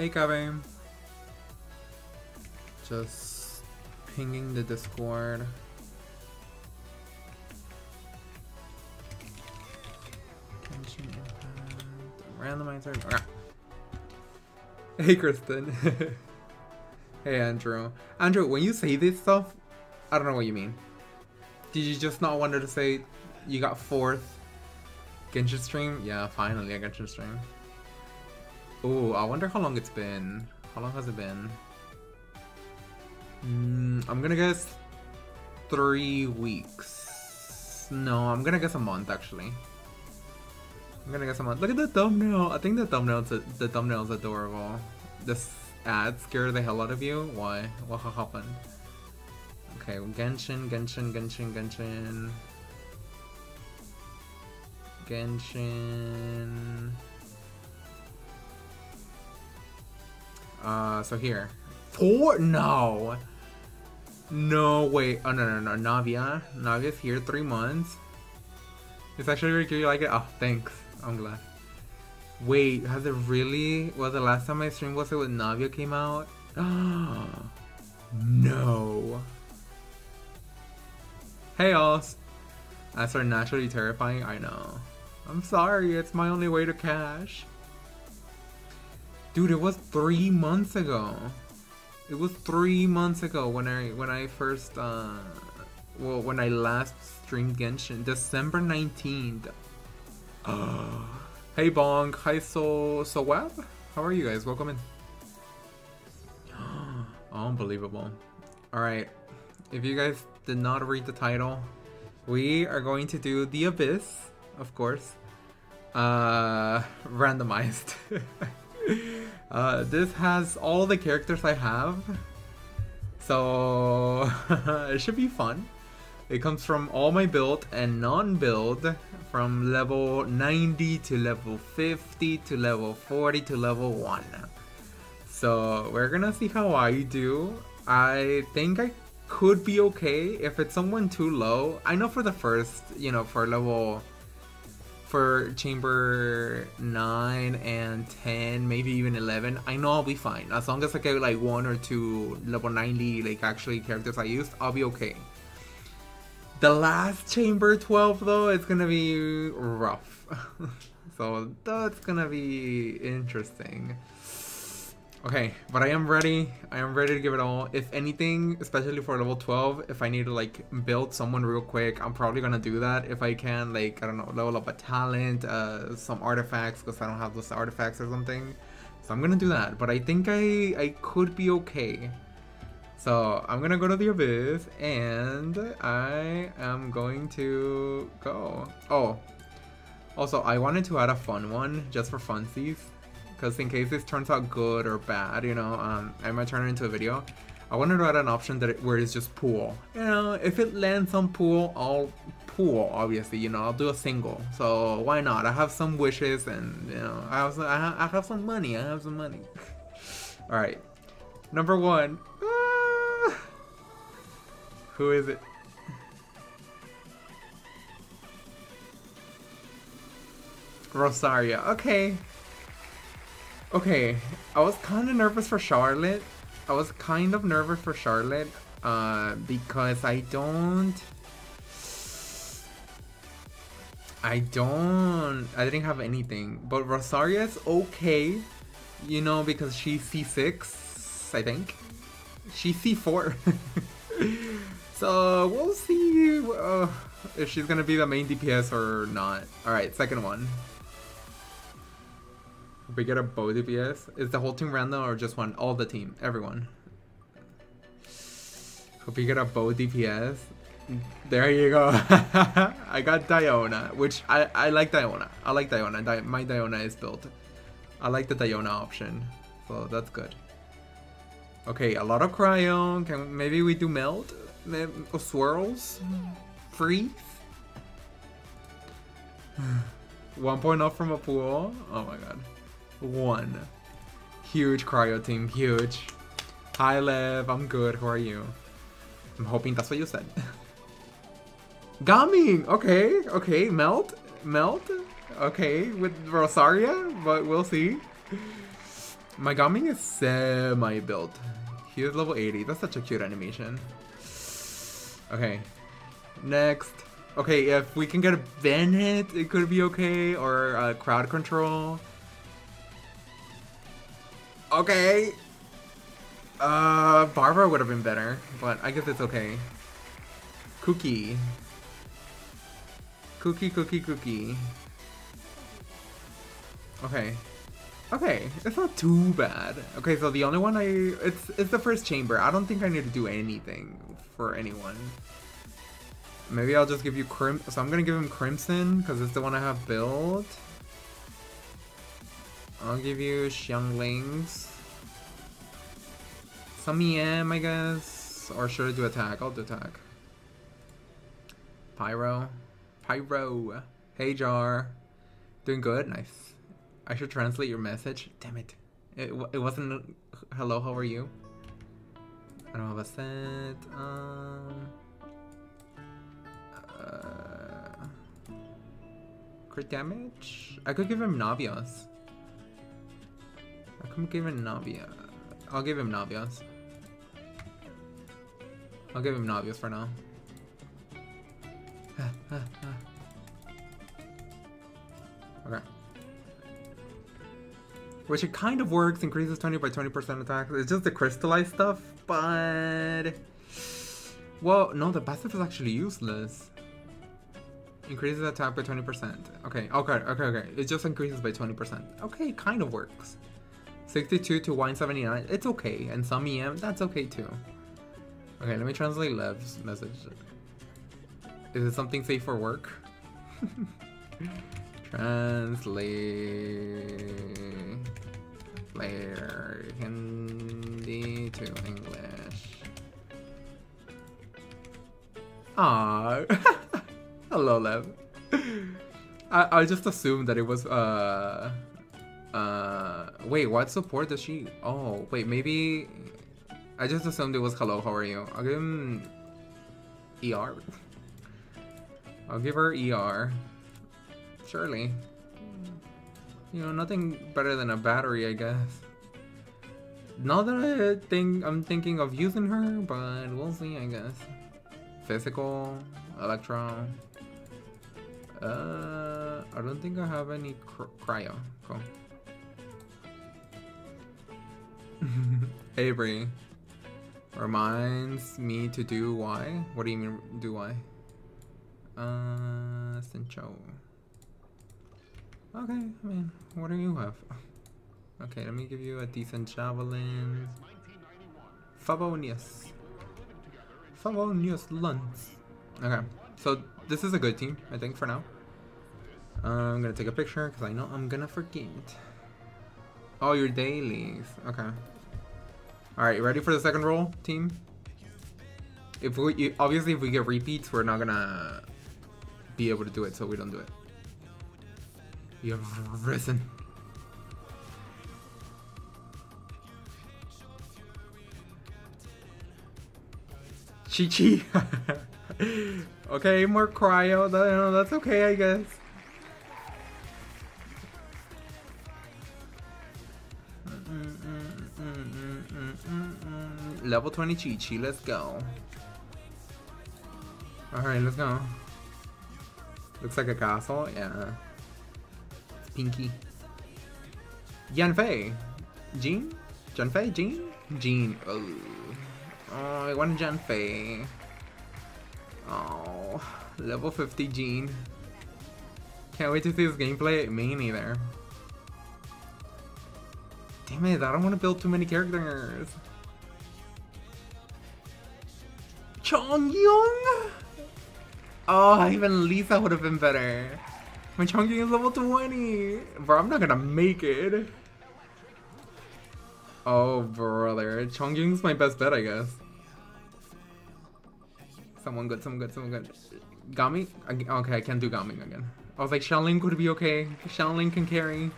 Hey, Kevin. Just pinging the Discord. Randomizer. Hey, Kristen. hey, Andrew. Andrew, when you say this stuff, I don't know what you mean. Did you just not want to say you got fourth Genshin stream? Yeah, finally a Genshin stream. Ooh, I wonder how long it's been. How long has it been? Mm, I'm gonna guess three weeks. No, I'm gonna guess a month actually. I'm gonna guess a month. Look at the thumbnail. I think the thumbnail's the thumbnail's adorable. This ad scared the hell out of you. Why? What happened? Okay, Genshin, Genshin, Genshin, Genshin. Genshin. Uh, so here. Four? No. No, wait. Oh, no, no, no. Navia. Navia's here three months. It's actually really cute. You like it? Oh, thanks. I'm glad. Wait, has it really? Was the last time I streamed was it when Navia came out? no. Hey, Oz. That's are naturally terrifying. I know. I'm sorry. It's my only way to cash. Dude, it was three months ago. It was three months ago when I when I first uh well when I last streamed Genshin. December 19th. Uh, hey Bong, hi So So Web. How are you guys? Welcome in. Unbelievable. Alright. If you guys did not read the title, we are going to do The Abyss, of course. Uh randomized. Uh, this has all the characters I have. So it should be fun. It comes from all my build and non-build from level 90 to level 50 to level 40 to level 1. So we're gonna see how I do. I think I could be okay if it's someone too low. I know for the first, you know, for level for chamber 9 and 10 maybe even 11 i know i'll be fine. As long as i get like one or two level 90 like actually characters i used i'll be okay. The last chamber 12 though is gonna be rough. So that's gonna be interesting Okay, but I am ready. I am ready to give it all. If anything, especially for level 12, if I need to like build someone real quick, I'm probably gonna do that if I can. Like, I don't know, level up a talent, uh, some artifacts, because I don't have those artifacts or something. So I'm gonna do that, but I think I, I could be okay. So I'm gonna go to the Abyss, and I am going to go. Oh, also, I wanted to add a fun one, just for funsies because in case this turns out good or bad, you know, um, I might turn it into a video. I wanted to add an option that it, where it's just pool. You know, if it lands on pool, I'll pool. Obviously, you know, I'll do a single. So why not? I have some wishes, and you know, I have some, I have, I have some money. I have some money. All right, number one. Ah! Who is it? Rosaria. Okay, Okay, I was kind of nervous for Charlotte. I was kind of nervous for Charlotte uh, because I don't... I don't... I didn't have anything. But Rosaria's okay, you know, because she's C6, I think. She's C4. so we'll see uh, if she's gonna be the main DPS or not. Alright, second one we get a bow DPS, is the whole team random or just one? All the team, everyone. Hope you get a bow DPS. There you go. I got Diona, which I, I like Diona. I like Diona. Di my Diona is built. I like the Diona option. So that's good. Okay, a lot of cryo. Can maybe we do melt? Maybe, swirls? Freeze? One point off from a pool. Oh my god one. Huge cryo team, huge. Hi Lev, I'm good, how are you? I'm hoping that's what you said. Gaming! Okay, okay, melt, melt. Okay, with Rosaria, but we'll see. My Gaming is semi-built. He is level 80. That's such a cute animation. Okay. Next. Okay, if we can get a Bennett, it could be okay. Or uh, crowd control. Okay. Uh, Barbara would have been better, but I guess it's okay. Cookie. Cookie, cookie, cookie. Okay. Okay, it's not too bad. Okay, so the only one I... It's, it's the first chamber. I don't think I need to do anything for anyone. Maybe I'll just give you Crim... So I'm gonna give him Crimson, because it's the one I have built. I'll give you Xianglings. Some EM, I guess. Or should I do attack? I'll do attack. Pyro. Pyro. Hey, Jar. Doing good? Nice. I should translate your message. Damn it. It, it wasn't hello, how are you? I don't have a set. Um, uh, crit damage? I could give him Navia's. I could give him Navia. I'll give him Navia's. I'll give him Navia's for now. okay. Which it kind of works, increases 20 by 20% attack. It's just the crystallized stuff, but... Well, no, the passive is actually useless. Increases attack by 20%. Okay, okay, okay, okay. It just increases by 20%. Okay, kind of works. 62 to 179, it's okay. And some EM, that's okay too. Okay, let me translate Lev's message. Is it something safe for work? Translate player Hindi to English. Ah, hello, Lev. I I just assumed that it was uh uh wait what support does she? Oh wait maybe I just assumed it was hello, how are you? I'll give him ER. I'll give her ER. Surely. You know, nothing better than a battery, I guess. Not that I think I'm thinking of using her, but we'll see, I guess. Physical, electro. Uh, I don't think I have any cr cryo. Cool. Avery. Reminds me to do why? What do you mean do why? Uh, Sincho. Okay, I mean, what do you have? Okay, let me give you a decent javelin. Favonius. Favonius Lance. Okay, so this is a good team, I think, for now. Uh, I'm gonna take a picture because I know I'm gonna forget. Oh, your dailies. Okay. Alright, ready for the second roll, team? If we obviously if we get repeats, we're not gonna be able to do it, so we don't do it. You have risen. Qiqi. okay, more cryo. That, that's okay, I guess. Level 20 Qiqi, let's go. Alright, let's go. Looks like a castle, yeah. It's pinky. Yanfei. Jean? Janfei? Jean? Jean. Oh. Oh, I want Janfei. Oh. Level 50 Jean. Can't wait to see this gameplay. Me neither. Damn it, I don't want to build too many characters. Chongyun? Oh, even Lisa would have been better. My Chongyun is level 20. Bro, I'm not gonna make it. Oh, brother. Chongyun's my best bet, I guess. Someone good, someone good, someone good. Gami? Okay, I can't do Gami again. I was like, Xiangling could be okay. Xiangling can carry.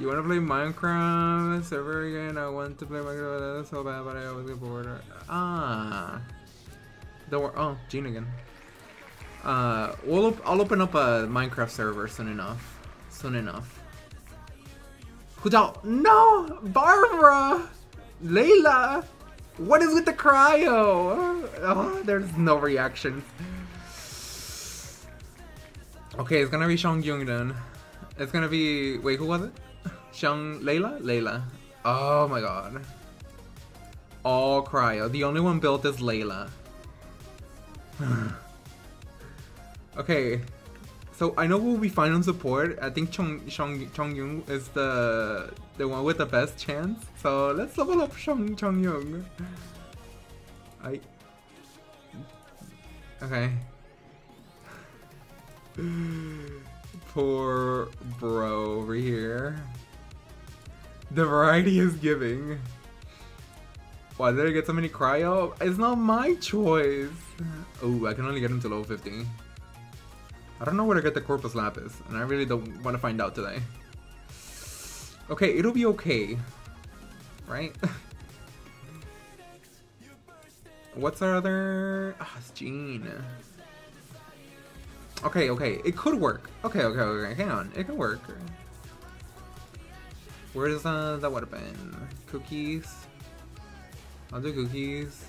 You wanna play Minecraft server again? I want to play Minecraft so bad, but I always get bored. Ah. Don't worry. Oh, Jean again. Uh, we'll op I'll open up a Minecraft server soon enough. Soon enough. Hu Tao. No! Barbara! Layla! What is with the cryo? Oh, there's no reaction. Okay, it's gonna be Seong Jung then. It's gonna be. Wait, who was it? Seong Layla? Layla. Oh my god. All cryo. Oh, the only one built is Layla. okay. So I know we'll be fine on support. I think Chong Chong Chongyun is the the one with the best chance. So let's level up Chong Chongyun. I Okay. Poor bro over here. The variety is giving. Why did I get so many cryo? It's not my choice. Oh, I can only get him to level 50. I don't know where to get the Corpus Lapis, and I really don't want to find out today. Okay, it'll be okay. Right? What's our other... Ah, oh, it's Jean. Okay, okay, it could work. Okay, okay, okay, hang on. It can work. Where's uh, the weapon? Cookies? I'll do cookies.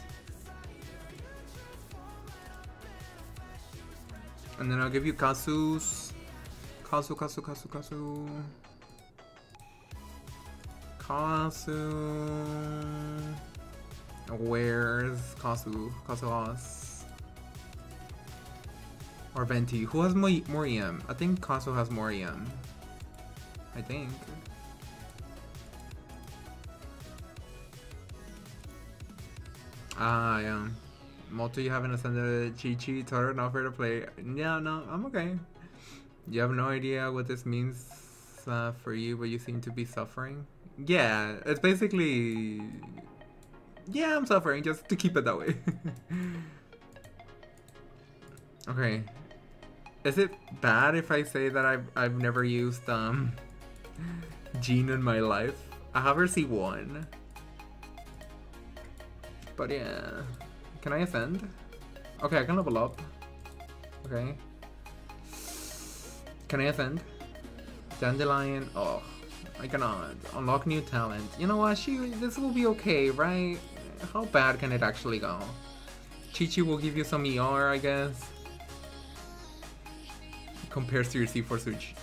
And then I'll give you Kasus. Kasu, Kasu, Kasu, Kasu. Kasu. Where's Kasu? Kasu or Venti. Who has more, more EM? I think Kaso has more EM. I think. Ah, yeah. Moto, you haven't ascended Qiqi, Toro, not fair to play. Yeah, no, I'm okay. You have no idea what this means uh, for you, but you seem to be suffering. Yeah, it's basically... Yeah, I'm suffering, just to keep it that way. okay, is it bad if I say that I've, I've never used um Jean in my life? I have received one. But yeah. Can I ascend? Okay, I can level up. Okay. Can I ascend? Dandelion. Oh, I cannot. Unlock new talent. You know what? She. This will be okay, right? How bad can it actually go? Qiqi will give you some ER, I guess compares to your C4 sushi.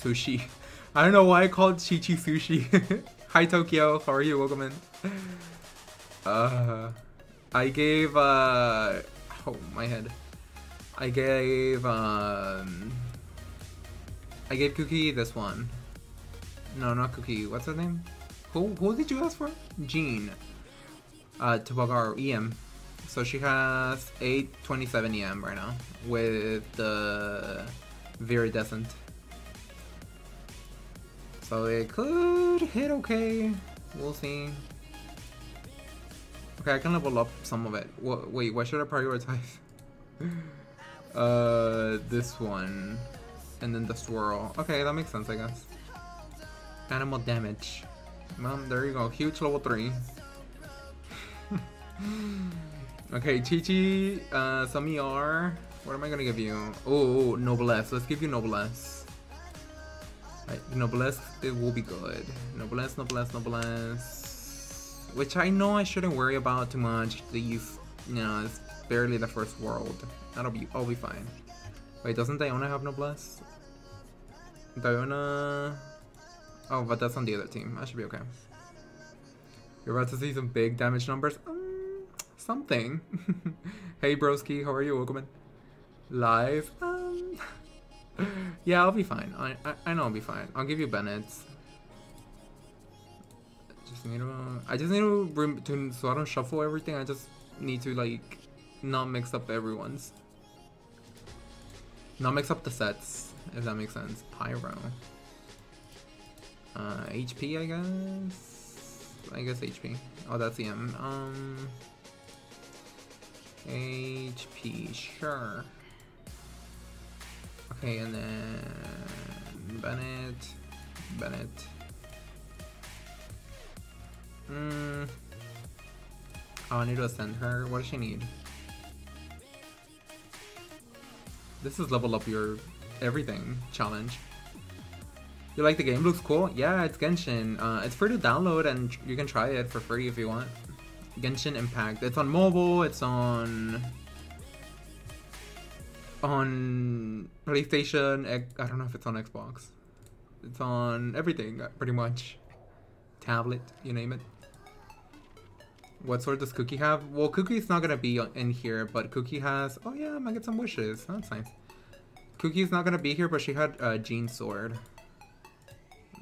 sushi. I don't know why I called Qiqi sushi. Hi Tokyo, how are you? Welcome in. Uh, I gave uh, oh my head. I gave um, I gave Cookie this one. No, not Cookie. What's her name? Who who did you ask for? Jean. Uh, Tobagar EM. So she has 827 EM right now with the Viridescent. So it could hit okay. We'll see. Okay, I can level up some of it. What, wait, what should I prioritize? uh, this one. And then the swirl. Okay, that makes sense, I guess. Animal damage. Well, there you go. Huge level 3. Okay, Qiqi, uh, some ER. What am I gonna give you? Oh, Noblesse. Let's give you Noblesse. Right, Noblesse, it will be good. Noblesse, Noblesse, Noblesse. Which I know I shouldn't worry about too much. These, you know, it's barely the first world. That'll be, I'll be fine. Wait, doesn't Diona have Noblesse? Diona... Oh, but that's on the other team. I should be okay. You're about to see some big damage numbers. Um, something. hey broski, how are you? Welcome in. Live. Um, yeah, I'll be fine. I, I, I know I'll be fine. I'll give you Bennett's. Just need to. I just need to, to so I don't shuffle everything. I just need to like not mix up everyone's. Not mix up the sets, if that makes sense. Pyro. Uh, HP, I guess. I guess HP. Oh, that's EM. Um. HP, sure. Okay, and then Bennett, Bennett. Hmm. Oh, I need to ascend her. What does she need? This is level up your everything challenge. You like the game? Looks cool. Yeah, it's Genshin. Uh, it's free to download and you can try it for free if you want. Genshin Impact. It's on mobile. It's on on PlayStation. I don't know if it's on Xbox. It's on everything, pretty much. Tablet, you name it. What sword does Cookie have? Well, Cookie's not gonna be in here, but Cookie has. Oh yeah, I might get some wishes. That's nice. Cookie's not gonna be here, but she had a uh, Jean's sword.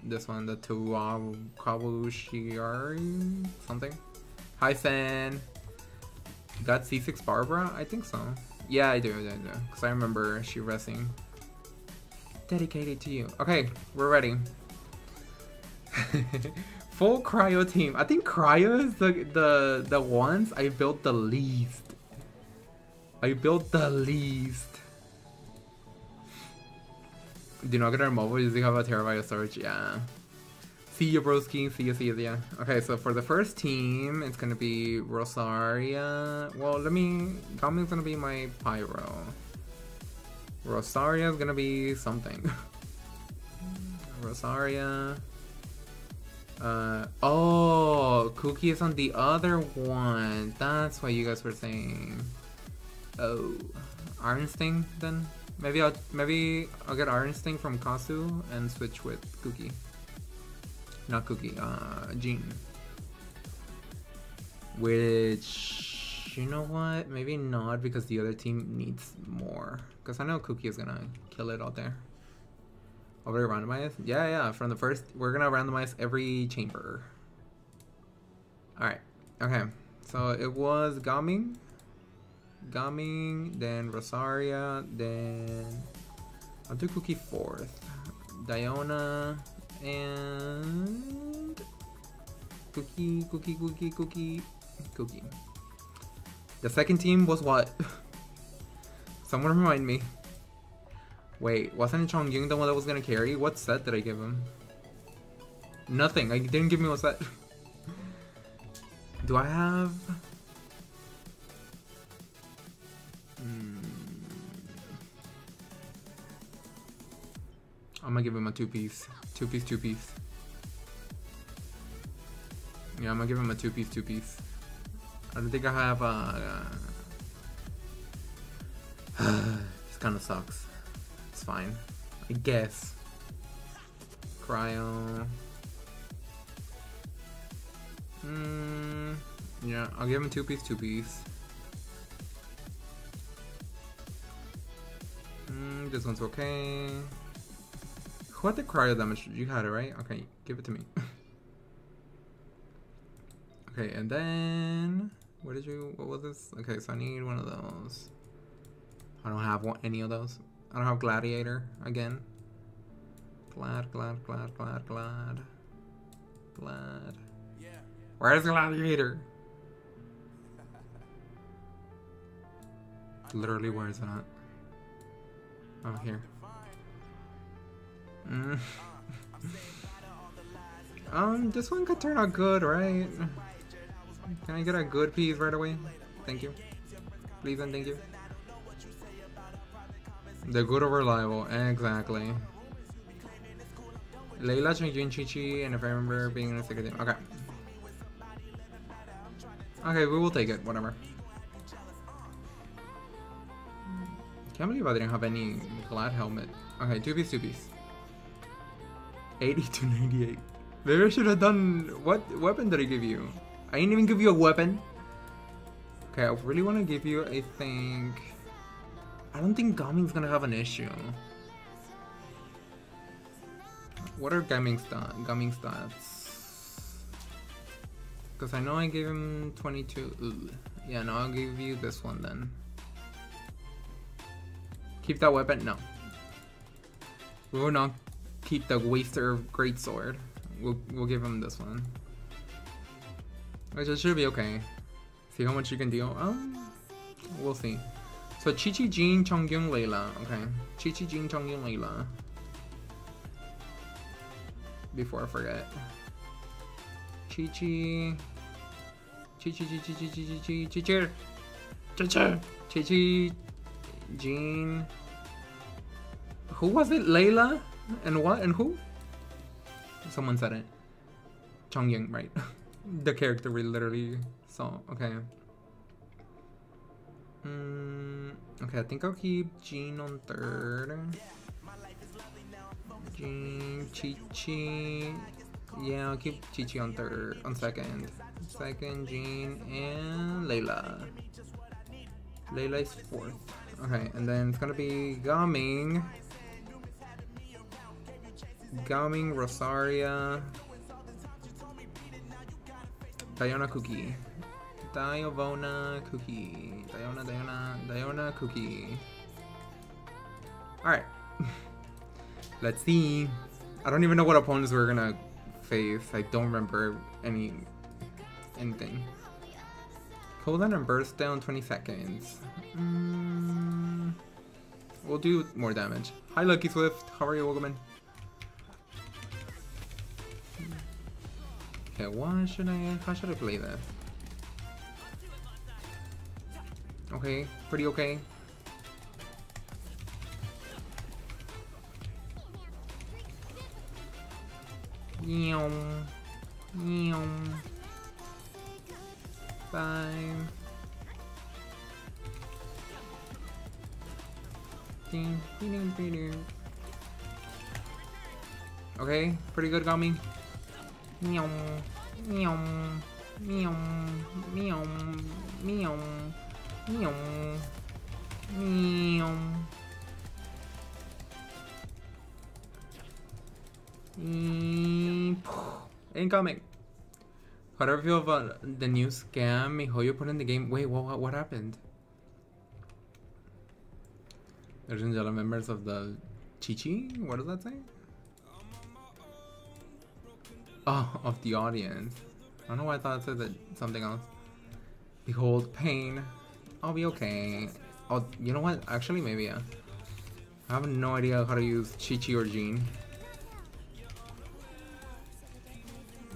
This one, the Tuawushiari something. Hi, Fan. Got C6 Barbara? I think so. Yeah, I do, I do. Because I remember she resting. Dedicated to you. Okay, we're ready. Full cryo team. I think cryo is the, the, the ones I built the least. I built the least. Do not get our mobile, you have a terabyte of storage. Yeah. See you, broski. See you, see you, yeah. Okay, so for the first team, it's gonna be Rosaria. Well, let me... Gami's gonna be my Pyro. Rosaria is gonna be something. Rosaria. Uh, oh, Cookie is on the other one. That's what you guys were saying. Oh, Iron Sting then? Maybe I'll maybe I'll get Iron Sting from Kasu and switch with Cookie. Not Cookie, uh, Jean. Which, you know what? Maybe not because the other team needs more. Because I know Cookie is gonna kill it out there. Already randomized? Yeah, yeah, from the first, we're gonna randomize every chamber. Alright, okay. So it was Gaming, Gaming, then Rosaria, then I'll do Cookie fourth. Diona, and cookie, cookie, cookie, cookie, cookie. The second team was what? Someone remind me. Wait, wasn't Chongyun the one that was gonna carry? What set did I give him? Nothing. I didn't give me a set. Do I have? Hmm. I'm gonna give him a two piece. Two piece, two piece. Yeah, I'm gonna give him a two piece, two piece. I don't think I have uh, uh this kind of sucks. It's fine. I guess. Cryo. Hmm. Yeah, I'll give him two piece, two piece. Hmm, this one's okay. Who had the cryo damage? You had it, right? Okay, give it to me. okay, and then... What did you... What was this? Okay, so I need one of those. I don't have one, any of those. I don't have Gladiator again. Glad, glad, glad, glad, glad. Glad. Where's Gladiator? Literally, where is that? Oh, here. Mm. um, this one could turn out good, right? Can I get a good piece right away? Thank you. Please and thank you. The good or reliable, exactly. Layla, Chongyun, Qiqi, and if I remember being in a second team. Okay. Okay, we will take it, whatever. Can't believe I didn't have any glad helmet. Okay, two piece, two piece. 80 to 98. Maybe I should have done... What weapon did I give you? I didn't even give you a weapon. Okay, I really want to give you, I think... I don't think Gaming's gonna have an issue. What are Gaming, Gaming stats? Because I know I gave him 22. Ooh. Yeah, no, I'll give you this one then. Keep that weapon? No. We will not keep the Waster Greatsword. We'll, we'll give him this one. Which it should be okay. See how much you can deal? Um, we'll see. So Qiqi Jean Chongyun Layla. Okay. Qiqi Jean Chongyun Layla. Before I forget. Qiqi. Chi Chi Chi Chi Chi Chi Chi Chi Chi Chi Chi Chi Chi Jean. Who was it? Layla? And what? And who? Someone said it. Chongyun, right? the character we literally saw. Okay. Mm, okay, I think I'll keep Jean on third. Jean, Chi Chi. Yeah, I'll keep Qiqi on third, on second. Second, Jean, and Layla. Layla is fourth. Okay, and then it's gonna be Gaming. Gaming, Rosaria. Diona Cookie. Diovona Cookie. Diona, Diona, Diona Cookie. Alright. Let's see. I don't even know what opponents we're gonna face. I don't remember any anything. Cooldown and burst down 20 seconds. Mm, we'll do more damage. Hi Lucky Swift, how are you Wogoman? Okay, why should I how should I play this? Okay, pretty okay. Yum. Yum. Five. Okay, pretty good gummy. Meow. Meow. Meow. Meow. Meow. Meow. Meow. Incoming. How do I feel about the new scam How you put in the game? Wait, what, what happened? Ladies and gentlemen, members of the Chichi? What does that say? Oh, of the audience. I don't know why I thought it said that something else. Behold pain. I'll be okay. Oh, you know what? Actually, maybe yeah. I have no idea how to use Qiqi or Jean.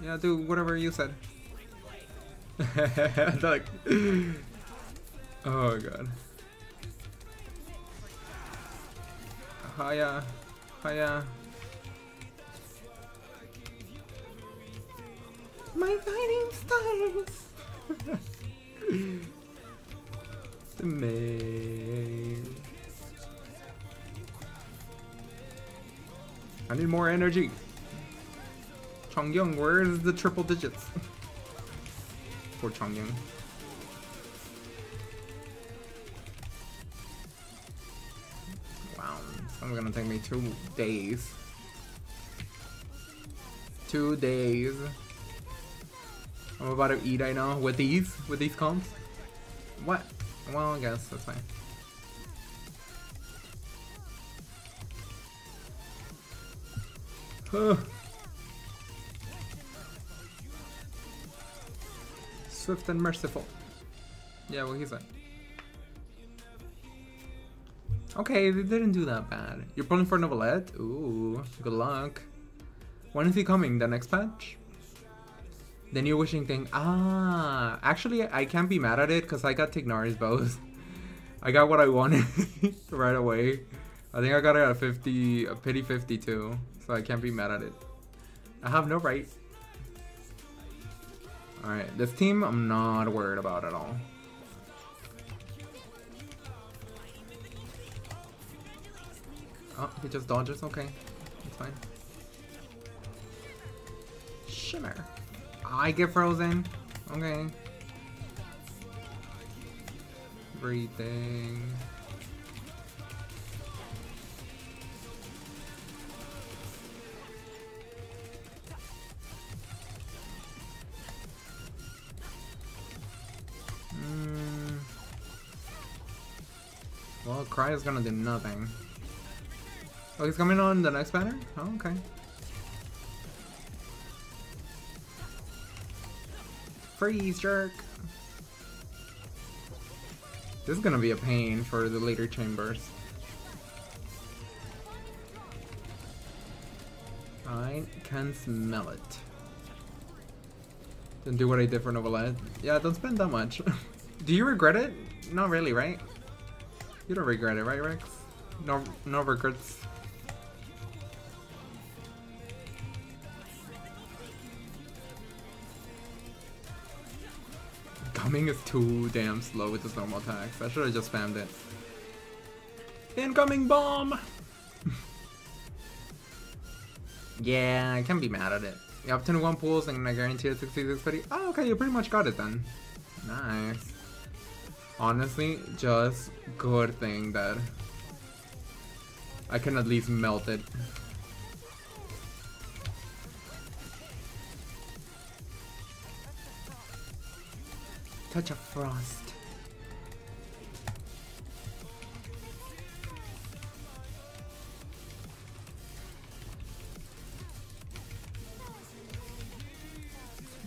Yeah, do whatever you said. like, oh god. Hiya, hiya. My fighting stars. the main. I need more energy. Chongyun, where's the triple digits? Poor Chongyun. Wow, it's gonna take me two days. Two days. I'm about to eat, I know, with these, with these comps. What? Well, I guess that's fine. Swift and merciful. Yeah, well, he's like. Okay, they didn't do that bad. You're pulling for Neuvillette? Ooh, good luck. When is he coming? The next patch? The new wishing thing. Ah, actually, I can't be mad at it because I got Tignari's bows. I got what I wanted right away. I think I got it at a 50, a pity 52, so I can't be mad at it. I have no right. Alright, this team I'm not worried about at all. Oh, he just dodges? Okay. It's fine. Shimmer. I get frozen. Okay. Breathing. Mm. Well, Cry is gonna do nothing. Oh, he's coming on the next banner? Oh, okay. Freeze, jerk! This is gonna be a pain for the later chambers. I can smell it. Then do what I did for Neuvillette. Yeah, don't spend that much. do you regret it? Not really, right? You don't regret it, right, Rex? No, no regrets. Ming is too damn slow with his normal attacks. I should have just spammed it. Incoming bomb! yeah, I can't be mad at it. You have 21 pools and I guarantee a 66 petty. Oh, ah, okay, you pretty much got it then. Nice. Honestly, just good thing that I can at least melt it. Touch of frost.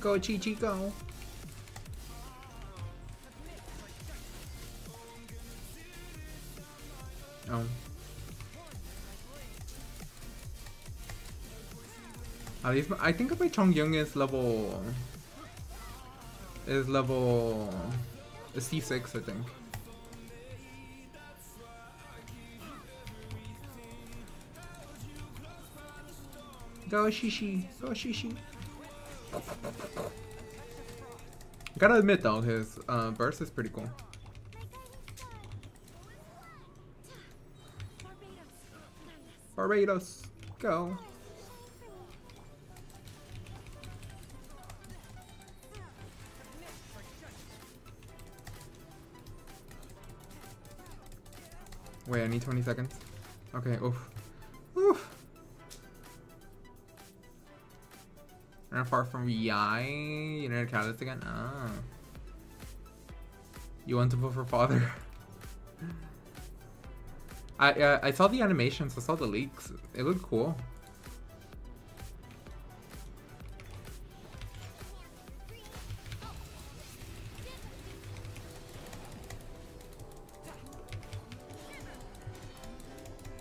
Go Qiqi go. Oh. Least I think my Chongyun is level is level C6 I think. Go Shishi, go Shishi. Gotta admit though, his uh, burst is pretty cool. Barbados, go. Wait, I need 20 seconds. Okay, oof. Oof. And far from Yai, United Catalyst again? Ah. You want to vote for father? I uh, I saw the animations, I saw the leaks. It looked cool.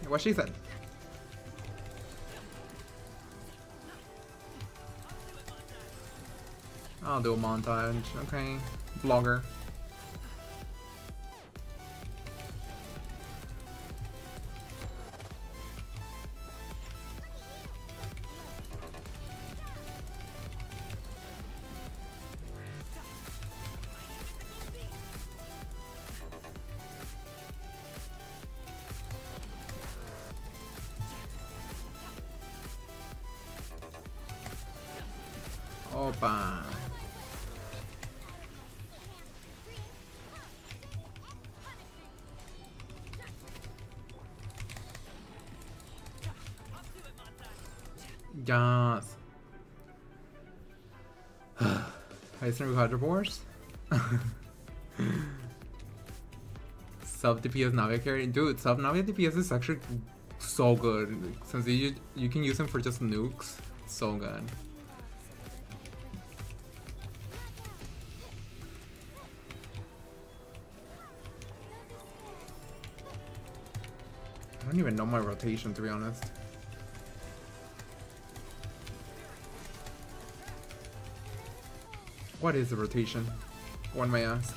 What she said. I'll do a montage, okay. Vlogger. Heisner Quadrivores? sub DPS Naga carry? Dude, sub Naga DPS is actually so good. Since you, you can use him for just nukes. So good. I don't even know my rotation to be honest. What is the rotation? One may ask.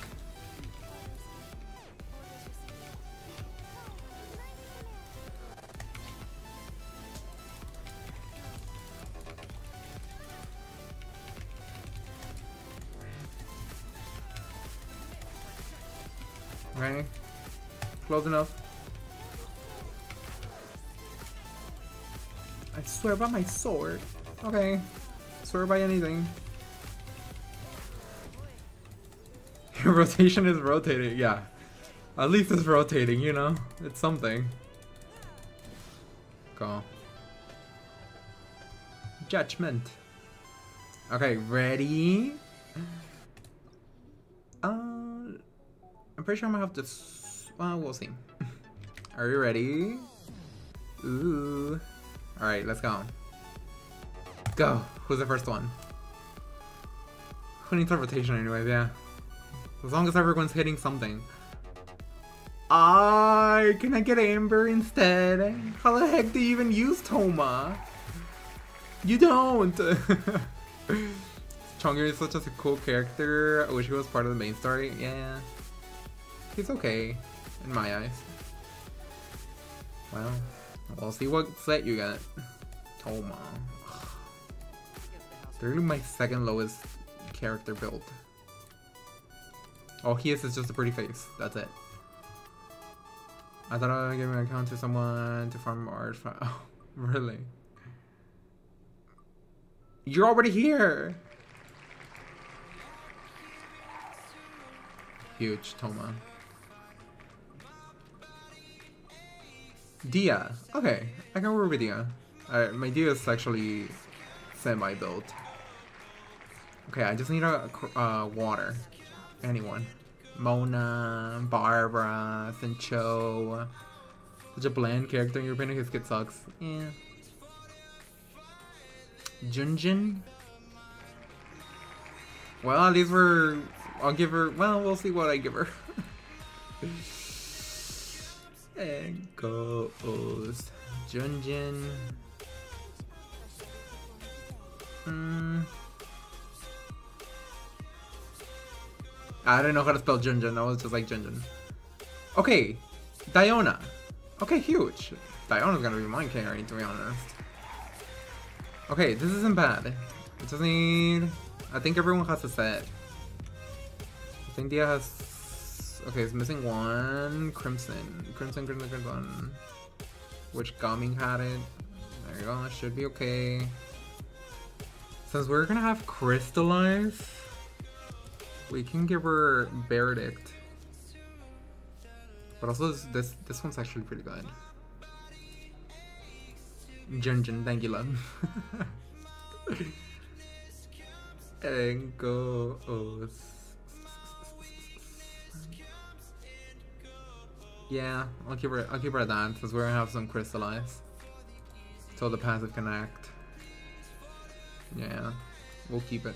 Okay. Close enough. I swear by my sword. Okay. Swear by anything. Your rotation is rotating, yeah. At least it's rotating, you know? It's something. Go. Judgment. Okay, ready? Uh, I'm pretty sure I'm gonna have to... Well, we'll see. Are you ready? Ooh. Alright, let's go. Go. Who's the first one? Who needs a rotation anyways, yeah. As long as everyone's hitting something. I can I get Amber instead? How the heck do you even use Thoma? You don't! Chongyun is such a cool character. I wish he was part of the main story. Yeah. He's okay. In my eyes. Well, we'll see what set you got. Thoma. They're my second lowest character build. All he is is just a pretty face. That's it. I thought I would give an account to someone to farm art. Oh, really? You're already here! Huge, Thoma. Dehya. Okay, I can work with Dehya. My Dehya is actually semi-built. Okay, I just need a uh, water. Anyone. Mona, Barbara, Xingqiu. Such a bland character in his kid sucks. Yeah. Yun Jin? Well, these were... I'll give her... Well, we'll see what I give her. and goes... Yun Jin... Hmm... I don't know how to spell Junjun. I was just like Junjun. Okay, Diona. Okay, huge. Diona's gonna be my carry, to be honest. Okay, this isn't bad. It just need... I think everyone has a set. I think Dehya has... Okay, it's missing one. Crimson. Crimson, Crimson, Crimson. Which Gaming had it. There you go, that should be okay. Since we're gonna have Crystallize... We can give her Verdict. But also this, this this one's actually pretty good. Junjun, thank you, love. and goes. Yeah, I'll keep her. I'll keep her that because we're gonna have some crystallize. So the passive can act. Yeah, we'll keep it.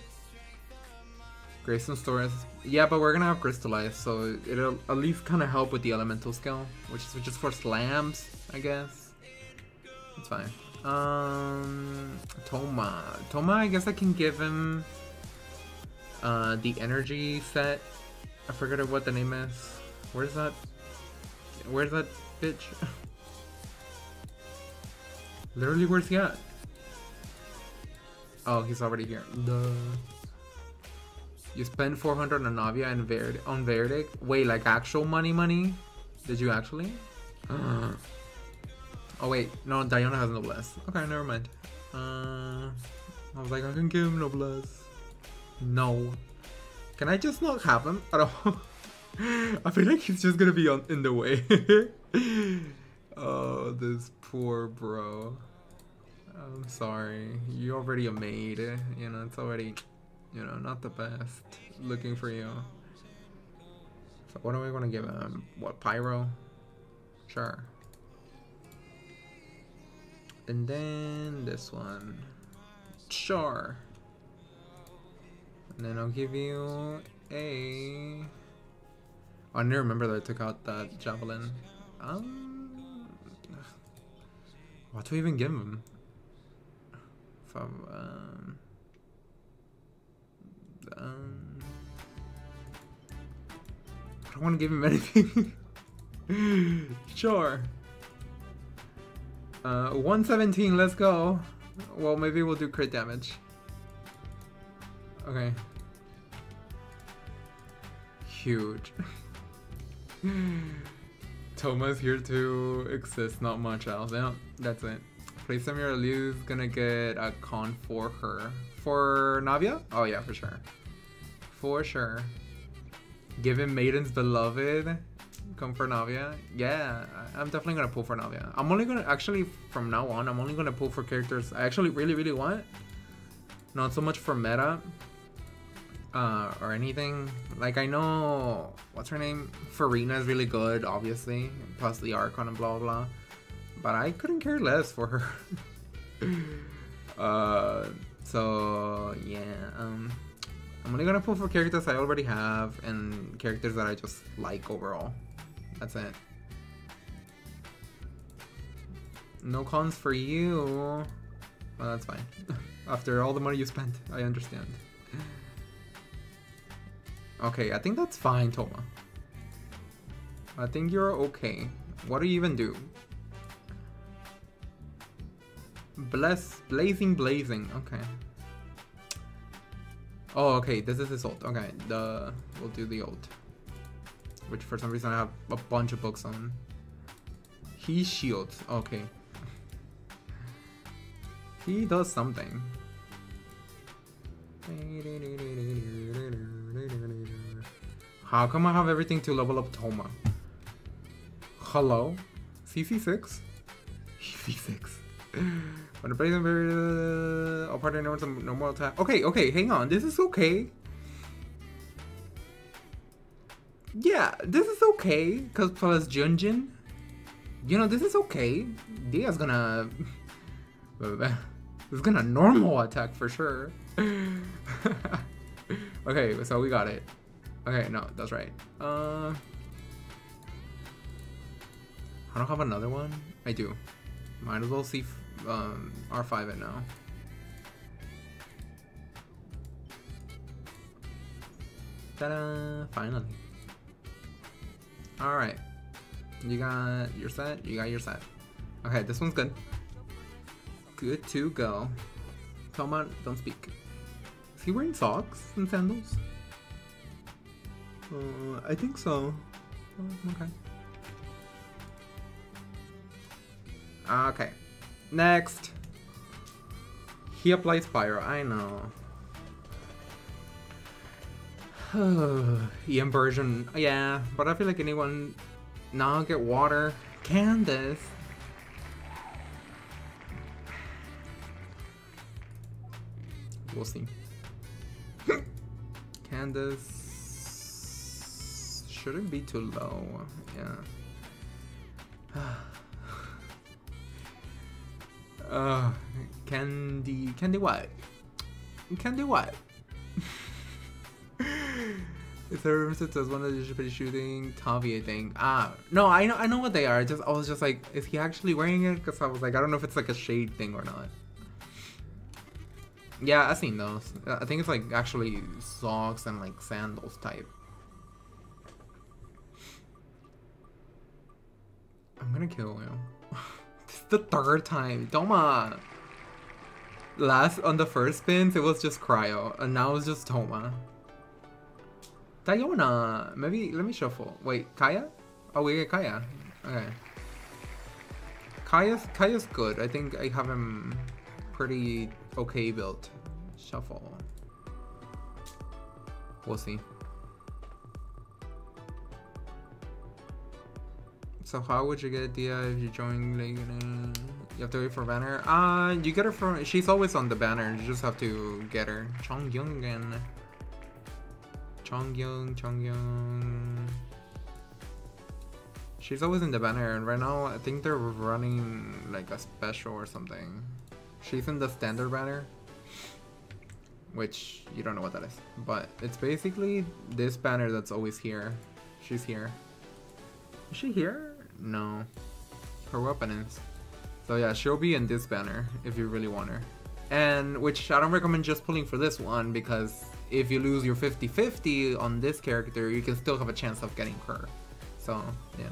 Grayson Stores. Yeah, but we're gonna have Crystallize, so it'll at least kind of help with the Elemental skill, which is just for slams, I guess. It's fine. Um, Thoma. Thoma, I guess I can give him uh, the energy set. I forget what the name is. Where's that? Where's that bitch? Literally, where's he at? Oh, he's already here. Duh. You spend 400 on Navia and Verd on Verdict? Wait, like actual money money? Did you actually? Uh. Oh wait, no, Diona has Noblesse. Okay, never mind. Uh, I was like, I can give him Noblesse. No. Can I just not have him at all? I feel like he's just gonna be on in the way. oh, this poor bro. I'm sorry. You already a maid. You know, it's already you know, not the best. Looking for you. So what do we to give him? What, Pyro? Sure. And then this one. Sure. And then I'll give you a... Oh, I didn't remember that I took out that javelin. Um, what do we even give him? From, um, um, I don't want to give him anything. sure. Uh, 117, let's go. Well, maybe we'll do crit damage. Okay. Huge. Thoma's here to exist, not much else. Yeah, that's it. Play Samira Liu's gonna get a con for her. For Navia? Oh yeah, for sure. For sure. Given Maiden's Beloved, come for Navia. Yeah, I'm definitely gonna pull for Navia. I'm only gonna, actually, from now on, I'm only gonna pull for characters I actually really, really want. Not so much for meta. Uh, or anything. Like, I know, what's her name? Furina is really good, obviously. Plus the Archon and blah, blah. But I couldn't care less for her. uh, so, yeah, um, I'm only gonna pull for characters I already have and characters that I just like overall. That's it. No cons for you. Well, that's fine. After all the money you spent, I understand. Okay, I think that's fine, Thoma. I think you're okay. What do you even do? Bless, blazing, blazing. Okay. Oh, okay, this is his ult. Okay, the we'll do the ult. which for some reason I have a bunch of books on. He shields. Okay. He does something. How come I have everything to level up Thoma? Hello? CC6? CC6. When the plays very uh, all partner knows some normal attack. Okay, okay, hang on. This is okay. Yeah, this is okay. Cause plus Yun Jin. You know, this is okay. Dehya's gonna It's gonna normal attack for sure. okay, so we got it. Okay, no, that's right. Uh I don't have another one. I do. Might as well see um, R5 it now. Ta-da! Finally. Alright. You got your set? You got your set. Okay, this one's good. Good to go. Thoma, don't speak. Is he wearing socks and sandals? Uh, I think so. Oh, okay. Okay. Next. He applies fire, I know. EM version, yeah, but I feel like anyone now get water. Candace. We'll see. Candace shouldn't be too low, yeah. Uh, candy, candy what? Candy what? Is there reference to one that you shooting Tavi? I think. Ah, no, I know, I know what they are. Just I was just like, is he actually wearing it? Because I was like, I don't know if it's like a shade thing or not. Yeah, I've seen those. I think it's like actually socks and like sandals type. I'm gonna kill you the third time. Thoma. Last on the first spins, it was just Cryo, and now it's just Thoma. Diona. Maybe let me shuffle. Wait, Kaeya? Oh, we get Kaeya. Okay. Kaeya's Kaeya's good. I think I have him pretty okay built. Shuffle. We'll see. So how would you get Dehya if you join like you have to wait for banner? Uh you get her from she's always on the banner, you just have to get her. Chongyun and Chongyun, Chong Young. She's always in the banner and right now I think they're running like a special or something. She's in the standard banner. Which you don't know what that is. But it's basically this banner that's always here. She's here. Is she here? No. Her weapon is. So yeah, she'll be in this banner if you really want her. And which I don't recommend just pulling for this one because if you lose your 50-50 on this character, you can still have a chance of getting her. So, yeah.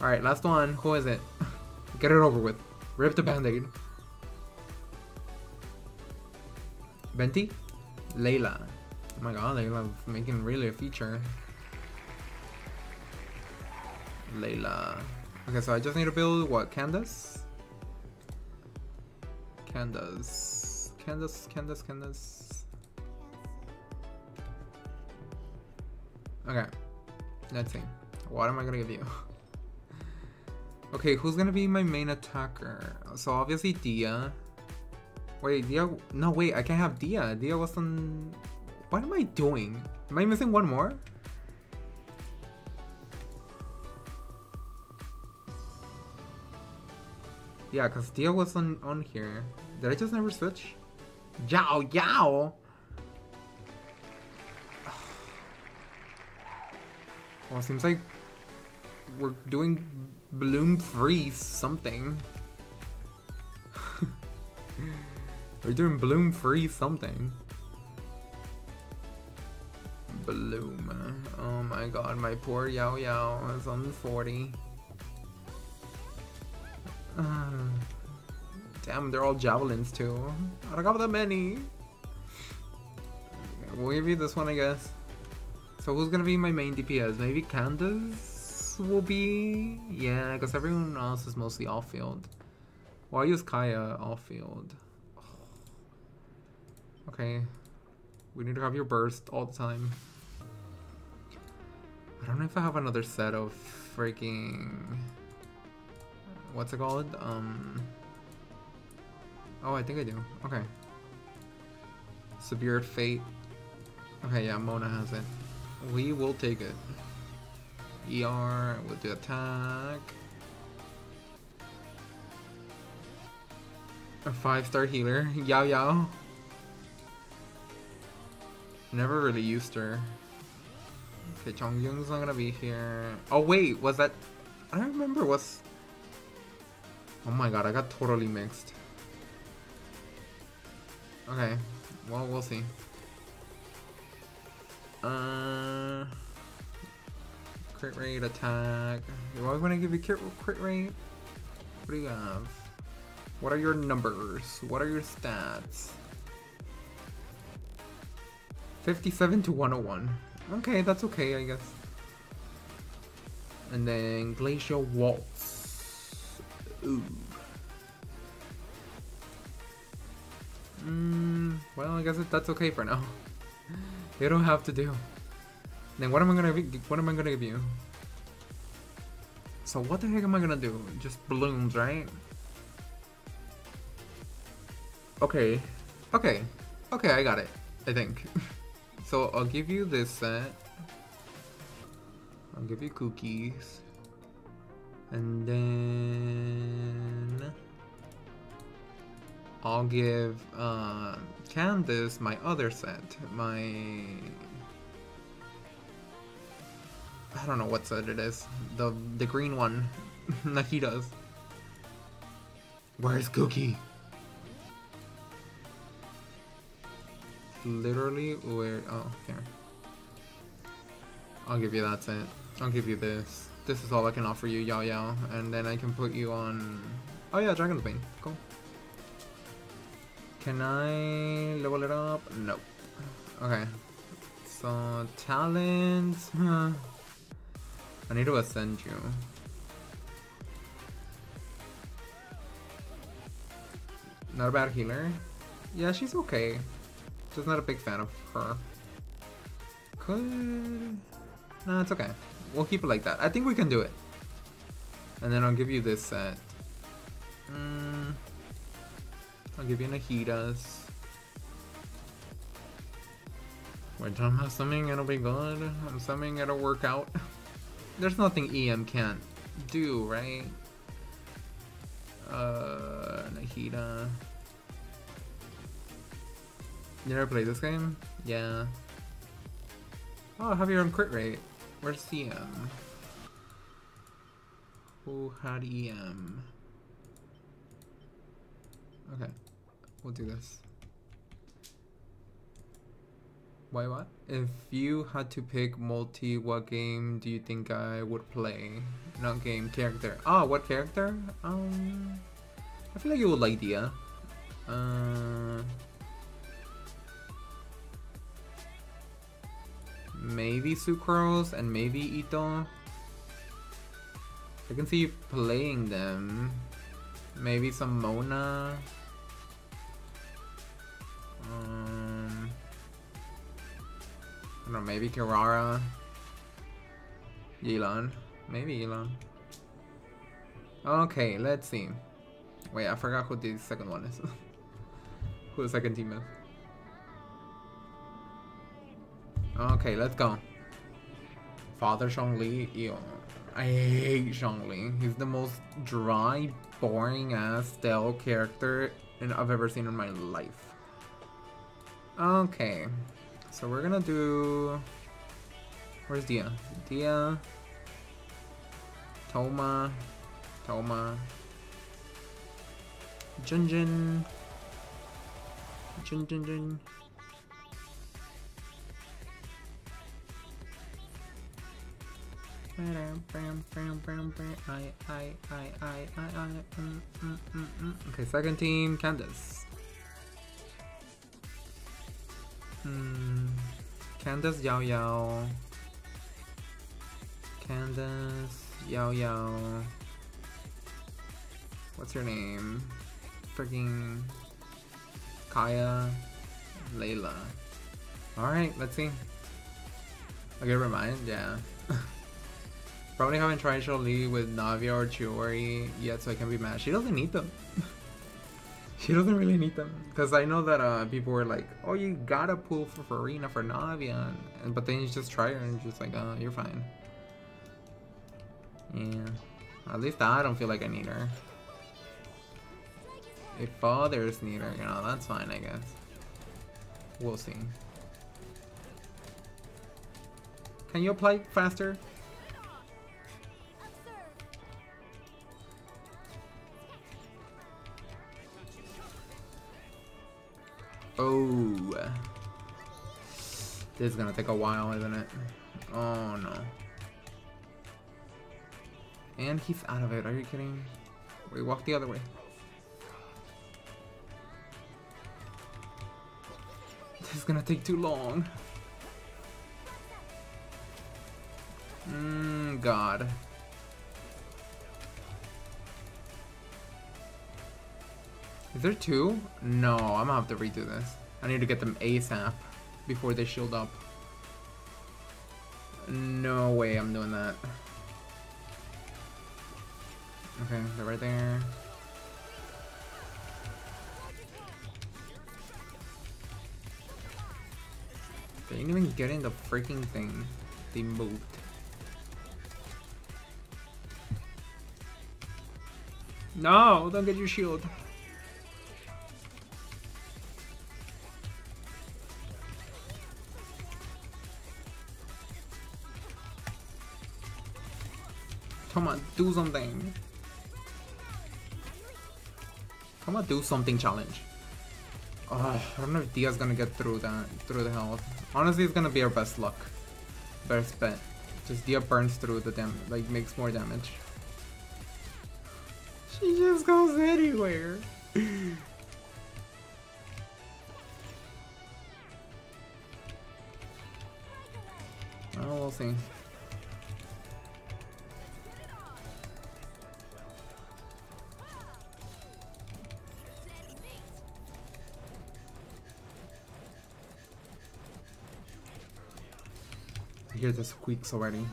Alright, last one. Who is it? Get it over with. Rip the band-aid. Venti? Layla. Oh my god, Layla making really a feature. Layla. Okay, so I just need to build what? Candace? Candace. Candace, Candace, Candace. Okay. Let's see. What am I gonna give you? okay, who's gonna be my main attacker? So obviously Dehya. Wait, Dehya. No, wait, I can't have Dehya. Dehya wasn't. What am I doing? Am I missing one more? Yeah, because Dehya was on, on here. Did I just never switch? Yao Yao! Well, seems like we're doing Bloom Freeze something. we're doing Bloom Freeze something. Bloom. Oh my god, my poor Yao Yao is on 40. Damn, they're all javelins too. I don't got that many. We'll give you this one, I guess. So who's gonna be my main DPS? Maybe Candace will be? Yeah, because everyone else is mostly off-field. Well, I use Kaeya off-field. Okay. We need to have your burst all the time. I don't know if I have another set of freaking... What's it called? Um... Oh, I think I do. Okay. Severed Fate. Okay, yeah, Mona has it. We will take it. ER, we'll do attack. A five star healer. Yao Yao. Never really used her. Okay, Chongyun's not gonna be here. Oh wait, was that... I don't remember what's... Oh my god, I got totally mixed. Okay, well, we'll see. Uh, crit rate, attack. I want to give you crit, crit rate? What do you have? What are your numbers? What are your stats? 57 to 101. Okay, that's okay, I guess. And then Glacial Waltz. Ooh. Mm, well, I guess that's okay for now. you don't have to do. Then what am I gonna what am I gonna give you? So what the heck am I gonna do? Just balloons, right? Okay. Okay. Okay, I got it. I think. so I'll give you this set. I'll give you Kuki's. And then I'll give uh, Candace my other set, my... I don't know what set it is. The the green one. Nahida's. Where's Kuki? Literally where... Oh, here. I'll give you that set. I'll give you this. This is all I can offer you, Yao Yao. And then I can put you on... Oh yeah, Dragon's Bane. Cool. Can I level it up? Nope. Okay. So, talents. I need to ascend you. Not a bad healer. Yeah, she's okay. Just not a big fan of her. Could... No, it's okay. We'll keep it like that. I think we can do it. And then I'll give you this set. Mm. I'll give you Nahidas. Wait, I'm assuming it'll be good. I'm assuming it'll work out. There's nothing EM can't do, right? Uh, Nahida. You never played this game? Yeah. Oh, have your own crit rate. Where's CM? Who had EM? Okay. We'll do this. Why what? If you had to pick multi, what game do you think I would play? Not game, character. Ah, oh, what character? Um, I feel like you would like Dehya. Uh, maybe Sucrose and maybe Itto. I can see you playing them. Maybe some Mona. Um, I don't know, maybe Kirara. Elon. Maybe Elon. Okay, let's see. Wait, I forgot who the second one is. who the second team is. Okay, let's go. Father Zhongli. Ew. I hate Zhongli. He's the most dry, boring ass stealth character I've ever seen in my life. Okay, so we're gonna do. Where's Dehya? Dehya. Thoma. Thoma. Junjun. Jun Jun Jun. Okay, second team, Candace. Hmm. Candace Yao Yao. Candace, Yao Yao. What's her name? Freaking Kaeya, Layla. Alright, let's see. Get remind, yeah. Probably haven't tried Jolie with Navia or Chiori yet, so I can be mad. She doesn't need them. she doesn't really need them. Because I know that uh, people were like, oh, you gotta pull for Furina for Navia. And, but then you just try her and just like, oh, you're fine. Yeah. At least I don't feel like I need her. If fathers need her, you know, that's fine, I guess. We'll see. Can you apply faster? Oh. This is gonna take a while, isn't it? Oh no. And he's out of it, are you kidding? We walk the other way. This is gonna take too long. Mmm, God. Is there two? No, I'm gonna have to redo this. I need to get them ASAP before they shield up. No way I'm doing that. Okay, they're right there. They didn't even get in the freaking thing. They moved. No, don't get your shield. Come on, do something. Come on, do something challenge. I don't know if Dehya's gonna get through that, through the health. Honestly, it's gonna be our best luck. Best bet. Just Dehya burns through the damage, like makes more damage. She just goes anywhere. oh, we'll see. I hear the squeaks already.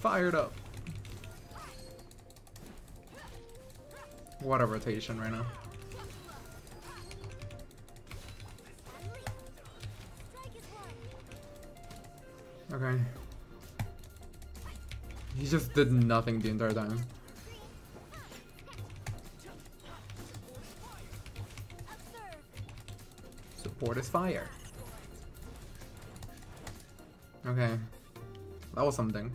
Fired up. What a rotation right now. Okay. He just did nothing the entire time. Support is fire. Okay. That was something.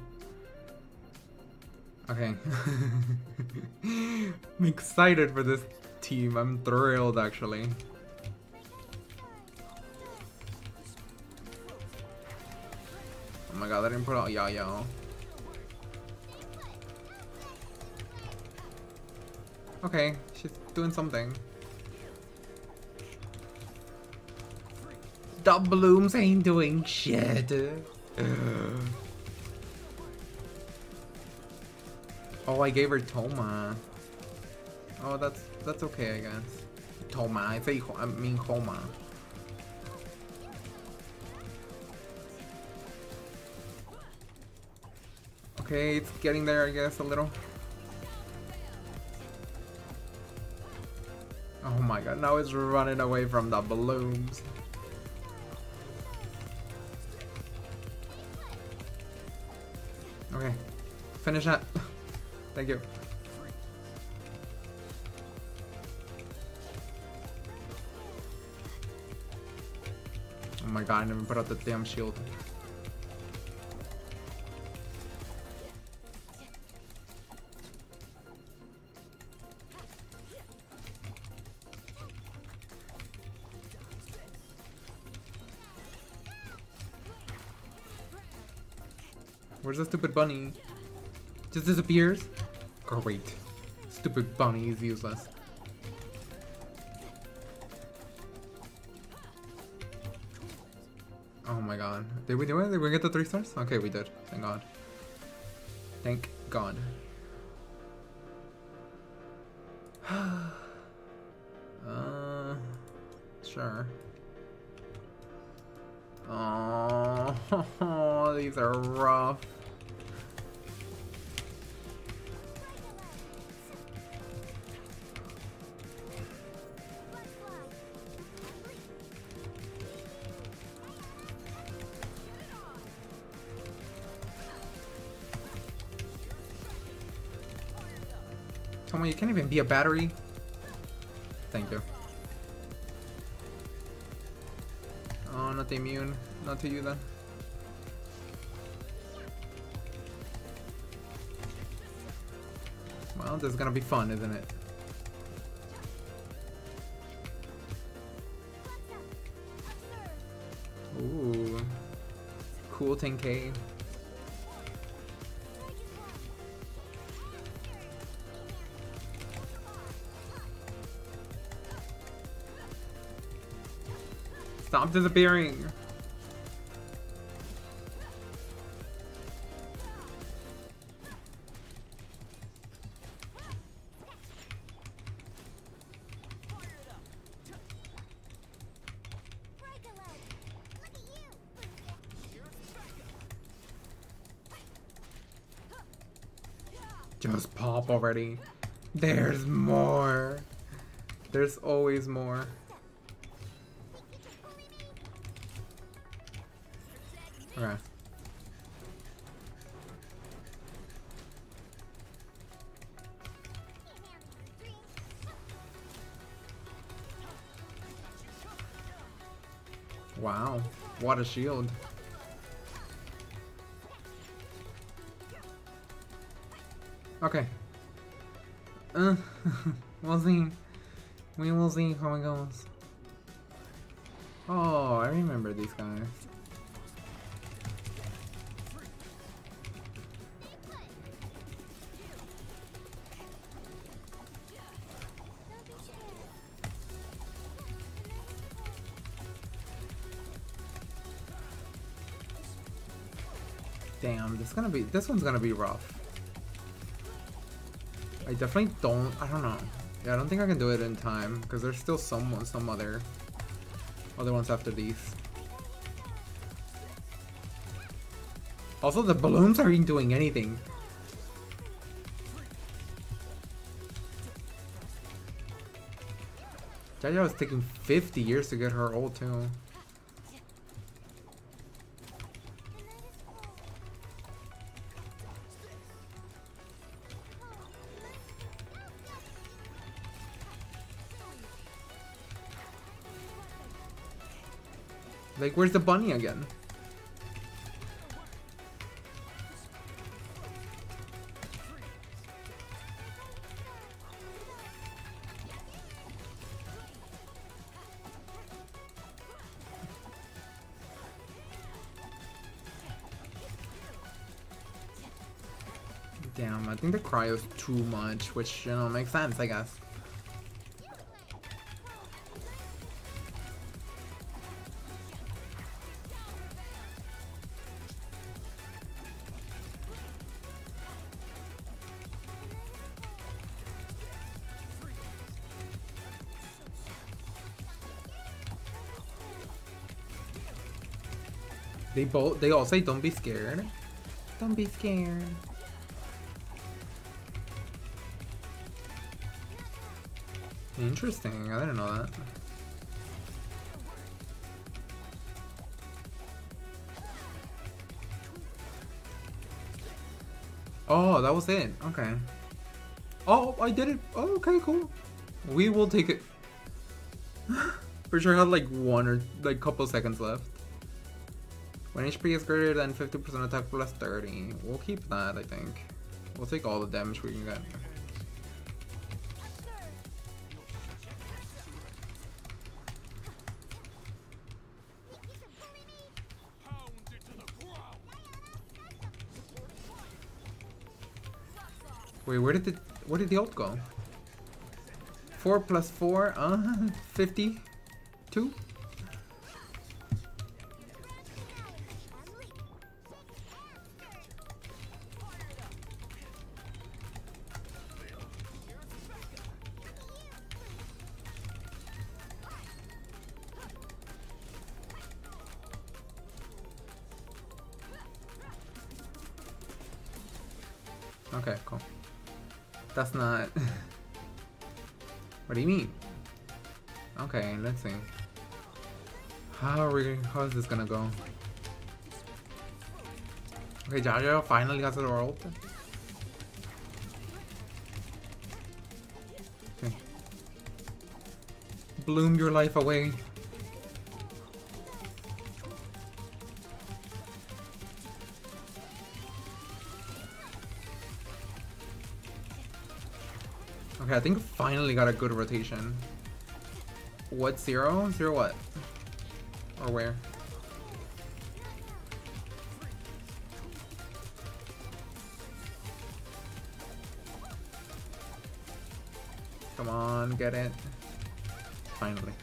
Okay. I'm excited for this team. I'm thrilled actually. Oh my god, I didn't put out Yao. Okay, she's doing something. The blooms ain't doing shit. oh, I gave her Toma. Oh, that's that's okay, I guess. Toma, I say I mean Homa. Okay, it's getting there, I guess, a little. Oh my god, now it's running away from the balloons. Finish that. Thank you. Oh my god, I never put out the damn shield. Where's the stupid bunny? Just disappears? Great. Stupid bunny is useless. Oh my god. Did we do it? Did we get the three stars? Okay, we did. Thank god. Thank god. uh, sure. Oh, these are rough. Come you can't even be a battery. Thank you. Oh, not immune. Not to you then. Well, this is gonna be fun, isn't it? Ooh. Cool 10k. Stop disappearing! Just pop already. There's more. There's always more. Shield. Okay. Uh, we'll see. We will see how it goes. Oh, I remember these guys. This gonna be this one's gonna be rough. I definitely don't I don't know. Yeah, I don't think I can do it in time because there's still some some other other ones after these. Also, the balloons aren't doing anything. Jaja was taking 50 years to get her old too. Like, where's the bunny again? Damn, I think the cryo's too much, which, you know, makes sense, I guess. They both they all say don't be scared. Don't be scared. Interesting, I didn't know that. Oh, that was it. Okay. Oh, I did it. Oh, okay, cool. We will take it. For sure, had like one or like couple seconds left. When HP is greater than 50% attack plus 30. We'll keep that, I think. We'll take all the damage we can get. Wait, where did the where did the ult go? Four plus four, uh, fifty-two. This gonna go? Okay, Jaja finally got to the world. Okay. Bloom your life away. Okay, I think finally got a good rotation. What, zero? Zero what? Or where? Get it. Finally.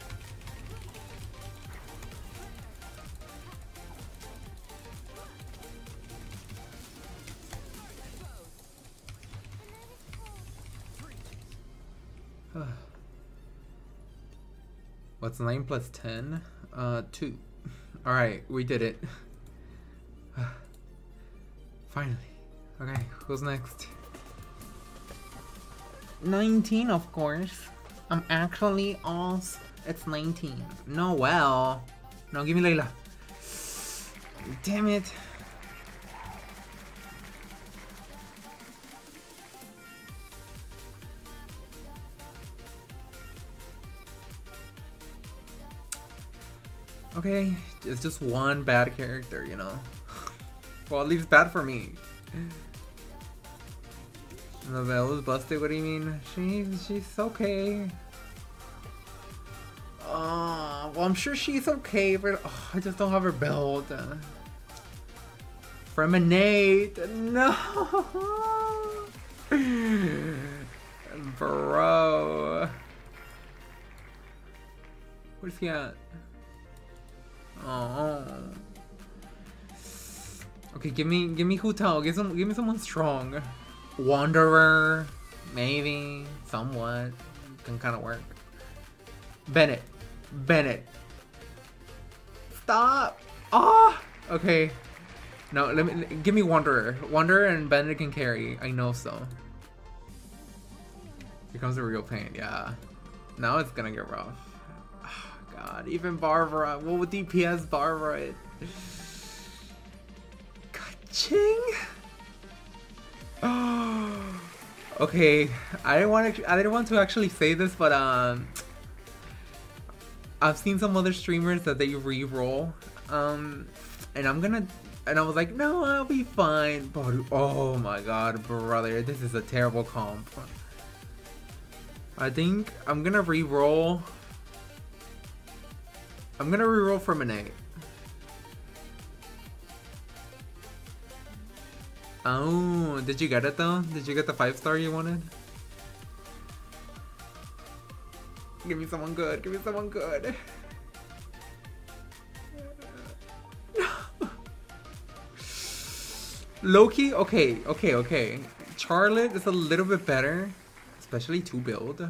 What's 9 plus 10? Uh, 2. Alright, we did it. Finally. Okay, who's next? 19, of course. I'm actually all... It's 19. No, well. No, give me Layla. Damn it. Okay, it's just one bad character, you know. well, at least bad for me. Novella's busted, what do you mean? She's, she's okay. Uh, well, I'm sure she's okay, but oh, I just don't have her belt. Freminet! No! Bro. Where's he at? Oh. Okay, give me give me Hu Tao. Give some give me someone strong. Wanderer, maybe, somewhat. Can kinda work. Bennett. Bennett. Stop! Ah! Oh! Okay. No, let me give me Wanderer. Wanderer and Bennett can carry. I know so. Here comes the real pain, yeah. Now it's gonna get rough god, even Barbara. What would DPS Barbara it? Ching. okay, I didn't want to. I didn't want to actually say this, but um, I've seen some other streamers that they re-roll, um, and I'm gonna. And I was like, no, I'll be fine. But oh my god, brother, this is a terrible comp. I think I'm gonna re-roll I'm gonna reroll from an 8. Oh, did you get it though? Did you get the 5 star you wanted? Give me someone good, give me someone good. Loki, okay, okay, okay. Charlotte is a little bit better, especially to build.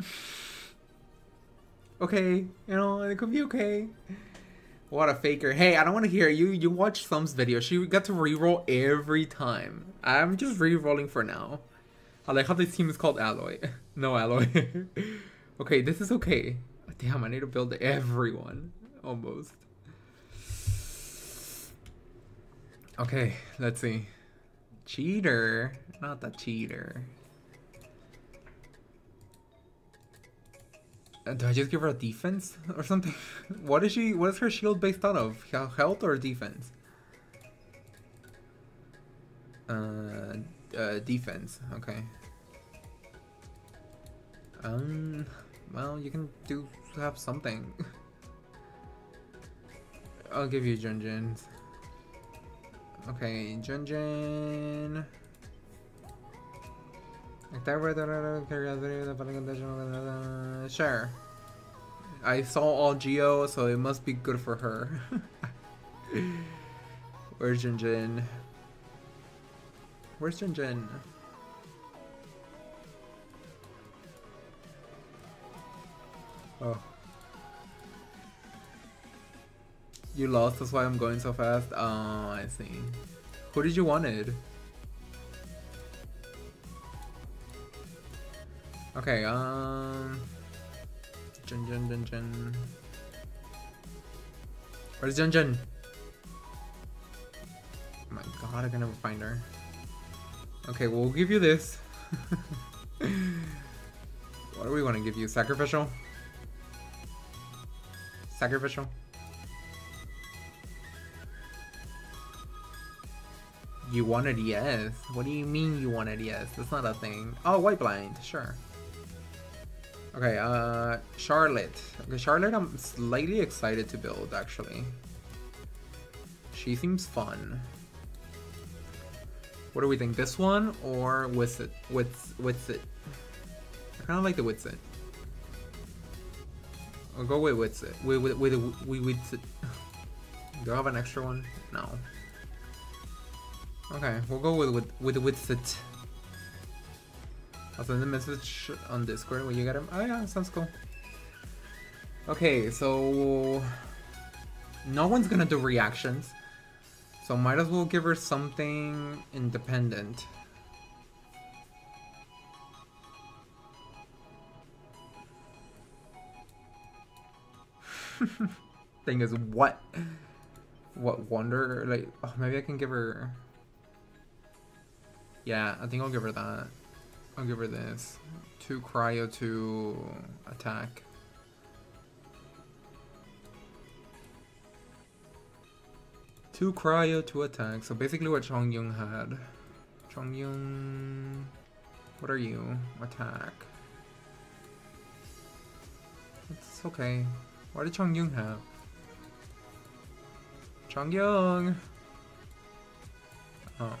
okay, you know, it could be okay. What a faker. Hey, I don't want to hear you. You watch Thumb's video. She got to re-roll every time. I'm just re-rolling for now. I like how this team is called Alloy. no Alloy. okay, this is okay. Damn, I need to build everyone. Almost. Okay, let's see. Cheater. Not the cheater. Do I just give her a defense or something? what is she? What is her shield based out of? Health or defense? Uh, uh, defense. Okay. Um. Well, you can do have something. I'll give you Yun Jin. Okay, Yun Jin. Sure. I saw all Geo, so it must be good for her. Where's Jinjin? Where's Jinjin? Oh. You lost, that's why I'm going so fast? Oh, I see. Who did you wanted? Okay, um... Jun Jun Jun Jun. Where's Jun Jun? Oh my god, I can never find her. Okay, we'll give you this. what do we want to give you? Sacrificial? Sacrificial? You wanted yes. What do you mean you wanted yes? That's not a thing. Oh, Whiteblind. Sure. Okay, uh, Charlotte. Okay, Charlotte I'm slightly excited to build, actually. She seems fun. What do we think? This one or Widsith? Wits, Widsith. I kind of like the Widsith. I'll go with Widsith. With, with, with, with Widsith. Do I have an extra one? No. Okay, we'll go with with with Widsith. I'll send a message on Discord when you get him. Oh yeah, sounds cool. Okay, so no one's gonna do reactions. So might as well give her something independent. Thing is, what? What wonder? Like, oh, maybe I can give her. Yeah, I think I'll give her that. I'll give her this. Two cryo, to attack. Two cryo, to attack. So basically what Chongyun had. Chongyun... What are you? Attack. It's okay. What did Chongyun have? Chongyun! Oh.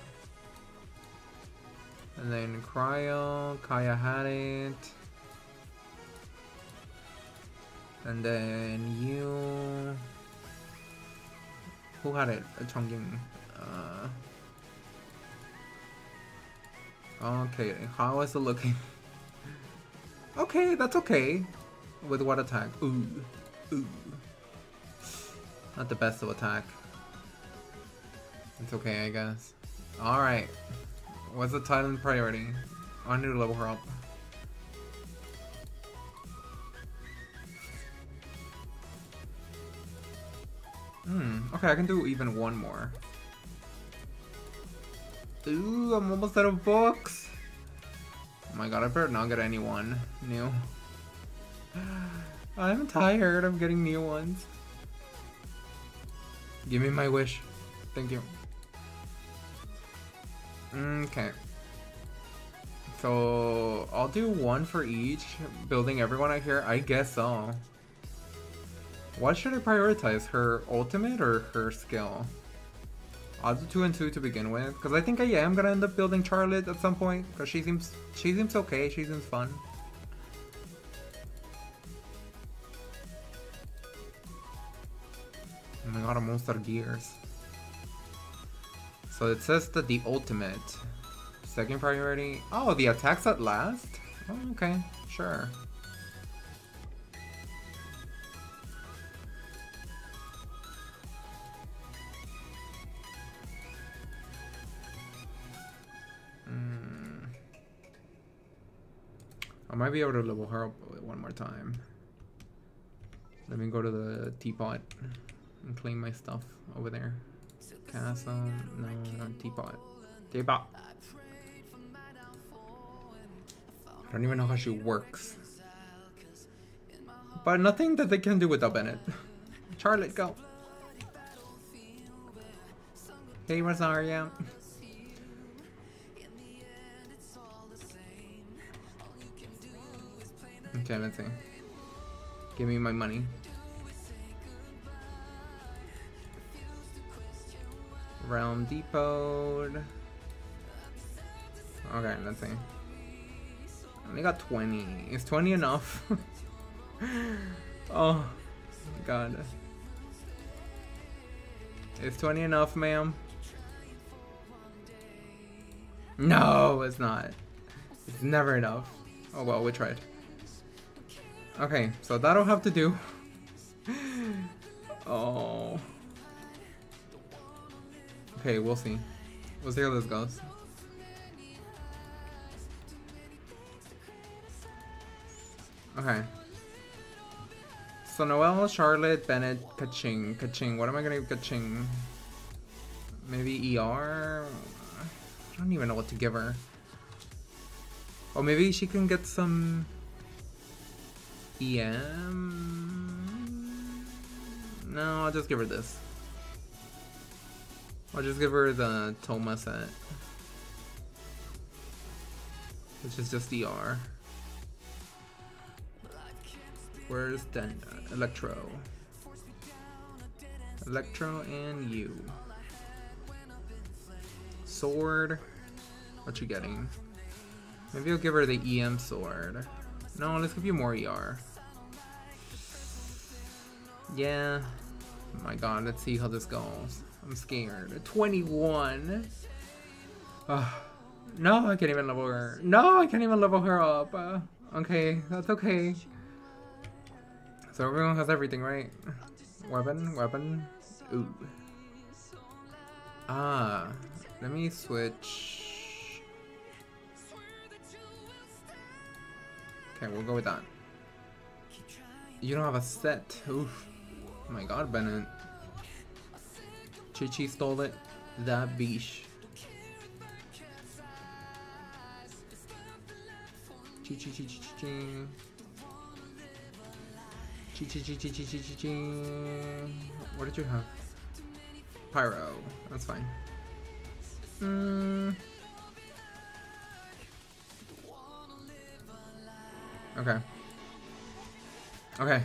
And then Cryo, Kaeya had it. And then you... Who had it? Chongyun. Uh... Okay, how is it looking? okay, that's okay. With what attack? Ooh. Ooh. Not the best of attack. It's okay, I guess. Alright. What's the talent priority? I need to level her up. Hmm, okay, I can do even one more. Ooh, I'm almost out of books! Oh my god, I better not get anyone new. I'm tired of getting new ones. Give me my wish. Thank you. Okay. So, I'll do one for each, building everyone out here. I guess so. What should I prioritize? Her ultimate or her skill? I'll do two and two to begin with, because I think I am gonna end up building Charlotte at some point, because she seems she seems okay, she seems fun. Oh my god, I'm gears. So it says that the ultimate. Second priority. Oh, the attacks at last? Oh, okay, sure. Mm. I might be able to level her up one more time. Let me go to the teapot and clean my stuff over there. Castle, no, teapot. Teapot. I don't even know how she works. But nothing that they can do without Bennett. Charlotte, go. Hey, Rosaria. Okay, let's see. Give me my money. Realm Depot. Okay, see. I only got 20. Is 20 enough? oh, God. Is 20 enough, ma'am? No, it's not. It's never enough. Oh well, we tried. Okay, so that'll have to do. oh. Okay, we'll see. We'll see how this goes. Okay. So Noelle, Charlotte, Bennett, Keqing, Keqing. What am I gonna give Keqing? Maybe ER? I don't even know what to give her. Or maybe she can get some EM? No, I'll just give her this. I'll just give her the Thoma set. Which is just ER. Where's Den Electro? Electro and you. Sword. What you getting? Maybe I'll give her the EM sword. No, let's give you more ER. Yeah. Oh my god, let's see how this goes. I'm scared. 21. Uh, no, I can't even level her. No, I can't even level her up. Uh, okay, that's okay. So everyone has everything, right? Weapon, weapon. Ooh. Ah, let me switch. Okay, we'll go with that. You don't have a set. Oof. Oh my god, Bennett. Qiqi stole it. That beach. Chi chi chi chi chi chi. Chi chi chi chi chi chi chi chi. What did you have? Pyro. That's fine. Mm. Okay. Okay.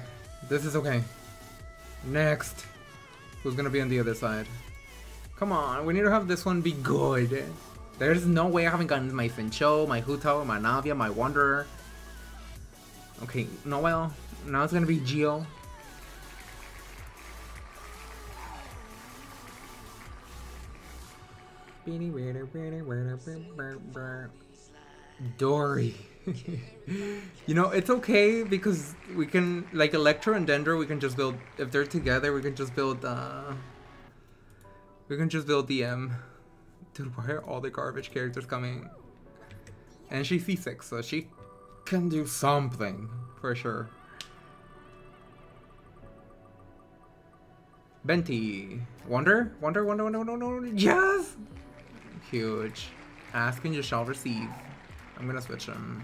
This is okay. Next. Who's gonna be on the other side? Come on, we need to have this one be good. There's no way I haven't gotten my Fincho, my Hu Tao, my Navia, my Wanderer. Okay, Noelle, now it's gonna be Geo. Dori. you know, it's okay because we can, like Electro and Dendro, we can just build, if they're together, we can just build, uh, we can just build DM. Dude, why are all the garbage characters coming? And she's C6, so she can do something, for sure. Venti. Wonder? Wonder, wonder, wonder, wonder, wonder. Yes! Huge. Ask and you shall receive. I'm gonna switch them.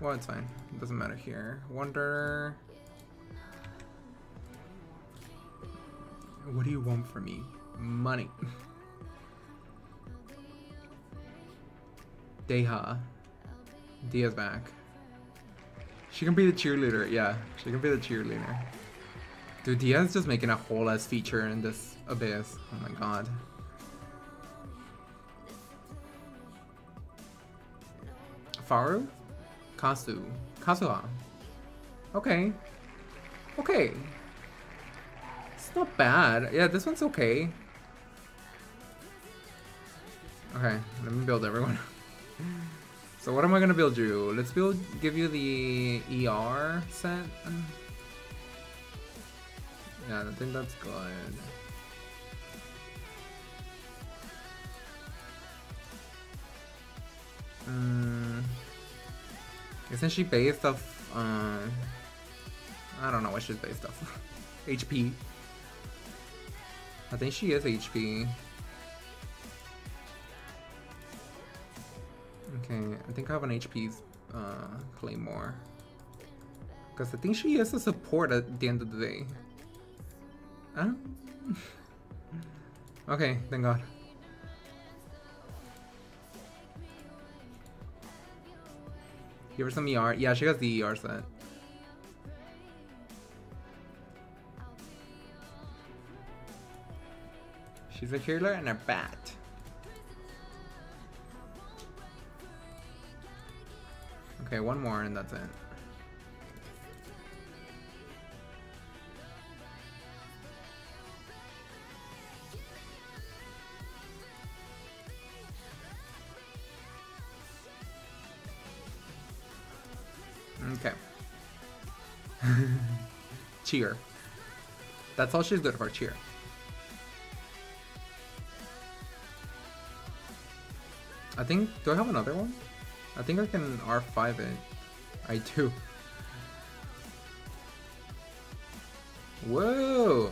Well, it's fine. It doesn't matter here. Wonder. What do you want from me? Money. Dehya. Dia's back. She can be the cheerleader. Yeah, she can be the cheerleader. Dude, Dia's just making a whole ass feature in this abyss. Oh my god. Faru? Kasu. Kazuha. Okay. Okay. It's not bad. Yeah, this one's okay. Okay, let me build everyone. so what am I gonna build you? Let's build, give you the ER set. Yeah, I think that's good. Mm, isn't she based off, uh, I don't know what she's based off. HP. I think she is HP. Okay, I think I have an HP's uh, Claymore. Because I think she is a support at the end of the day. Huh? okay, thank god. Give her some ER. Yeah, she has the ER set. She's a healer and a bat. Okay, one more and that's it. Okay. cheer. That's all she's good for, cheer. I think, do I have another one? I think I can R5 it. I do. Whoa!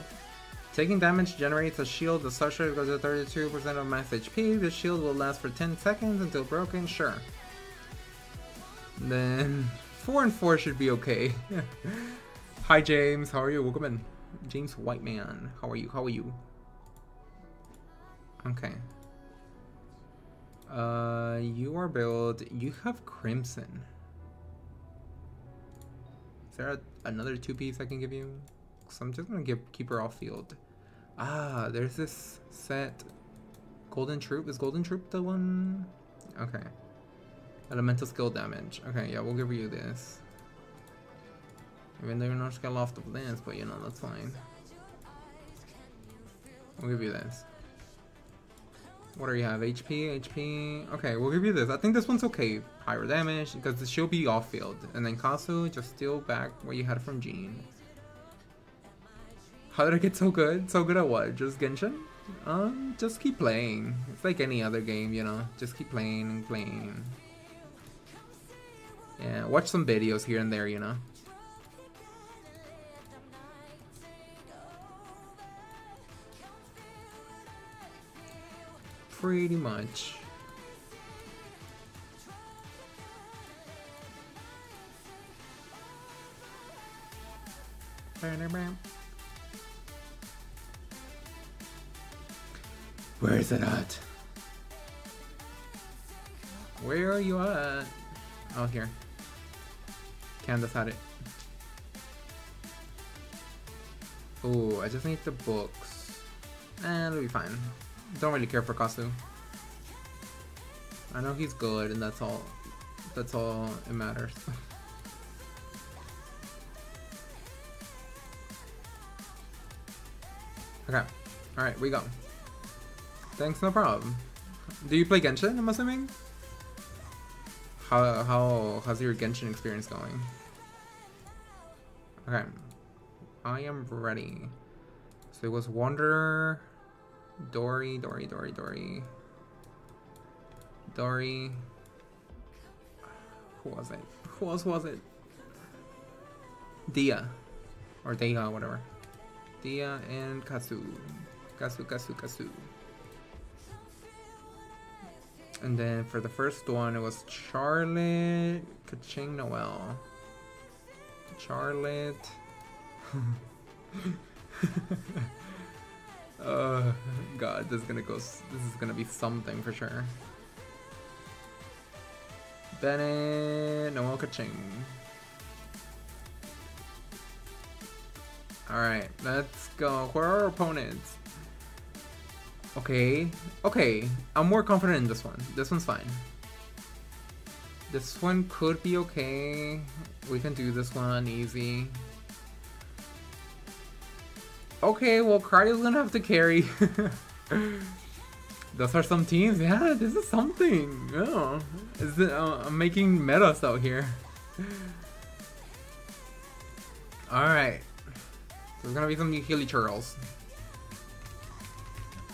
Taking damage generates a shield. The substrate goes to 32% of max HP. The shield will last for 10 seconds until broken. Sure. Then 4 and 4 should be okay. Hi James, how are you? Welcome in. James Whiteman, how are you? How are you? Okay. Uh, you are build. You have Crimson. Is there a, another two piece I can give you? So I'm just gonna give keep her off field. Ah, there's this set. Golden Troupe is Golden Troupe the one? Okay. Elemental skill damage. Okay, yeah, we'll give you this. Even though you're not skill off the lens, but you know that's fine. We'll give you this. What do you have? HP, HP. Okay, we'll give you this. I think this one's okay. Higher damage, because she'll be off field. And then Kasu, just steal back what you had from Jean. How did I get so good? So good at what? Just Genshin? Um, just keep playing. It's like any other game, you know? Just keep playing and playing. Yeah, watch some videos here and there, you know? pretty much. Where is it at? Where are you at? Oh, here. Candace had it. Oh, I just need the books. And it'll be fine. Don't really care for Kasu. I know he's good and that's all that's all it matters. okay. Alright, we go. Thanks, no problem. Do you play Genshin, I'm assuming? How, how, how's your Genshin experience going? Okay. I am ready. So it was Wanderer, Dori, Dori, Dori, Dori. Dori. Who was it? Who else was it? Dia. Or Dehya, whatever. Dia and Kasu. Kasu, Kasu, Kasu. And then for the first one, it was Charlotte Keqing Noelle. Charlotte. Oh god, this is gonna go. This is gonna be something for sure. Bennett, Noelle Keqing. Alright, let's go. Where are our opponents? Okay, okay. I'm more confident in this one. This one's fine. This one could be okay. We can do this one easy. Okay, well, Cardio's gonna have to carry. Those are some teams. Yeah, this is something. Oh, is it, uh, I'm making metas out here. Alright. There's gonna be some new Hilichurls.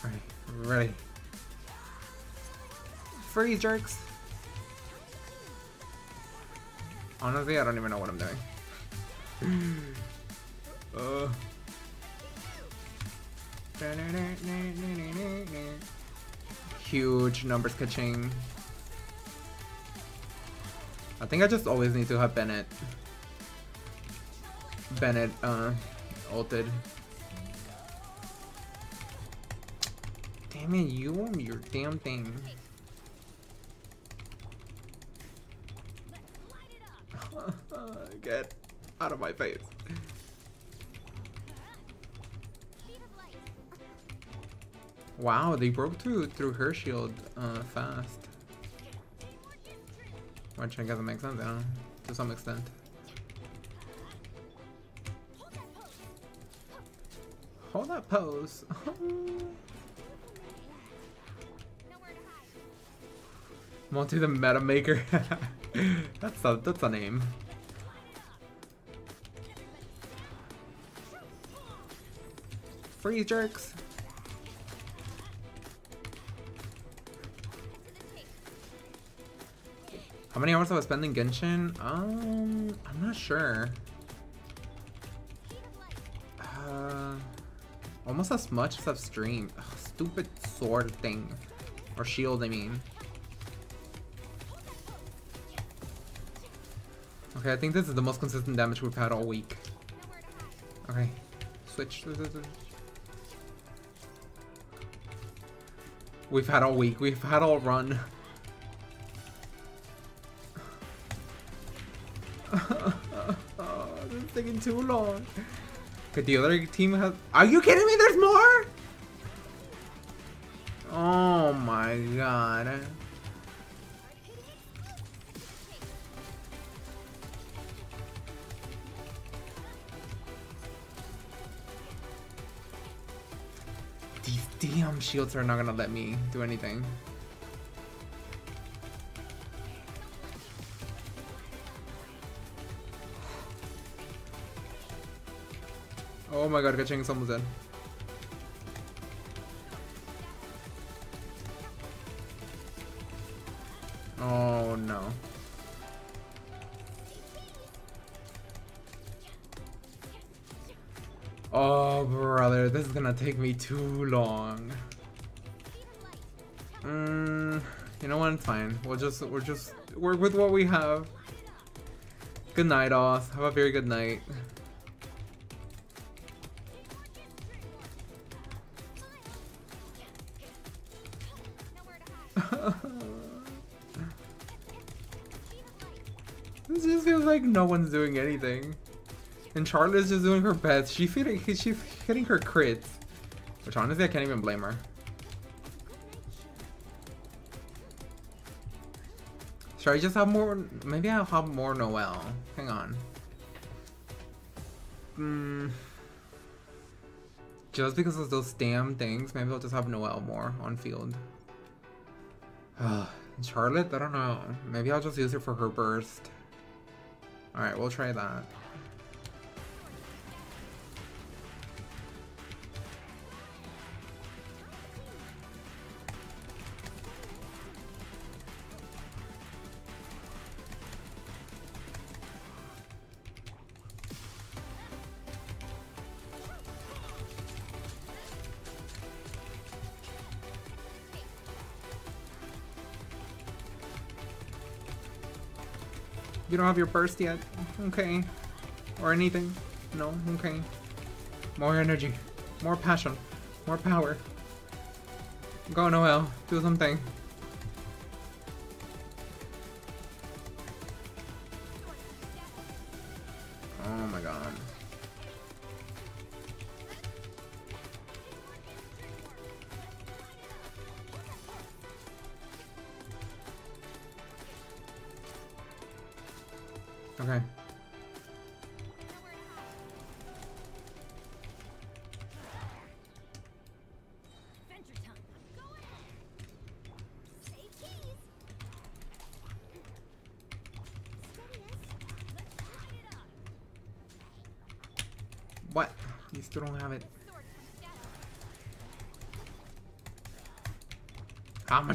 Alright, ready. Freeze jerks! Honestly, I don't even know what I'm doing. uh. Huge numbers Keqing. I think I just always need to have Bennett. Bennett, uh, ulted. Damn it, you and your damn thing. Get out of my face. Wow, they broke through through her shield uh, fast. Which I guess makes sense, know, to some extent. Hold that pose. Monty the Meta Maker. that's a that's a name. Freeze jerks. How many hours have I spent in Genshin? Um, I'm not sure. Uh, almost as much as I've streamed. Ugh, stupid sword thing. Or shield, I mean. Okay, I think this is the most consistent damage we've had all week. Okay, switch. We've had all week. We've had all run. oh, this is taking too long. Okay, the other team has. Are you kidding me? There's more? Shields are not gonna let me do anything. Oh my god, catching someone's in. Oh no. Oh brother, this is gonna take me too long. What? Fine. We'll just we'll just work with what we have. Good night, Oz. Have a very good night. this just feels like no one's doing anything. And Charlotte's just doing her best. She's hitting, she's hitting her crits. Which honestly, I can't even blame her. Should I just have more? Maybe I'll have more Noelle. Hang on. Hmm. Just because of those damn things, maybe I'll just have Noelle more on field. Charlotte? I don't know. Maybe I'll just use her for her burst. Alright, we'll try that. You don't have your burst yet? Okay. Or anything? No? Okay. More energy. More passion. More power. Go Noelle. Do something.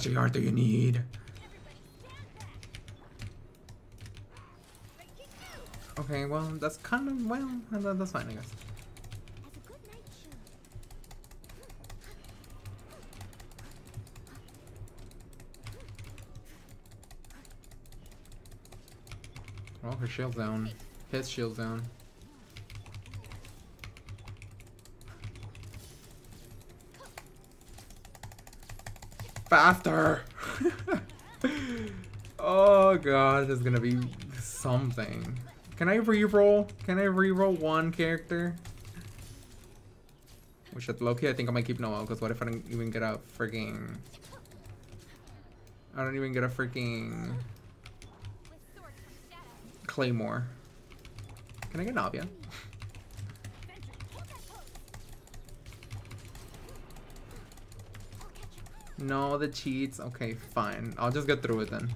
Much yard do you need? Okay, well, that's kind of, well, that's fine, I guess. Oh, her shield's down. His shield's down. Faster! oh god, this is gonna be something. Can I re-roll? Can I re-roll one character? Which at Loki, I think I might keep Noelle, because what if I don't even get a freaking... I don't even get a freaking... Claymore. Can I get Navia? No, the cheats. Okay, fine. I'll just get through it then.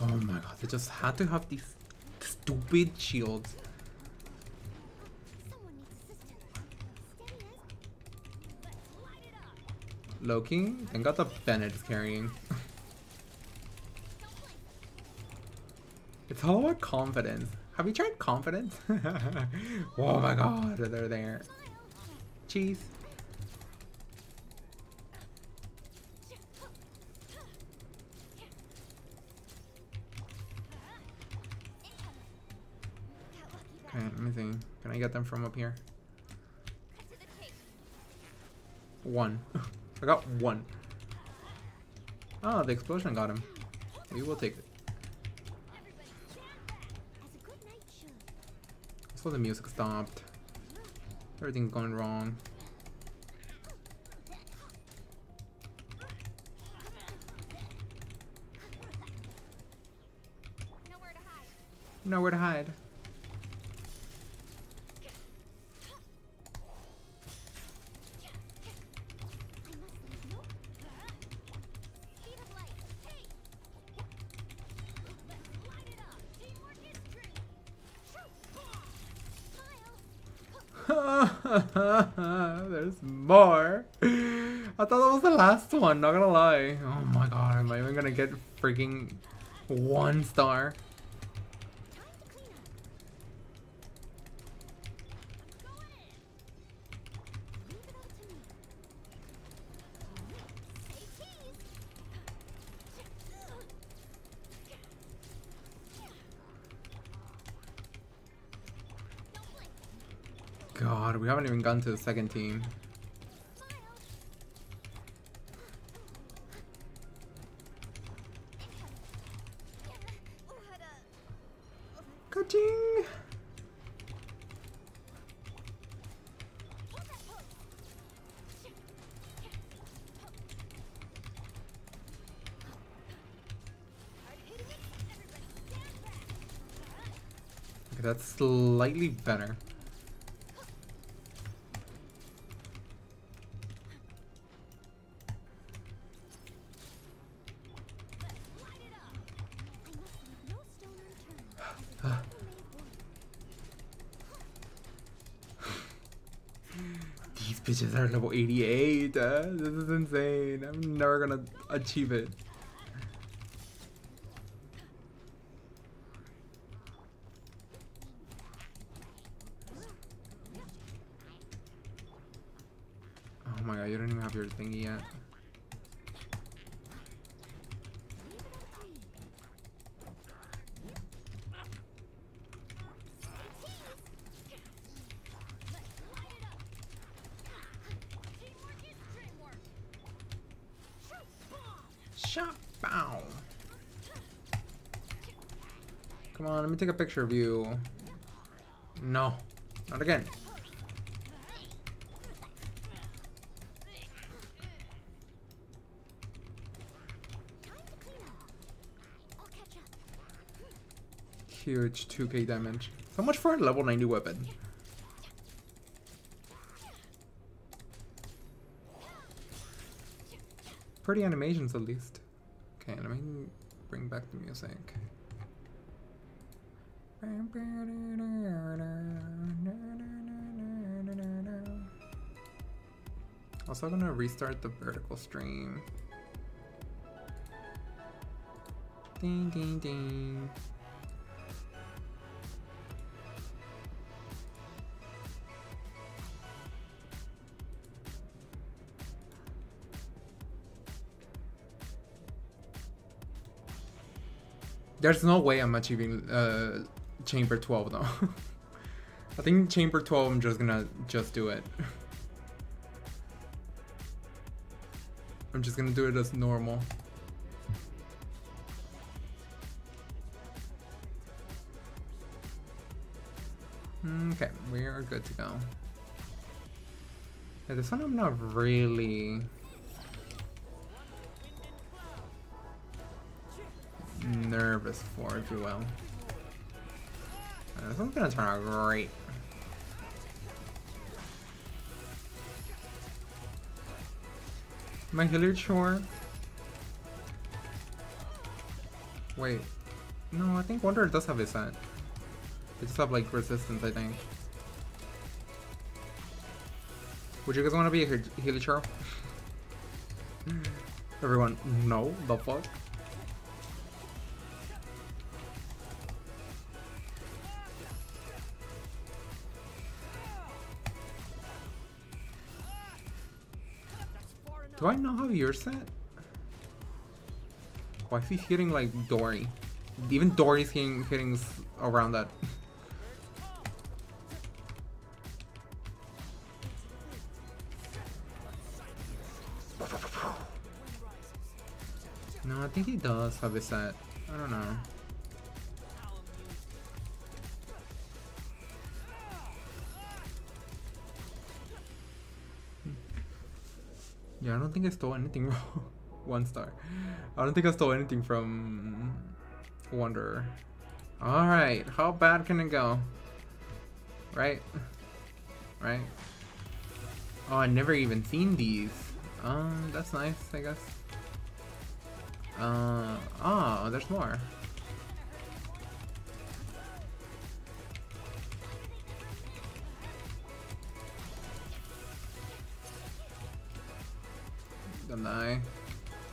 Oh my god, they just had to have these stupid shields. Loki, and got the Bennett carrying. it's all about confidence. Have you tried confidence? oh my god, they're there. Cheese. Okay, let me see. Can I get them from up here? One. I got one. Oh, the explosion got him. We will take it. So the music stopped. Everything's going wrong. Nowhere to hide. One, not gonna lie. Oh my god, am I even gonna get freaking one star? God, we haven't even gotten to the second team. Slightly better. These bitches are level 88. Uh, this is insane. I'm never gonna achieve it. Oh my god, you don't even yet. Shot bow. Come on, let me take a picture of you. No, not again. Huge 2k damage. So much for a level 90 weapon. Pretty animations at least. Okay, let me bring back the music. Also I'm gonna restart the vertical stream. Ding ding ding. There's no way I'm achieving uh, chamber 12 though. I think chamber 12 I'm just gonna just do it. I'm just gonna do it as normal. Okay, we are good to go. Yeah, this one I'm not really nervous for, if you will. Uh, this one's gonna turn out great. My healer sure. Wait. No, I think Wonder does have a set. They just have like resistance, I think. Would you guys want to be a Hilichurl? Everyone, no, the fuck? Do I not have your set? Why is he hitting like Dori? Even Dori's hitting, hitting around that. No, I think he does have a set. I don't know. Don't think I stole anything. One star. I don't think I stole anything from Wanderer. Alright, how bad can it go? Right? Right? Oh, I never even seen these. Um, that's nice, I guess. Uh, oh, there's more.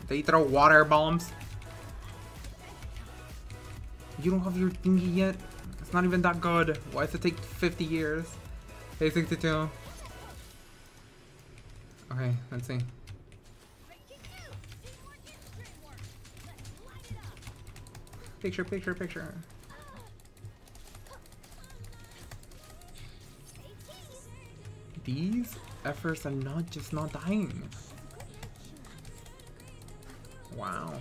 They throw water bombs. You don't have your thingy yet? It's not even that good. Why does it take 50 years? Hey, 62. Okay, let's see. Picture, picture, picture. These efforts are not just not dying. Wow.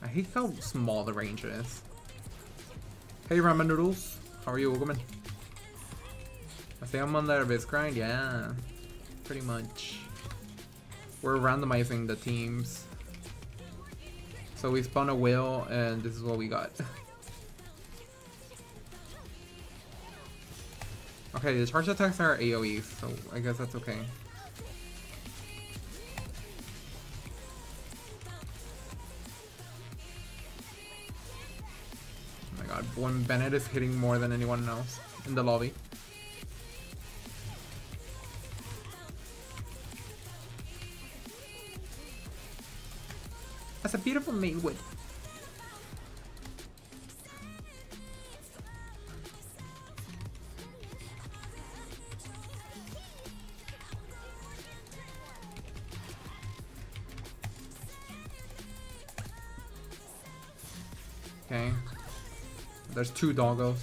I hate how small the range is. Hey ramen noodles, how are you, woman? I say I'm on the abyss grind, yeah. Pretty much. We're randomizing the teams. So we spun a wheel and this is what we got. Okay, the charge attacks are AoE, so I guess that's okay. Oh my god, when Bennett is hitting more than anyone else in the lobby. That's a beautiful Maywood. There's two doggos.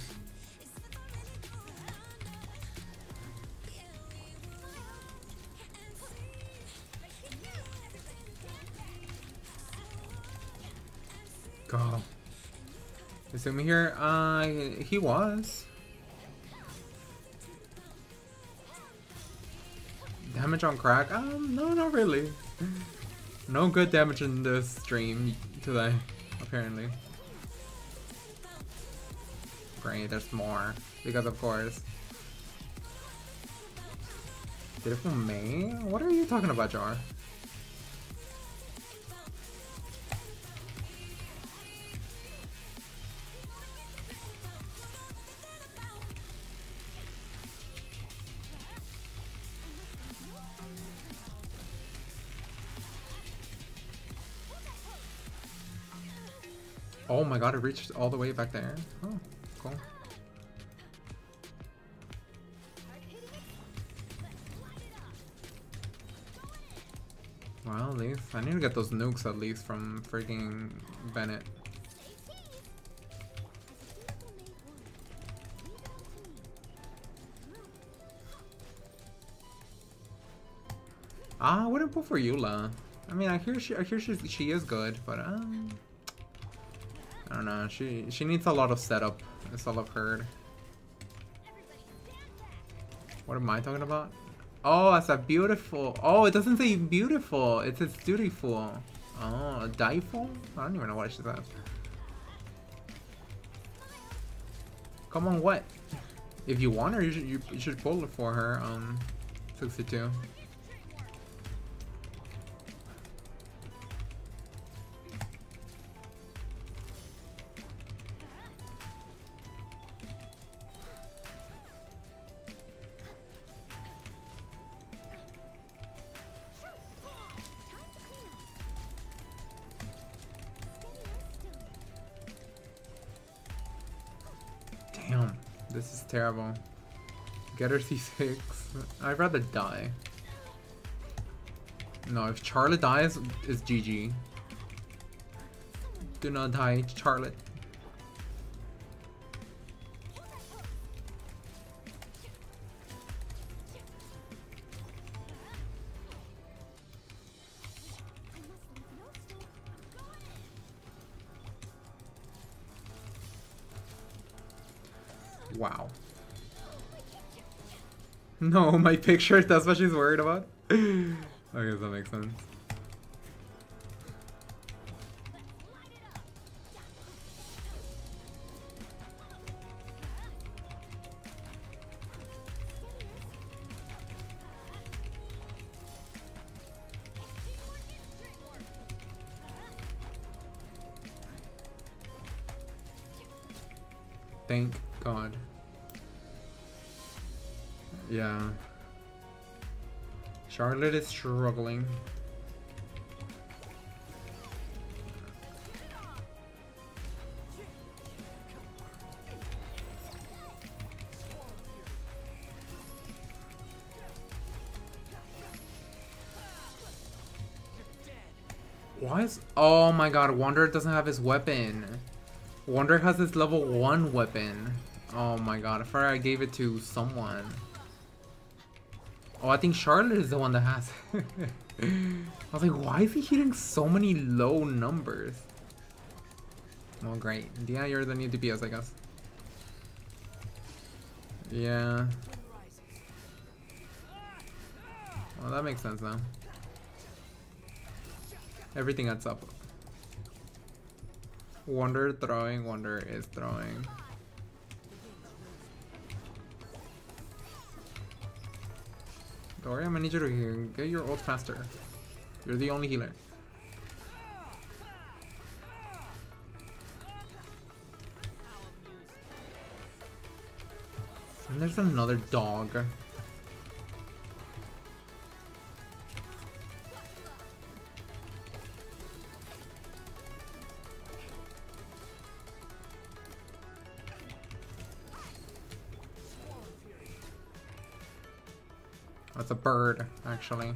Go. Is him here? Uh, he was. Damage on crack? Um, no, not really. No good damage in this stream today, apparently. Great, there's more. Because of course. Beautiful May? What are you talking about, Jar? Oh my god, it reached all the way back there. I need to get those nukes at least from freaking Bennett. Ah, I wouldn't put for Eula. I mean, I hear she, I hear she, she is good, but um, I don't know. She she needs a lot of setup. That's all I've heard. What am I talking about? Oh, it's a beautiful. Oh, it doesn't say beautiful. It says dutiful. Oh, a dieful? I don't even know what she says. Come on, what? If you want her, you should, you should pull it for her. Um, 62. Terrible. Get her C6. I'd rather die. No, if Charlotte dies, it's GG. Do not die, Charlotte. No, my picture, that's what she's worried about? okay, that makes sense. Thank God. Yeah. Charlotte is struggling. Why is... Oh my god, Wander doesn't have his weapon. Wander has his level 1 weapon. Oh my god, I thought I gave it to someone. Oh, I think Charlotte is the one that has I was like, why is he hitting so many low numbers? Well, great. Yeah, you're the new DPS, I guess. Yeah. Well, that makes sense now. Everything adds up. Wonder throwing, Wonder is throwing. Dori, I'm need you to get your ult faster. You're the only healer. And there's another dog. That's a bird, actually.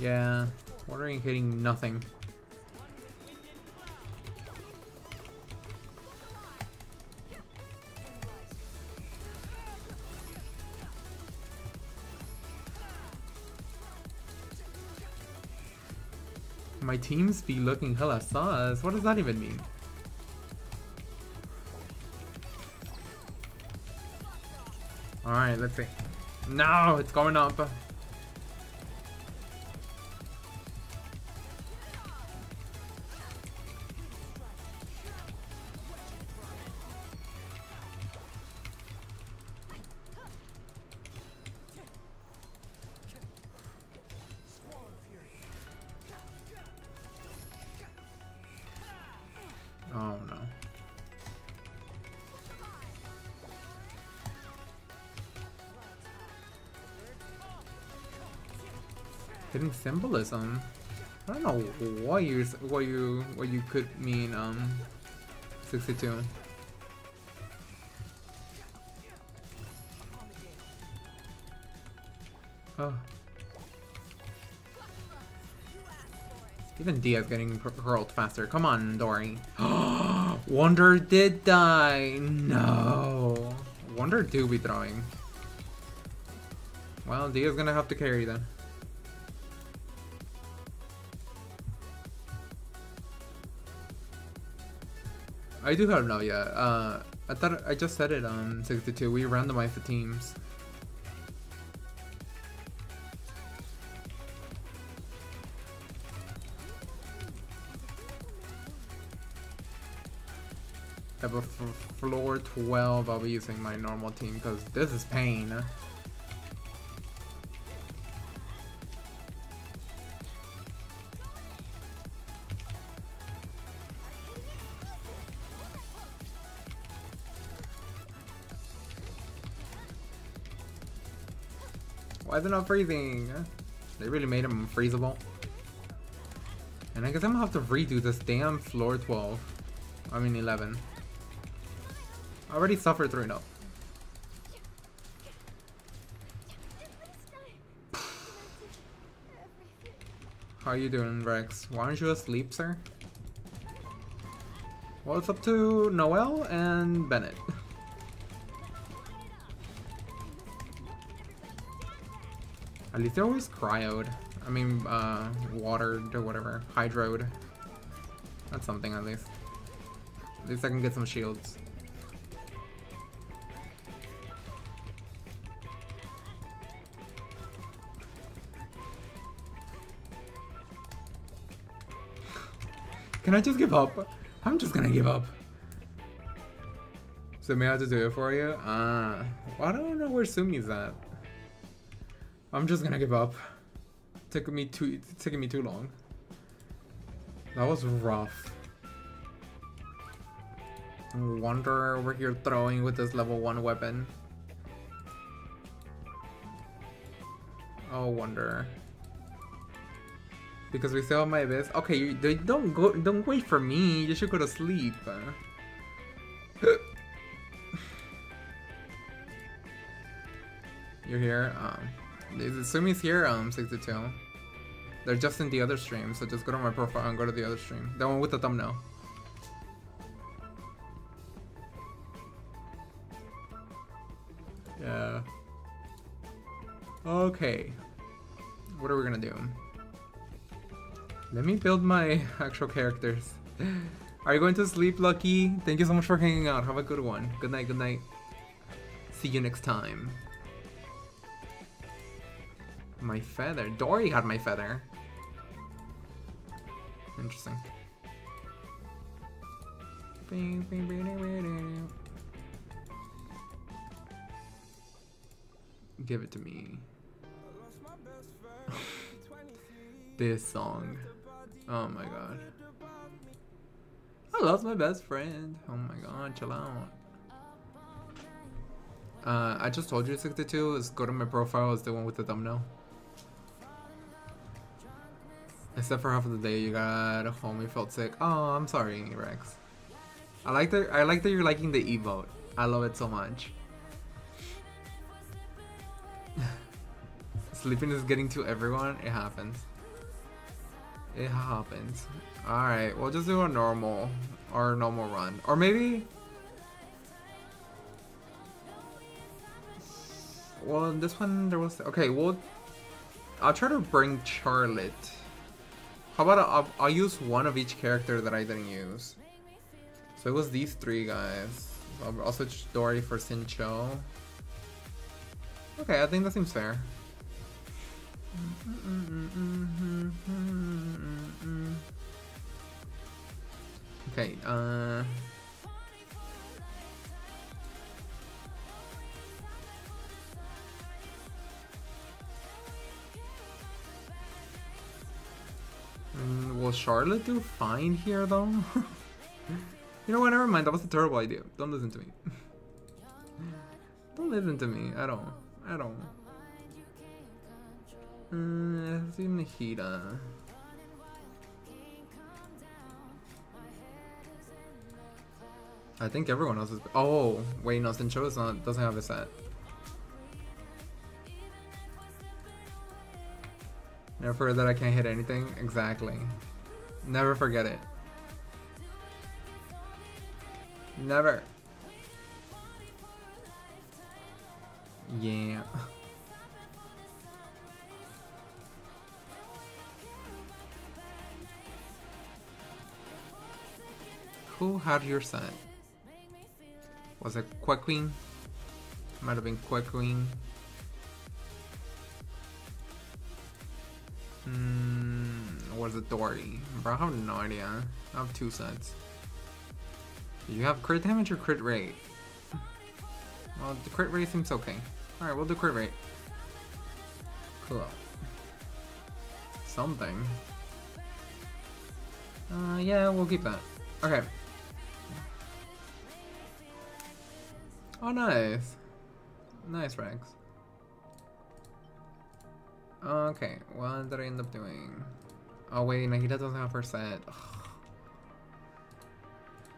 Yeah, watering hitting nothing. My teams be looking hella sus. What does that even mean? Alright, let's see. No, it's going up. Symbolism. I don't know what you what you what you could mean um 62. Oh. Even Dehya getting hurled faster. Come on, Dori. Wonder did die. No. Wonder do be throwing. Well, Dehya gonna have to carry then. I do have now, yeah. Uh, I thought I just said it on 62. We randomized the teams. A floor 12. I'll be using my normal team because this is pain. Why is it not freezing? They really made him freezable. And I guess I'm gonna have to redo this damn floor 12. I mean 11. I already suffered 3 0. How you doing, Rex? Why aren't you asleep, sir? Well, it's up to Noelle and Bennett. At least they're always cryoed. I mean, uh, watered or whatever. Hydroed. That's something at least. At least I can get some shields. Can I just give up? I'm just gonna give up. So may I have to do it for you? Uh, well, I don't know where Sumi's at. I'm just gonna give up. Took me too, taking me too long. That was rough. Wonder over here throwing with this level 1 weapon. Oh, Wonder. Because we still have my abyss. Okay, you, don't go. Don't wait for me. You should go to sleep. You're here. Um, Sumi's here. Um, 62. They're just in the other stream, so just go to my profile and go to the other stream. The one with the thumbnail. Yeah. Okay. What are we gonna do? Let me build my actual characters. Are you going to sleep, Lucky? Thank you so much for hanging out. Have a good one. Good night, good night. See you next time. My feather. Dori got my feather. Interesting. Give it to me. this song. Oh my god. I lost my best friend. Oh my god, chill out. Uh, I just told you 62 is go to my profile is the one with the thumbnail. Except for half of the day you got home, you felt sick. Oh, I'm sorry, Rex. I like that. I like that you're liking the emote. I love it so much. Sleeping is getting to everyone. It happens. It happens. Alright, we'll just do a normal or normal run. Or maybe Well, this one there was okay, well I'll try to bring Charlotte. How about I'll, I'll, use one of each character that I didn't use. So it was these three guys. I'll, I'll switch Dori for Xingqiu. Okay, I think that seems fair. Okay, uh... Mm, will Charlotte do fine here, though? you know what, never mind, that was a terrible idea. Don't listen to me. Don't listen to me at all. At all. Let's Nahida. I think everyone else is. Oh, wait, no, Xingqiu is not doesn't have a set. Never forget that I can't hit anything. Exactly. Never forget it. Never. Yeah. Who had your son? Was it Queen? Might have been Queen. Hmm, was it Dori? Bro, I have no idea. I have two sets. You have crit damage or crit rate? Well, the crit rate seems okay. Alright, we'll do crit rate. Cool. Something. Uh, yeah, we'll keep that. Okay. Oh, nice. Nice, Rex. Okay, what did I end up doing? Oh wait, Nahida doesn't have her set. Ugh.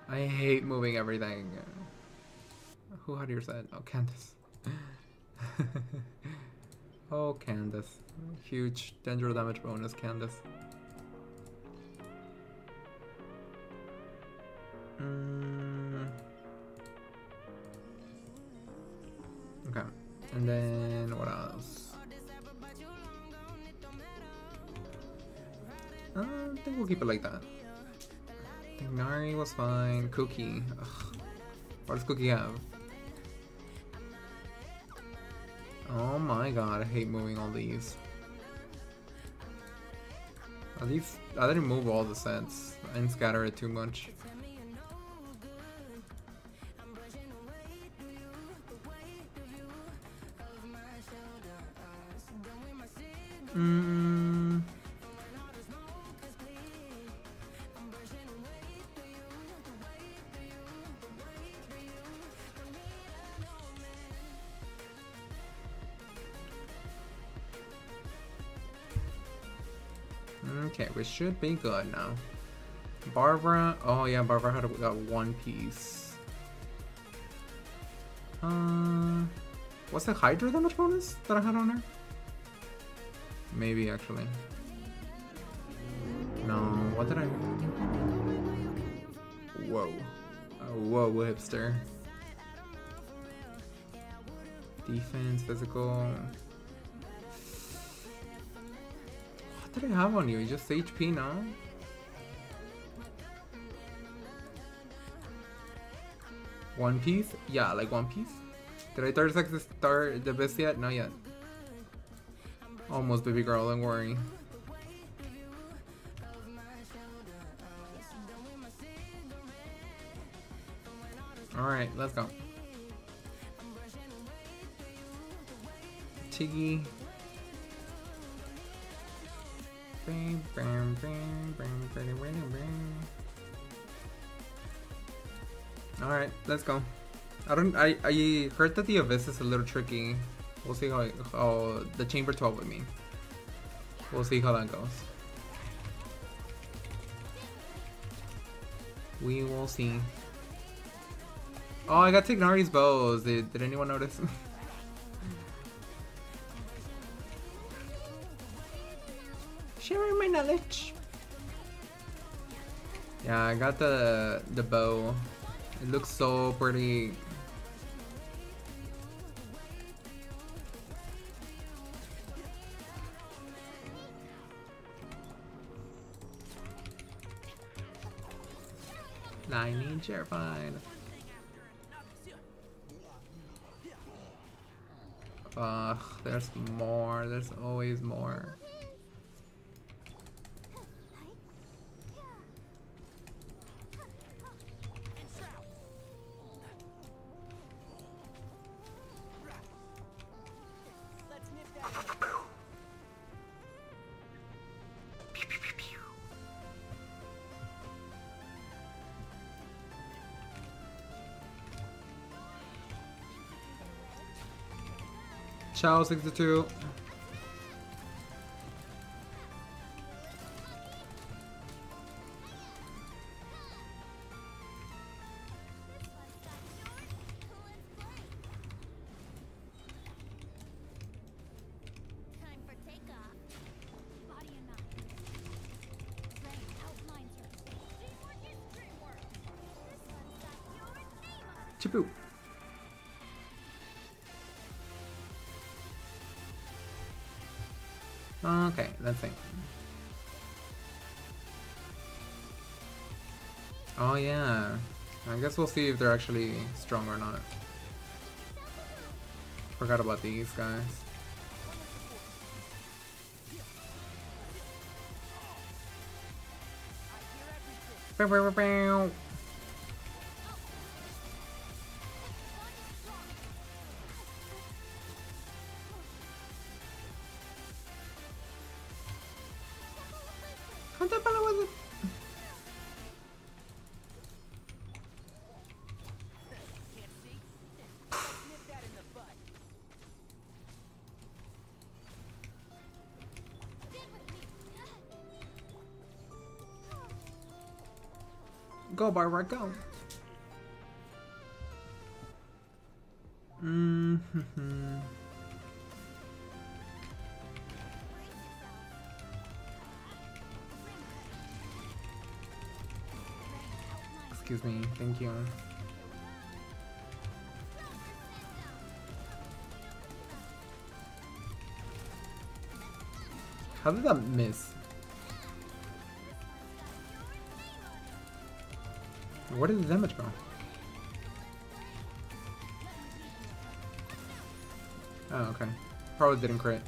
I hate moving everything. Who had your set? Oh, Candace. oh, Candace. Huge danger damage bonus, Candace. Mm. Okay. And then what else? I think we'll keep it like that. I think Nari was fine. Kuki. Ugh. What does Kuki have? Oh my god, I hate moving all these. At least I didn't move all the sets. I didn't scatter it too much. Mm. Okay, we should be good now. Barbara, oh yeah, Barbara had got one piece. Uh, what's the Hydro damage bonus that I had on her? Maybe actually. No, what did I? Whoa, uh, whoa, hipster. Defense, physical. What did I have on you? Just HP now? One Piece? Yeah, like One Piece. Did I like the start the best yet? Not yet. Almost, baby girl. Don't worry. All right, let's go. Tiggy. Alright, let's go. I don't I, I heard that the abyss is a little tricky. We'll see how how the chamber 12 with me. We'll see how that goes. We will see. Oh, I got Tignari's bows. Did, did anyone notice? Knowledge. Yeah, I got the the bow. It looks so pretty. Lightning terrified. Ugh, there's more. There's always more. Ciao 62. Guess we'll see if they're actually strong or not. Forgot about these guys. Bow, bow, bow, go by where I go. Mm hmm Excuse me, thank you. How did that miss? Where did the damage go? Oh, okay. Probably didn't crit.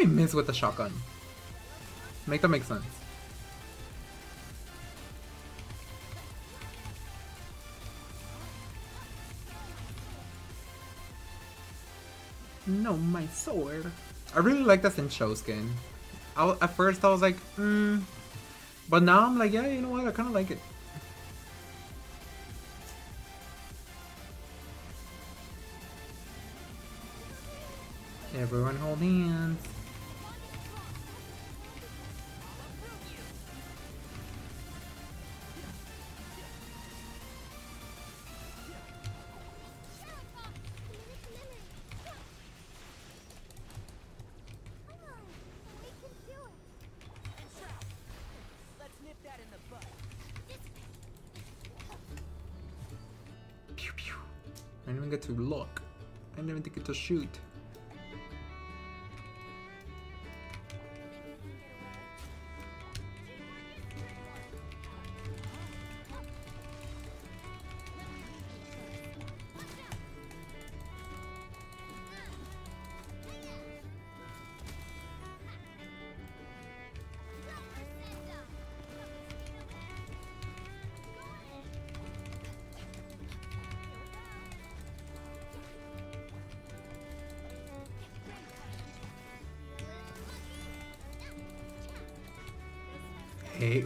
I miss with the shotgun? Make that make sense. No, my sword. I really like the Xingqiu skin. I, at first I was like, hmm. But now I'm like, yeah, you know what? I kind of like it. To shoot.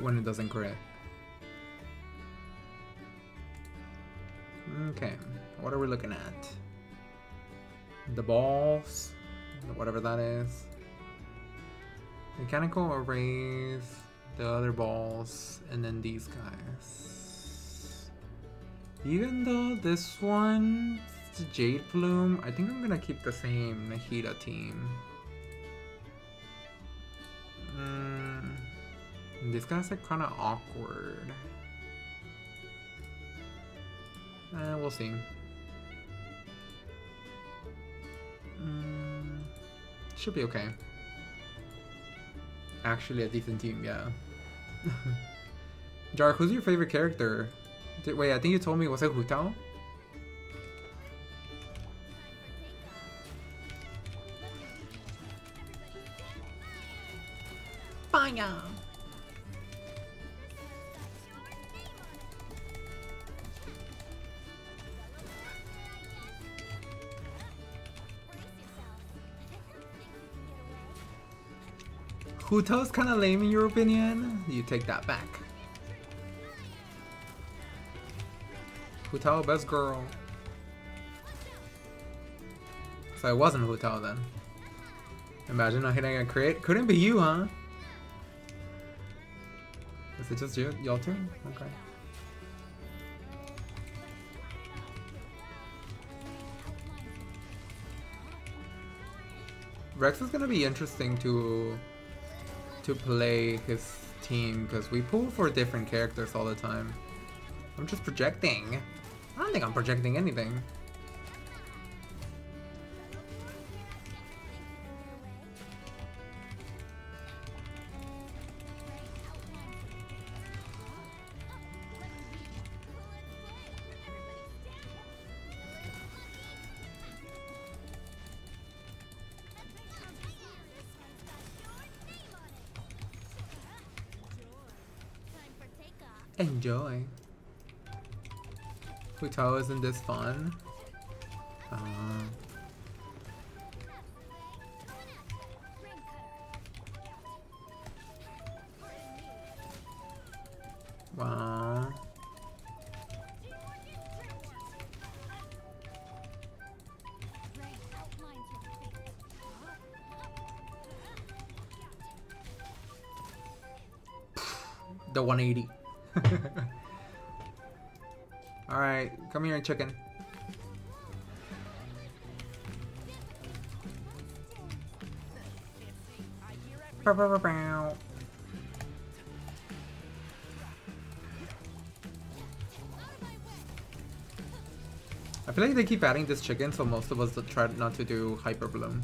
When it doesn't crit. Okay, what are we looking at? The balls, whatever that is. Mechanical arrays, the other balls, and then these guys. Even though this one, Jade Plume, I think I'm gonna keep the same Nahida team. Mm, this guy's like kind of awkward. Eh, we'll see. Mm, should be okay. Actually, a decent team, yeah. Jar, who's your favorite character? Did, wait, I think you told me was it Hu Tao? Hu Tao's kind of lame in your opinion? You take that back. Hu Tao, best girl. So it wasn't Hu Tao then. Imagine not hitting a crit. Couldn't be you, huh? Is it just you, y'all two? Okay. Rex is gonna be interesting to to play his team because we pull for different characters all the time. I'm just projecting. I don't think I'm projecting anything. enjoy. Hotel, isn't this fun? Uh. Wow. the 180. Here, chicken. I feel like they keep adding this chicken, so most of us try not to do Hyper Bloom.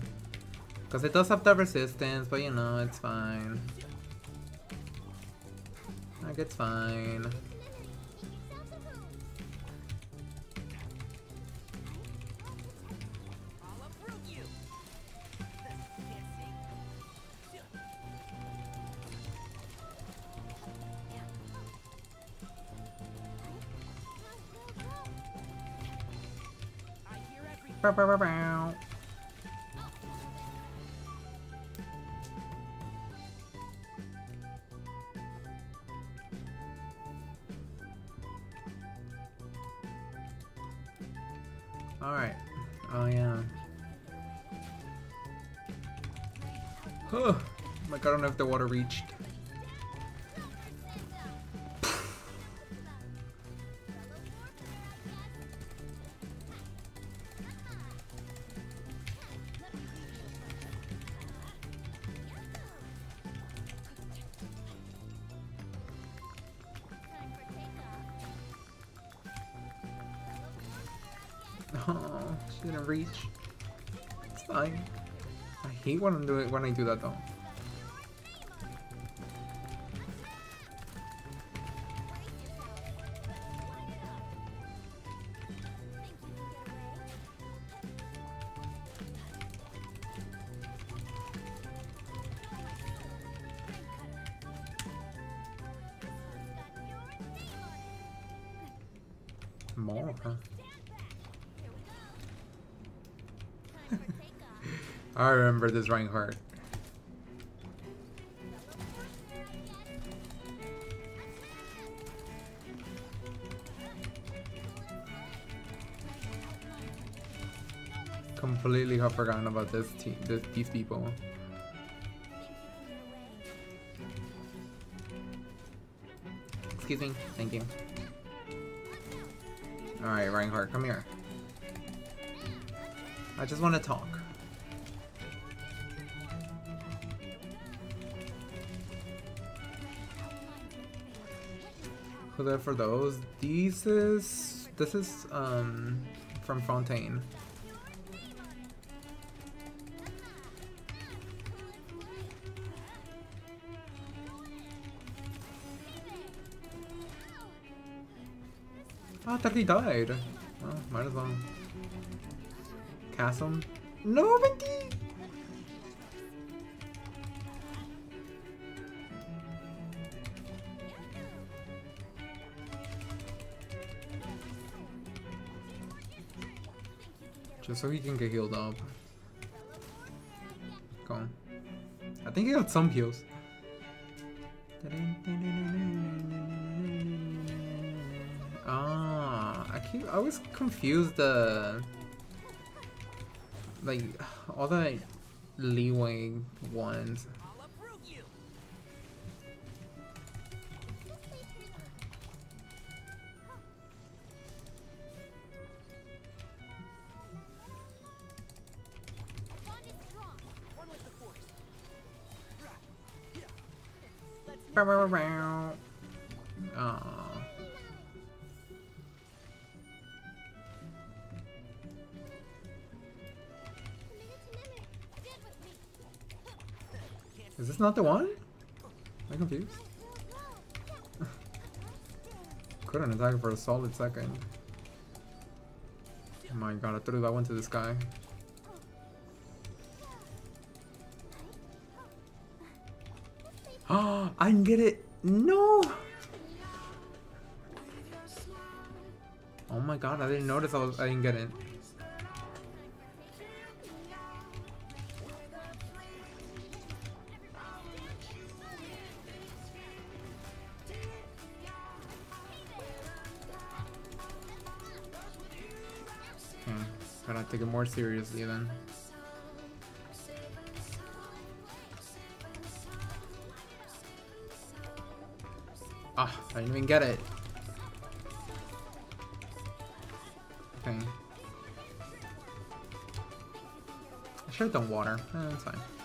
Because it does have the resistance, but you know, it's fine. Like, it's fine. Alright. Oh yeah. Oh my god, I don't know if the water reached. Reach. It's fine. I hate when I when I do that though. I remember this Reinhardt. Completely have forgotten about this team, this, these people. Excuse me, thank you. Alright, Reinhardt, come here. I just want to talk. So there for those, these is this is um from Fontaine. Oh, I thought he died. Well, might as well. Castle? No, so he can get healed up. Go on. I think he got some heals. Ah, I keep I always confused the like all the leeway ones. Not the one? Am I confused? Couldn't attack for a solid second. Oh my god, I threw that one to this guy. Oh, I can get it! No! Oh my god, I didn't notice I, was, I didn't get it. More seriously then. Ah, I didn't even get it. Okay. I should have done water. Eh, that's fine.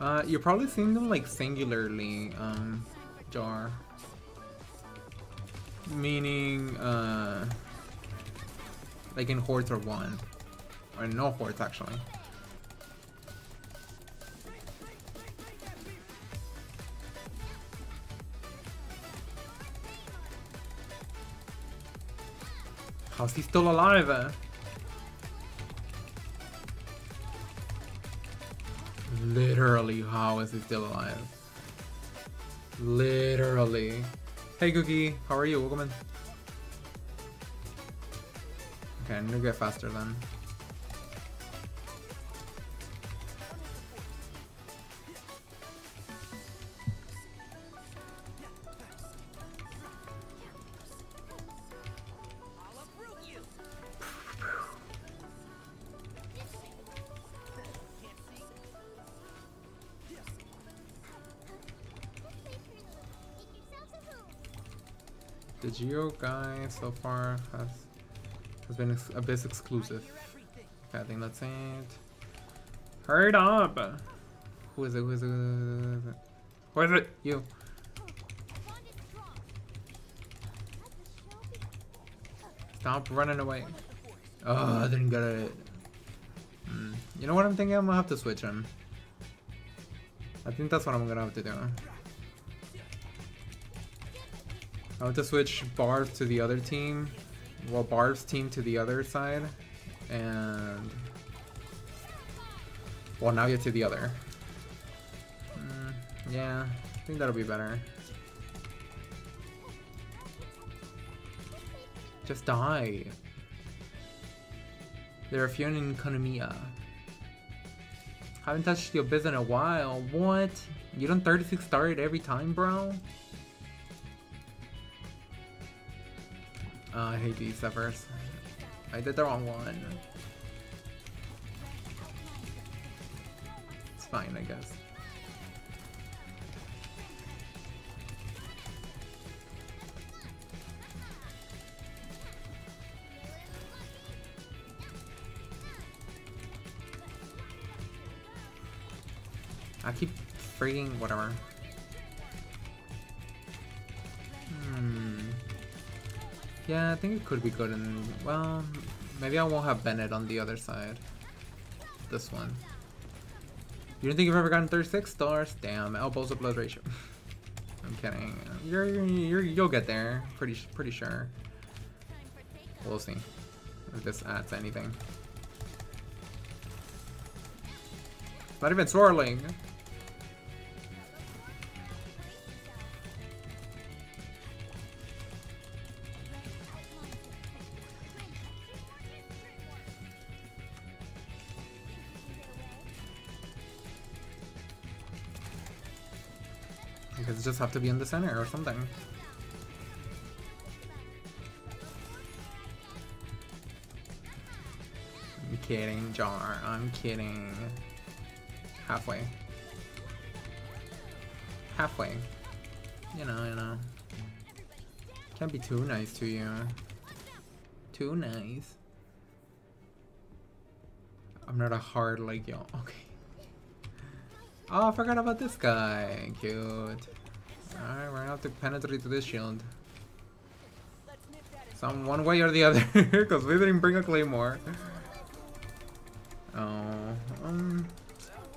Uh, you're probably seeing them like singularly, um, jar. Meaning, uh, like in hordes or one. Or no hordes actually. How's he still alive? Literally, how is he still alive? Literally. Hey Cookie, how are you? Welcome in. Okay, I need to get faster then. Geo guy so far has has been a bit exclusive. I think that's it. Hurry up! Who is it? Who is it? Who is it? You. Stop running away. Oh, I didn't get it. Hmm. You know what I'm thinking? I'm gonna have to switch him. I think that's what I'm gonna have to do. I have to switch Barb to the other team. Well, Barb's team to the other side. And... Well, now you're to the other. Mm, yeah, I think that'll be better. Just die. They're a few in Konomiya. Haven't touched your biz in a while. What? You don't 36 star it every time, bro? Uh, I hate these severs. I did the wrong one. It's fine, I guess. I keep freaking whatever. Yeah, I think it could be good and well, maybe I won't have Bennett on the other side. This one. You don't think you've ever gotten 36 stars? Damn, elbows to blood ratio. I'm kidding. You're, you're, you'll get there. Pretty pretty sure. We'll see if this adds anything. Not even swirling. Just have to be in the center or something. I'm kidding, Jar. I'm kidding. Halfway. Halfway. You know, you know. Can't be too nice to you. Too nice. I'm not a hard like y'all. Okay. Oh, I forgot about this guy. Cute. Alright, we're gonna have to penetrate to this shield. Some one way or the other, because we didn't bring a claymore. Oh, um,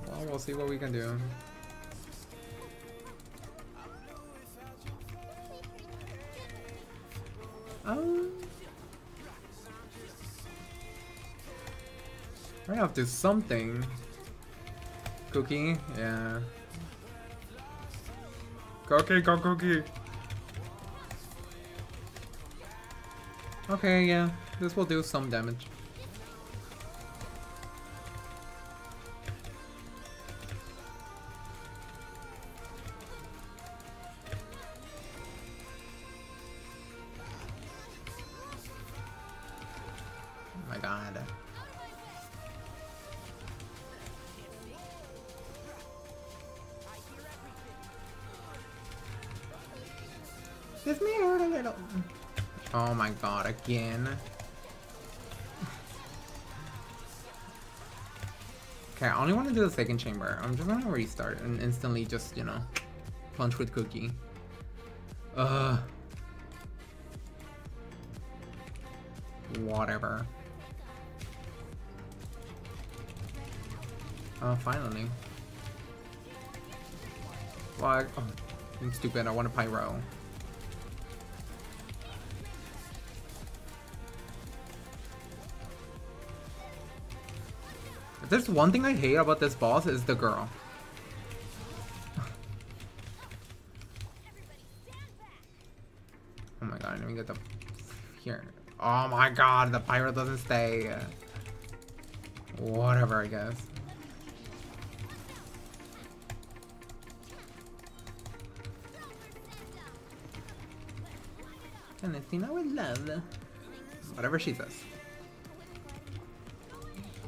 well, we'll see what we can do. Um, I have to do something. Kuki, yeah. Kuki, go Kuki. Okay, yeah, this will do some damage. Again. Okay, I only want to do the second chamber. I'm just gonna restart and instantly just, you know, punch with Kuki. Ugh. Whatever. Oh, finally. Why? Oh, I'm stupid. I want a pyro. There's one thing I hate about this boss is the girl. Oh my god, let me get the here. Oh my god, the pyro doesn't stay. Whatever, I guess. Anything I would love. Whatever she says.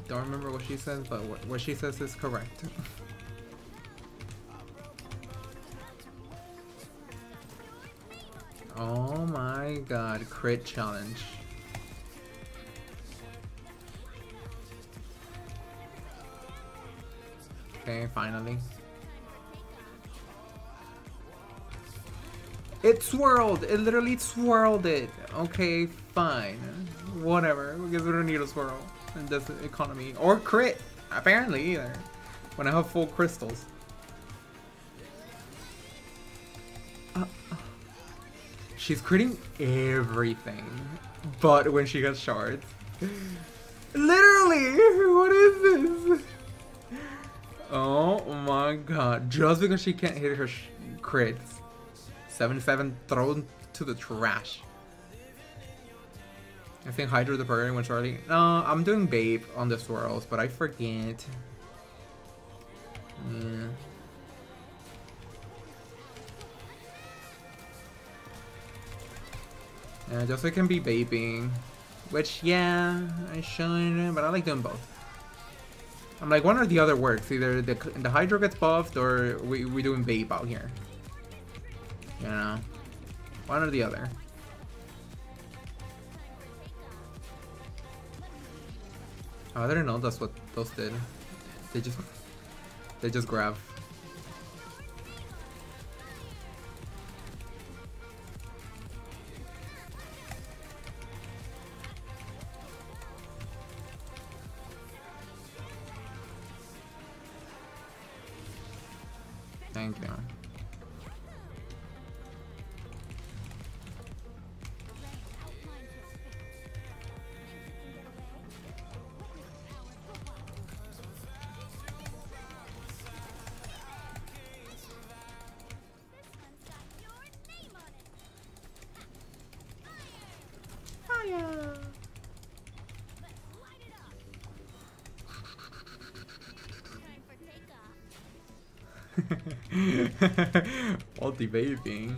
Don't remember what she says, but what, what she says is correct. oh my god, crit challenge. Okay, finally. It swirled! It literally swirled it! Okay, fine. Whatever, because we don't need a swirl in this economy. Or crit, apparently, either. When I have full crystals. Uh, she's critting everything. But when she gets shards. Literally! What is this? Oh my god. Just because she can't hit her crits. 7-7 thrown to the trash. I think Hydro the Burn went early. No, I'm doing Babe on the swirls, but I forget. Yeah. Yeah, just so I can be babing. Which, yeah, I should, but I like doing both. I'm like, one or the other works. Either the, the Hydro gets buffed or we, we doing Babe out here. You know? One or the other. I didn't know that's what those did. They just they just grab. Multi vaping.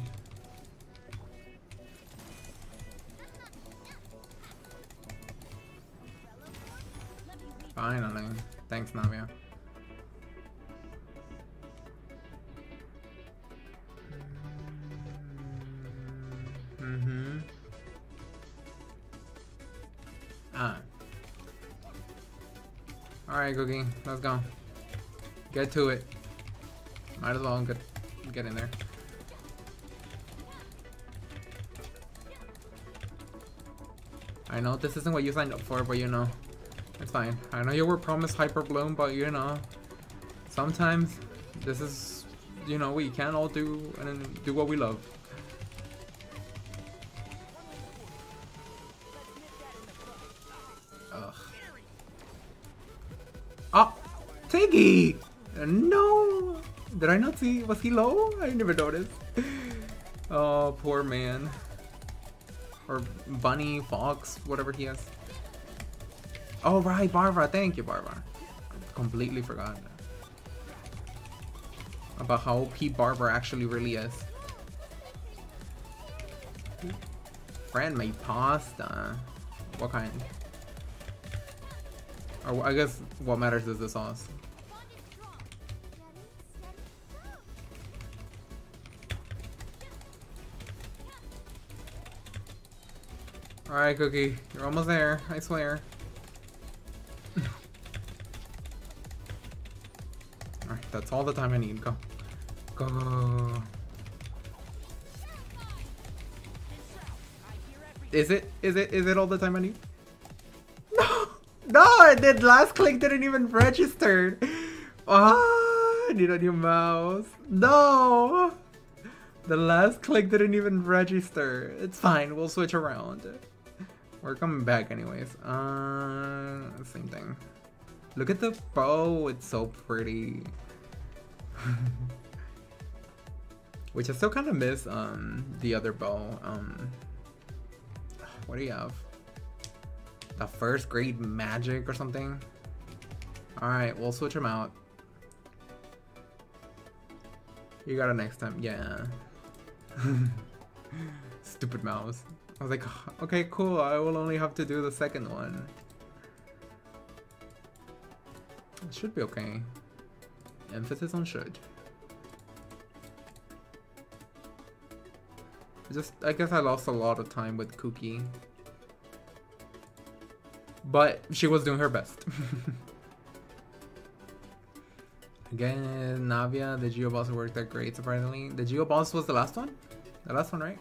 Finally. Thanks, Navia. Mm-hmm. Ah. Alright, Kuki. Let's go. Get to it. Might as well get get in there. I know this isn't what you signed up for, but you know, it's fine. I know you were promised Hyper Bloom, but you know, sometimes this is, you know, we can't all do and do what we love. Not see? Was he low? I never noticed. Oh, poor man. Or bunny, fox, whatever he has. Oh, right, Barbara. Thank you, Barbara. Completely forgot about how OP Barbara actually really is. Friend made pasta. What kind? Or I guess what matters is the sauce. Alright, Kuki. You're almost there, I swear. Alright, that's all the time I need. Go. Go, go, go. Is it? Is it? Is it all the time I need? No! No! The last click didn't even register! Ah! I need a new mouse. No! The last click didn't even register. It's fine, we'll switch around. We're coming back anyways. Uh, same thing. Look at the bow, it's so pretty. Which I still kind of miss um, the other bow. Um, what do you have? The first great magic or something? Alright, we'll switch them out. You got it next time. Yeah. Stupid mouse. I was like, okay, cool. I will only have to do the second one. It should be okay. Emphasis on should. Just, I guess I lost a lot of time with Kuki. But she was doing her best. Again, Navia, the Geo boss worked out great, surprisingly. The Geo boss was the last one? The last one, right?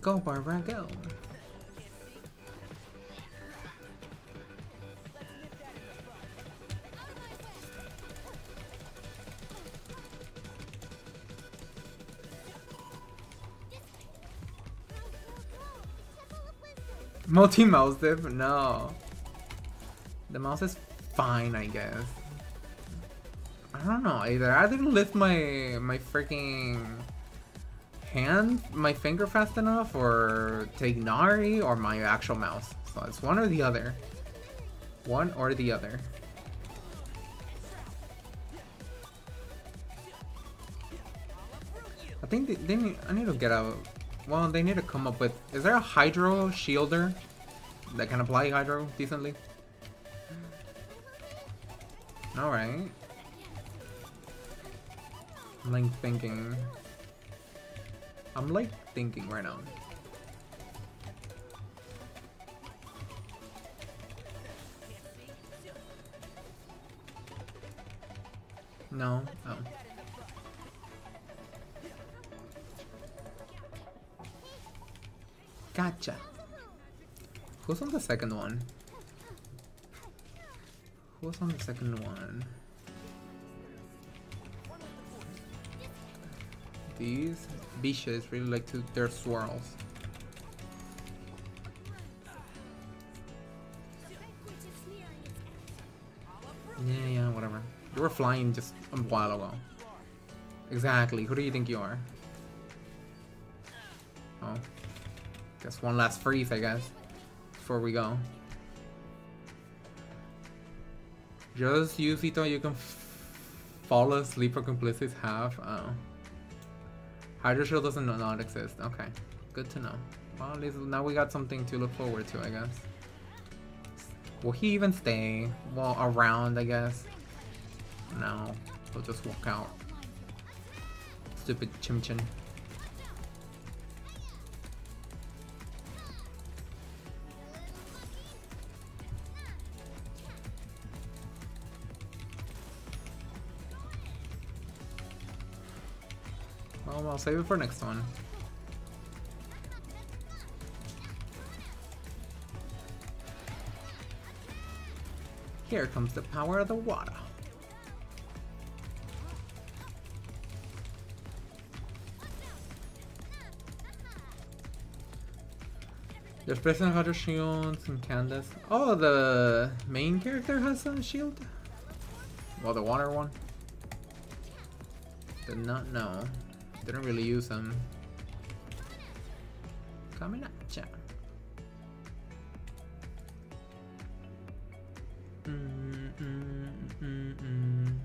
Go, Barbara, go. Multi mouse div? No. The mouse is fine, I guess. I don't know either. I didn't lift my my freaking hand, my finger fast enough, or Tignari, or my actual mouse. So it's one or the other. One or the other. I think they, they need, I need to get out. Well, they need to come up with. Is there a Hydro Shielder that can apply Hydro decently? Alright. I'm like thinking. I'm like thinking right now. No. Oh. Gotcha. Who's on the second one? Who's on the second one? These beaches really like to their swirls. Yeah, yeah, whatever. You were flying just a while ago. Exactly. Who do you think you are? Oh. Guess one last freeze, I guess. Before we go. Just use it you can fall asleep for complicits half. Oh. Hydro Shield doesn't not exist. Okay. Good to know. Well, at least now we got something to look forward to, I guess. Will he even stay? Well, around, I guess. No. He'll just walk out. Stupid Chimchin. Oh, I'll save it for next one. Here comes the power of the water. There's Hunter shields and Candace. Oh, the main character has a shield? Well, the water one? Did not know. Didn't really use them. Coming at ya. Mm, mm, mm, mm.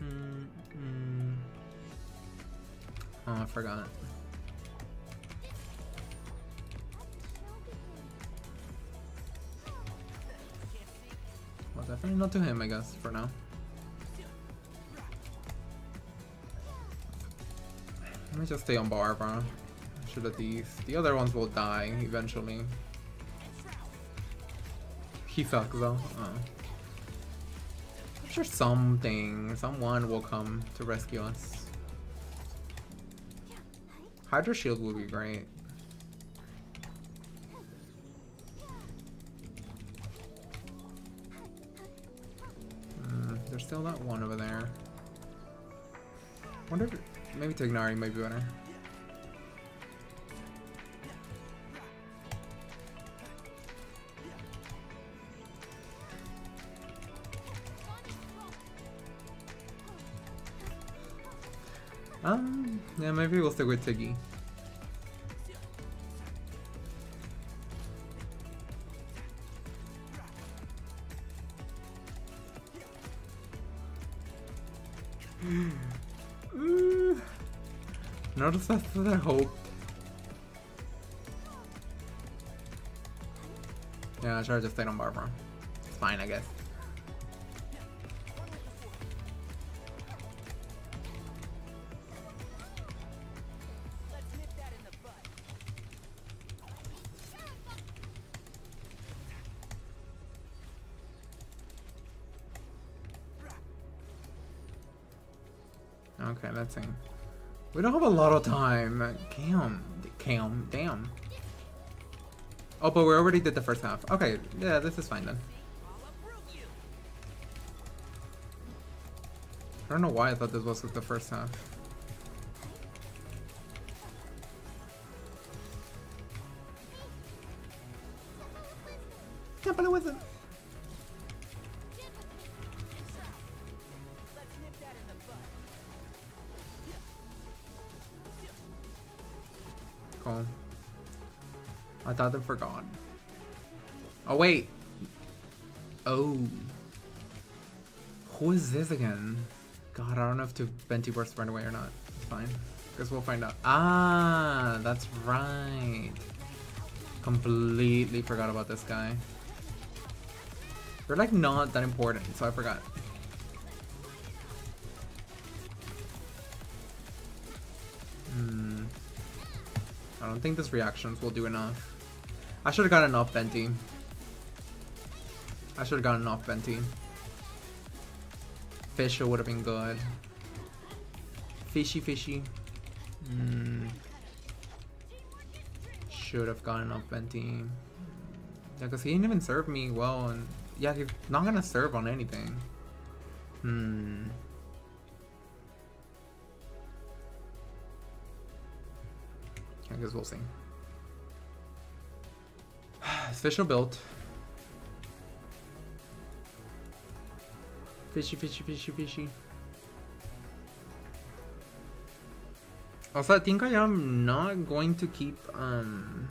Mm. Oh, I forgot. Well, definitely not to him, I guess, for now. Let me just stay on Barbara. Should have these. The other ones will die eventually. He sucks though. Oh. I'm sure something, someone will come to rescue us. Hydro Shield would be great. Mm, there's still that one over there. Wonder if maybe Tignari might be better. Um, yeah, maybe we'll stick with Tiggy. Not as fast as I hoped. Yeah, I should have just stayed on Barbara. It's fine, I guess. The. Okay, let's see. We don't have a lot of time. Cam. Cam. Damn. Oh, but we already did the first half. Okay, yeah, this is fine then. I don't know why I thought this was the first half. I thought they forgot. Oh, wait. Oh. Who is this again? God, I don't know if to Venti Burst run away or not. It's fine. Guess we'll find out. Ah, that's right. Completely forgot about this guy. They're like not that important, so I forgot. Hmm. I don't think this reactions will do enough. I should have gotten off Venti. I should have gotten off Venti. Fischl would have been good. Fishy, fishy. Mm. Should have gotten off Venti. Yeah, because he didn't even serve me well. And yeah, he's not gonna serve on anything. Hmm. I guess we'll see. Official built. Fishy, fishy, fishy, fishy. Also, I think I am not going to keep, um...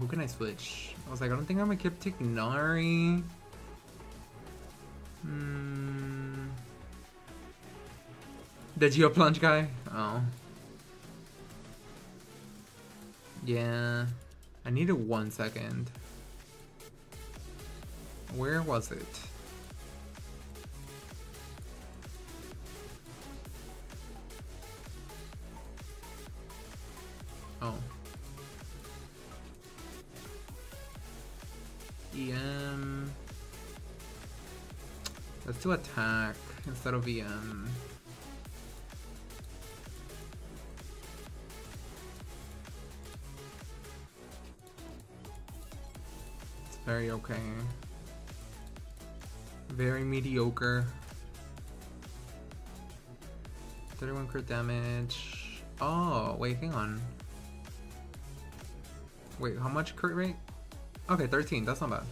Who can I switch? I was like, I don't think I'm gonna keep Tignari. Hmm... The Geoplunge guy? Oh. Yeah. I needed one second. Where was it? Oh. EM. Let's do attack instead of EM. Very okay. Very mediocre. 31 crit damage. Oh, wait, hang on. Wait, how much crit rate? Okay, 13, that's not bad.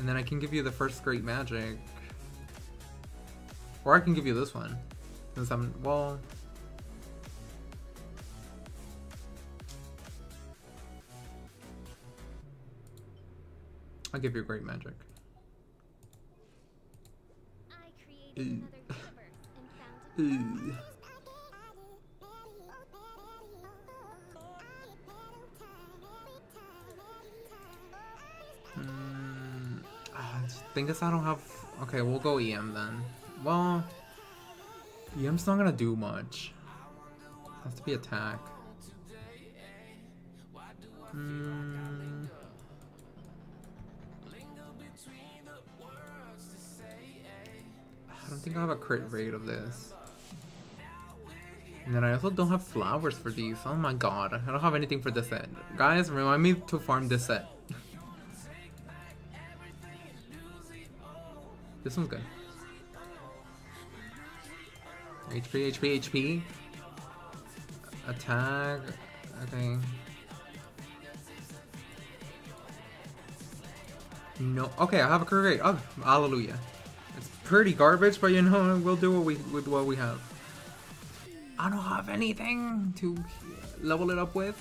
And then I can give you the first great magic. Or I can give you this one. Since I'm, well... I'll give you great magic. I created Ooh. another universe and found it. Ooh. Mm, ah, thing I don't have. Okay, we'll go EM then. Well, EM's not gonna do much. Has to be attack. Mm. Don't think I have a crit rate of this. And then I also don't have flowers for these. Oh my god, I don't have anything for this set. Guys, remind me to farm this set. this one's good. HP, HP, HP. Attack. Okay. No. Okay, I have a crit rate. Oh, hallelujah. Pretty garbage, but you know, we'll do what we with what we have. I don't have anything to level it up with.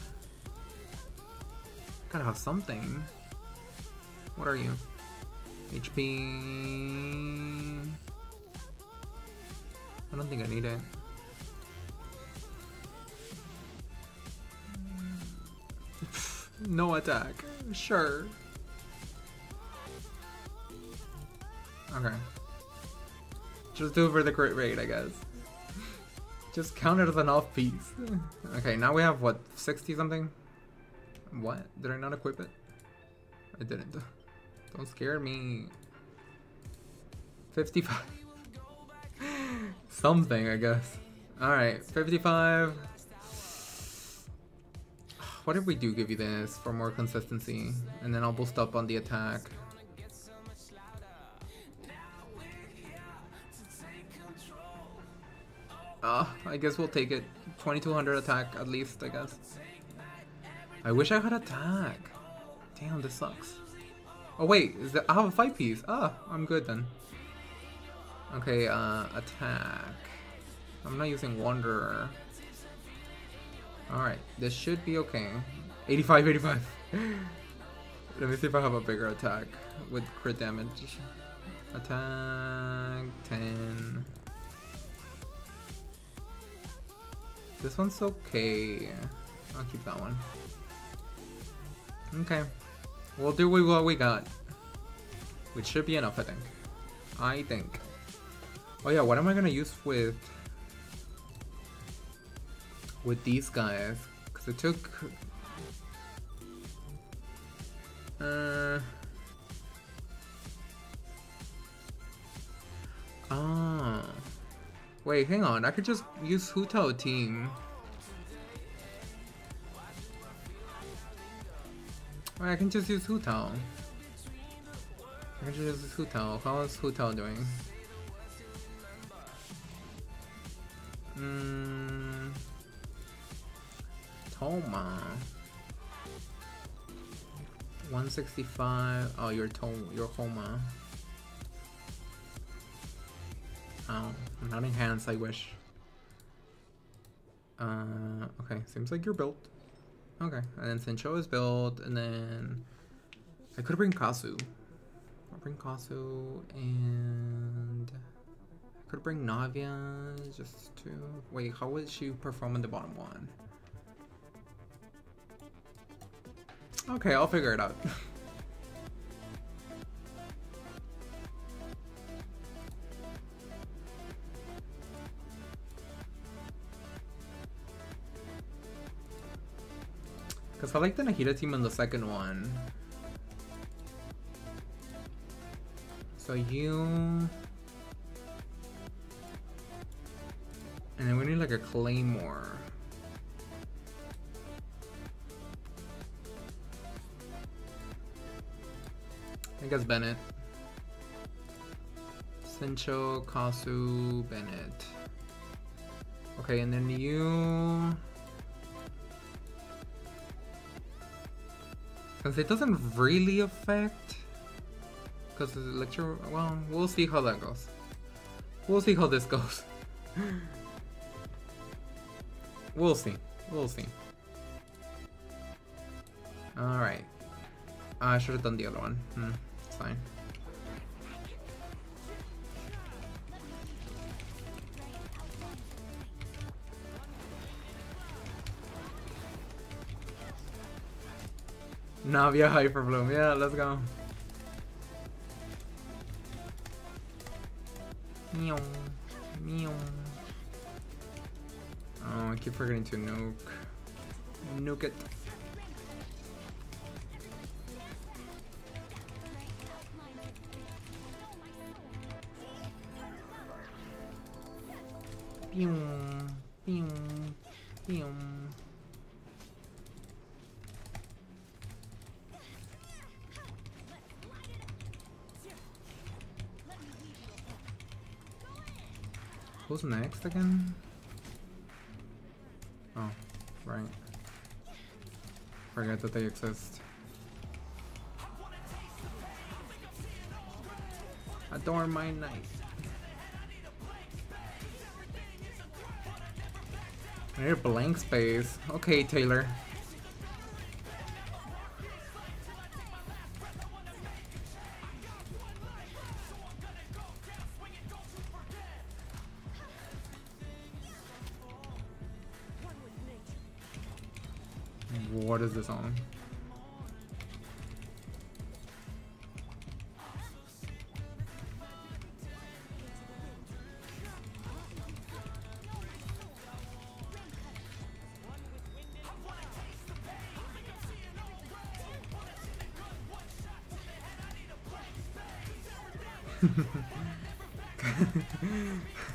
Gotta have something. What are you? HP. I don't think I need it. no attack. Sure. Okay. Just do it for the crit rate, I guess. Just count it as an off piece. Okay, now we have what, 60 something? What? Did I not equip it? I didn't. Don't scare me. 55. something, I guess. Alright, 55. What if we do give you this for more consistency? And then I'll boost up on the attack. Uh, I guess we'll take it. 2200 attack at least, I guess. I wish I had attack. Damn, this sucks. Oh wait, is that I have a five piece. Ah, I'm good then. Okay, uh, attack. I'm not using Wanderer. Alright, this should be okay. 85, 85. Let me see if I have a bigger attack with crit damage. Attack 10. This one's okay. I'll keep that one. Okay. We'll do with what we got. Which should be enough, I think. I think. Oh yeah, what am I gonna use with... With these guys? Because it took... Uh... Ah... Wait, hang on. I could just use Hu Tao team. Wait, I can just use Hu Tao. I can just use Hu Tao. How is Hu Tao doing? Hmm. Thoma. 165. Oh, you're Tom. You're Homa. Oh, not enhanced, I wish. Uh, okay, seems like you're built. Okay, and then Xingqiu is built, and then I could bring Kasu. I'll bring Kasu, and I could bring Navia just to wait. How would she perform in the bottom one? Okay, I'll figure it out. Because I like the Nahida team in the second one. So you... And then we need like a Claymore. I think that's Bennett. Xingqiu, Kasu, Bennett. Okay, and then you. Since it doesn't really affect. Because the lecture. Well, we'll see how that goes. We'll see how this goes. we'll see. We'll see. Alright. I should have done the other one. Hmm, it's fine. Navia Hyper Bloom. Yeah, let's go. Meow. Meow. Oh, I keep forgetting to nuke. Nuke it. Pew, pew. Next again? Oh, right. Forget that they exist. Adorn my need a blank space. Okay, Taylor.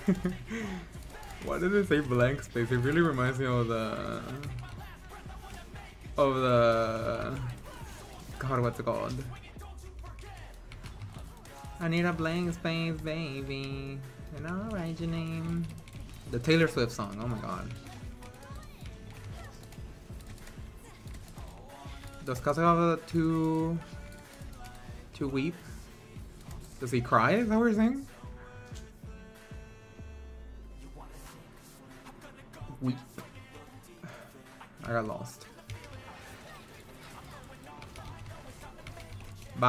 Why did it say blank space? It really reminds me of the of the God, what's it called? I need a blank space, baby. And I'll write your name. The Taylor Swift song. Oh my god. Does Kazu have a to weep? Does he cry? Is that what you're saying?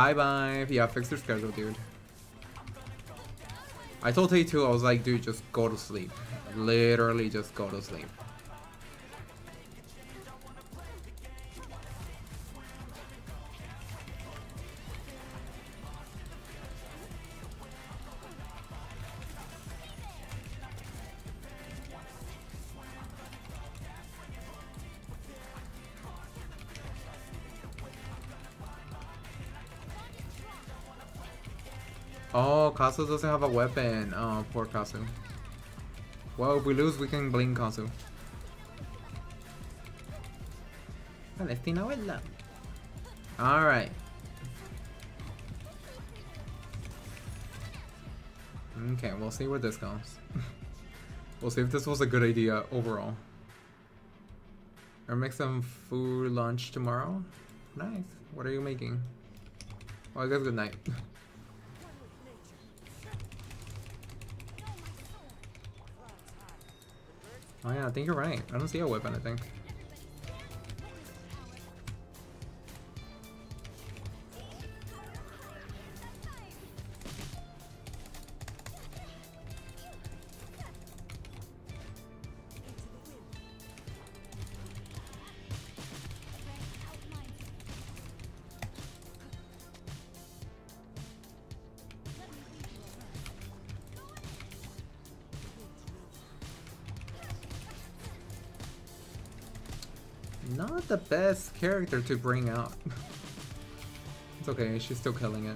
Bye bye. Yeah, fix your schedule, dude. I told A2, I was like, dude, just go to sleep. Literally, just go to sleep. Kasu doesn't have a weapon. Oh, poor Kasu. Well, if we lose, we can blink Kasu. Alright. Okay, we'll see where this goes. we'll see if this was a good idea overall. Or make some food lunch tomorrow. Nice. What are you making? Well, I guess good night. yeah, I think you're right. I don't see a weapon, I character to bring out. it's okay, she's still killing it.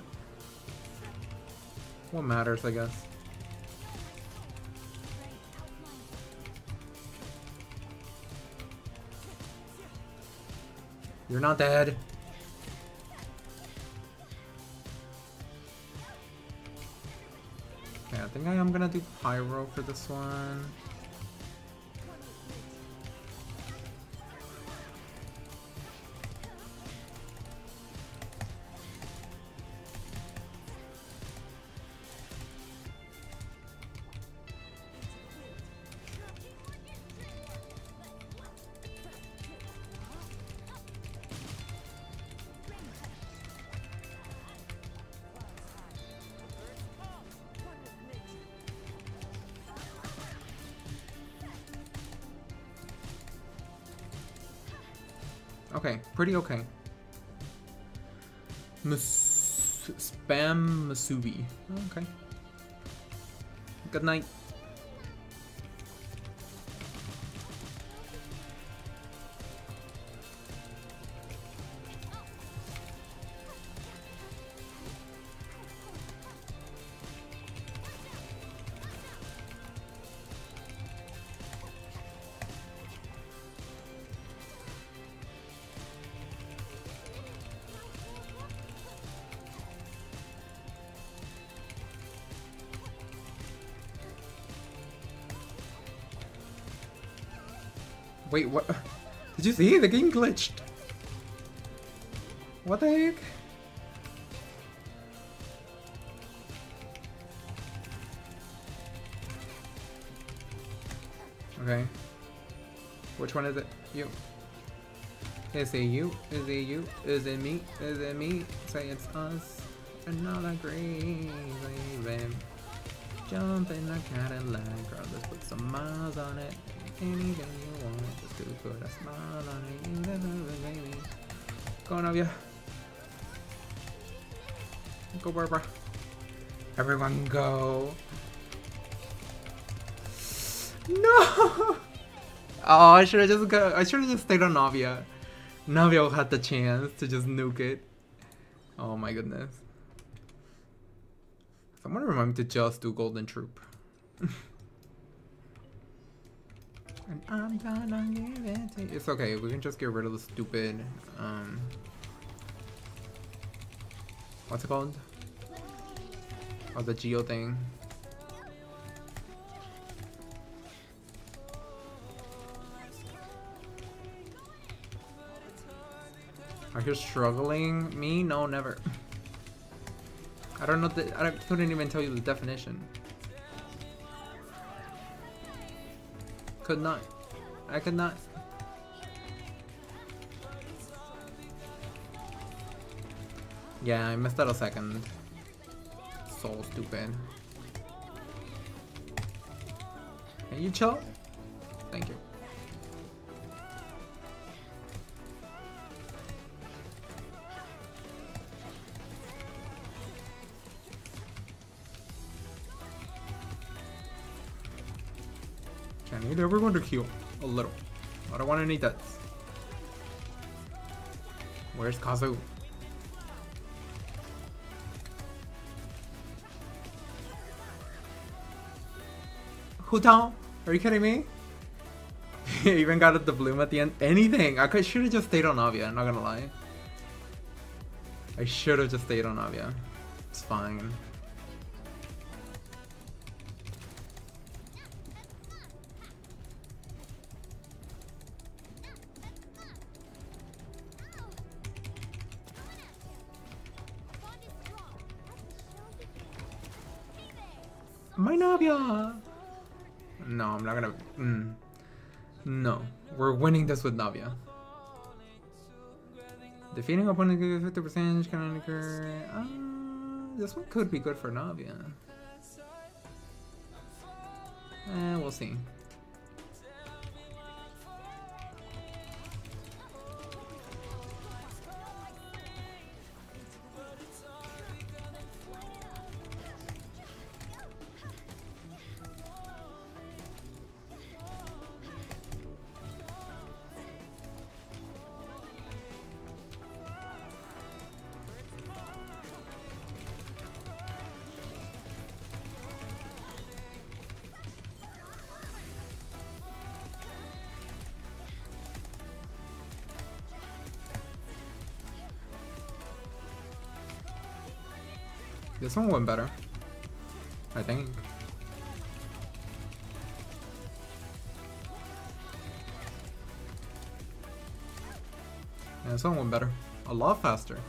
What matters, I guess. You're not dead. Okay, I think I am gonna do Pyro for this one. Pretty okay. Spam Masubi. Okay. Good night. Wait, what? Did you see? The game glitched. What the heck? Okay. Which one is it? You. Is it you? Is it you? Is it me? Is it me? Say it's us. Another crazy babe. Jump in a Cadillac, girl, let's put some miles on it. Anything you want, baby. Go Navia. Go Barbara. Everyone go. No! Oh, I should have just go. I should have just stayed on Navia. Navia had the chance to just nuke it. Oh my goodness. Someone remind me to just do Golden Troupe. and I'm gonna give it to you. It's okay, we can just get rid of the stupid, um... What's it called? Oh, the Geo thing. Are you struggling? Me? No, never. I don't know the I couldn't even tell you the definition. Could not. I could not. Yeah, I missed out a second. So stupid. Can you chill? Thank you. I need everyone to heal a little. I don't want any deaths. Where's Kazu? Who? Are you kidding me? Even got the bloom at the end. Anything. I could should have just stayed on Navia. I'm not gonna lie. I should have just stayed on Navia. It's fine. My Navia! No, I'm not gonna. Mm. No, we're winning this with Navia. Defeating opponent gives 50% can occur. Uh, this one could be good for Navia. Eh, we'll see. This one went better. I think. Yeah, this one went better. A lot faster.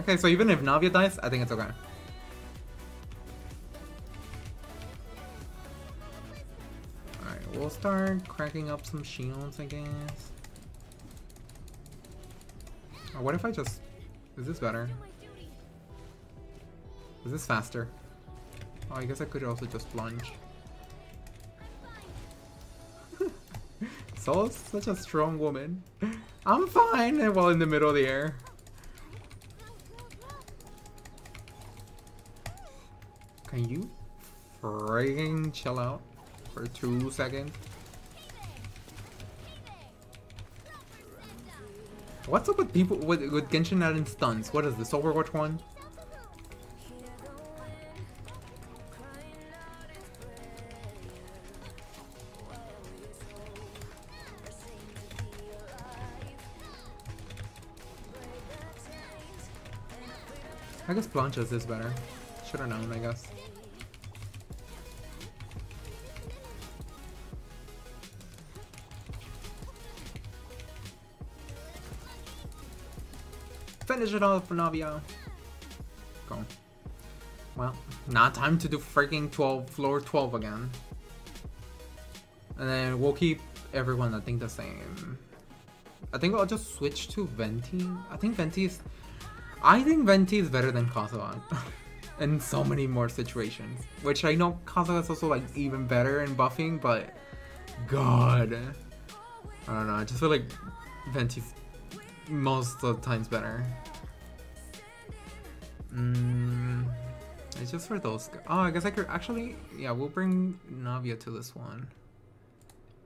Okay, so even if Navia dies, I think it's okay. Alright, we'll start cracking up some shields, I guess. Oh, what if I just... Is this better? Is this faster? Oh, I guess I could also just plunge. Soul's such a strong woman. I'm fine eh, while in the middle of the air. Can you friggin' chill out for two seconds? What's up with people with, with Genshin adding stuns? What is this, Overwatch 1? Blancha's is better. Should've known, I guess. Finish it off, Navia. Go. Well, not time to do freaking 12, floor 12 again. And then we'll keep everyone, I think, the same. I think I'll just switch to Venti. I think Venti is... I think Venti is better than Kazuha. in so many more situations. Which I know Kazuha is also like even better in buffing, but... God. I don't know, I just feel like Venti's most of the times better. Mm, it's just for those. gu- Oh, I guess I could actually. Yeah, we'll bring Navia to this one.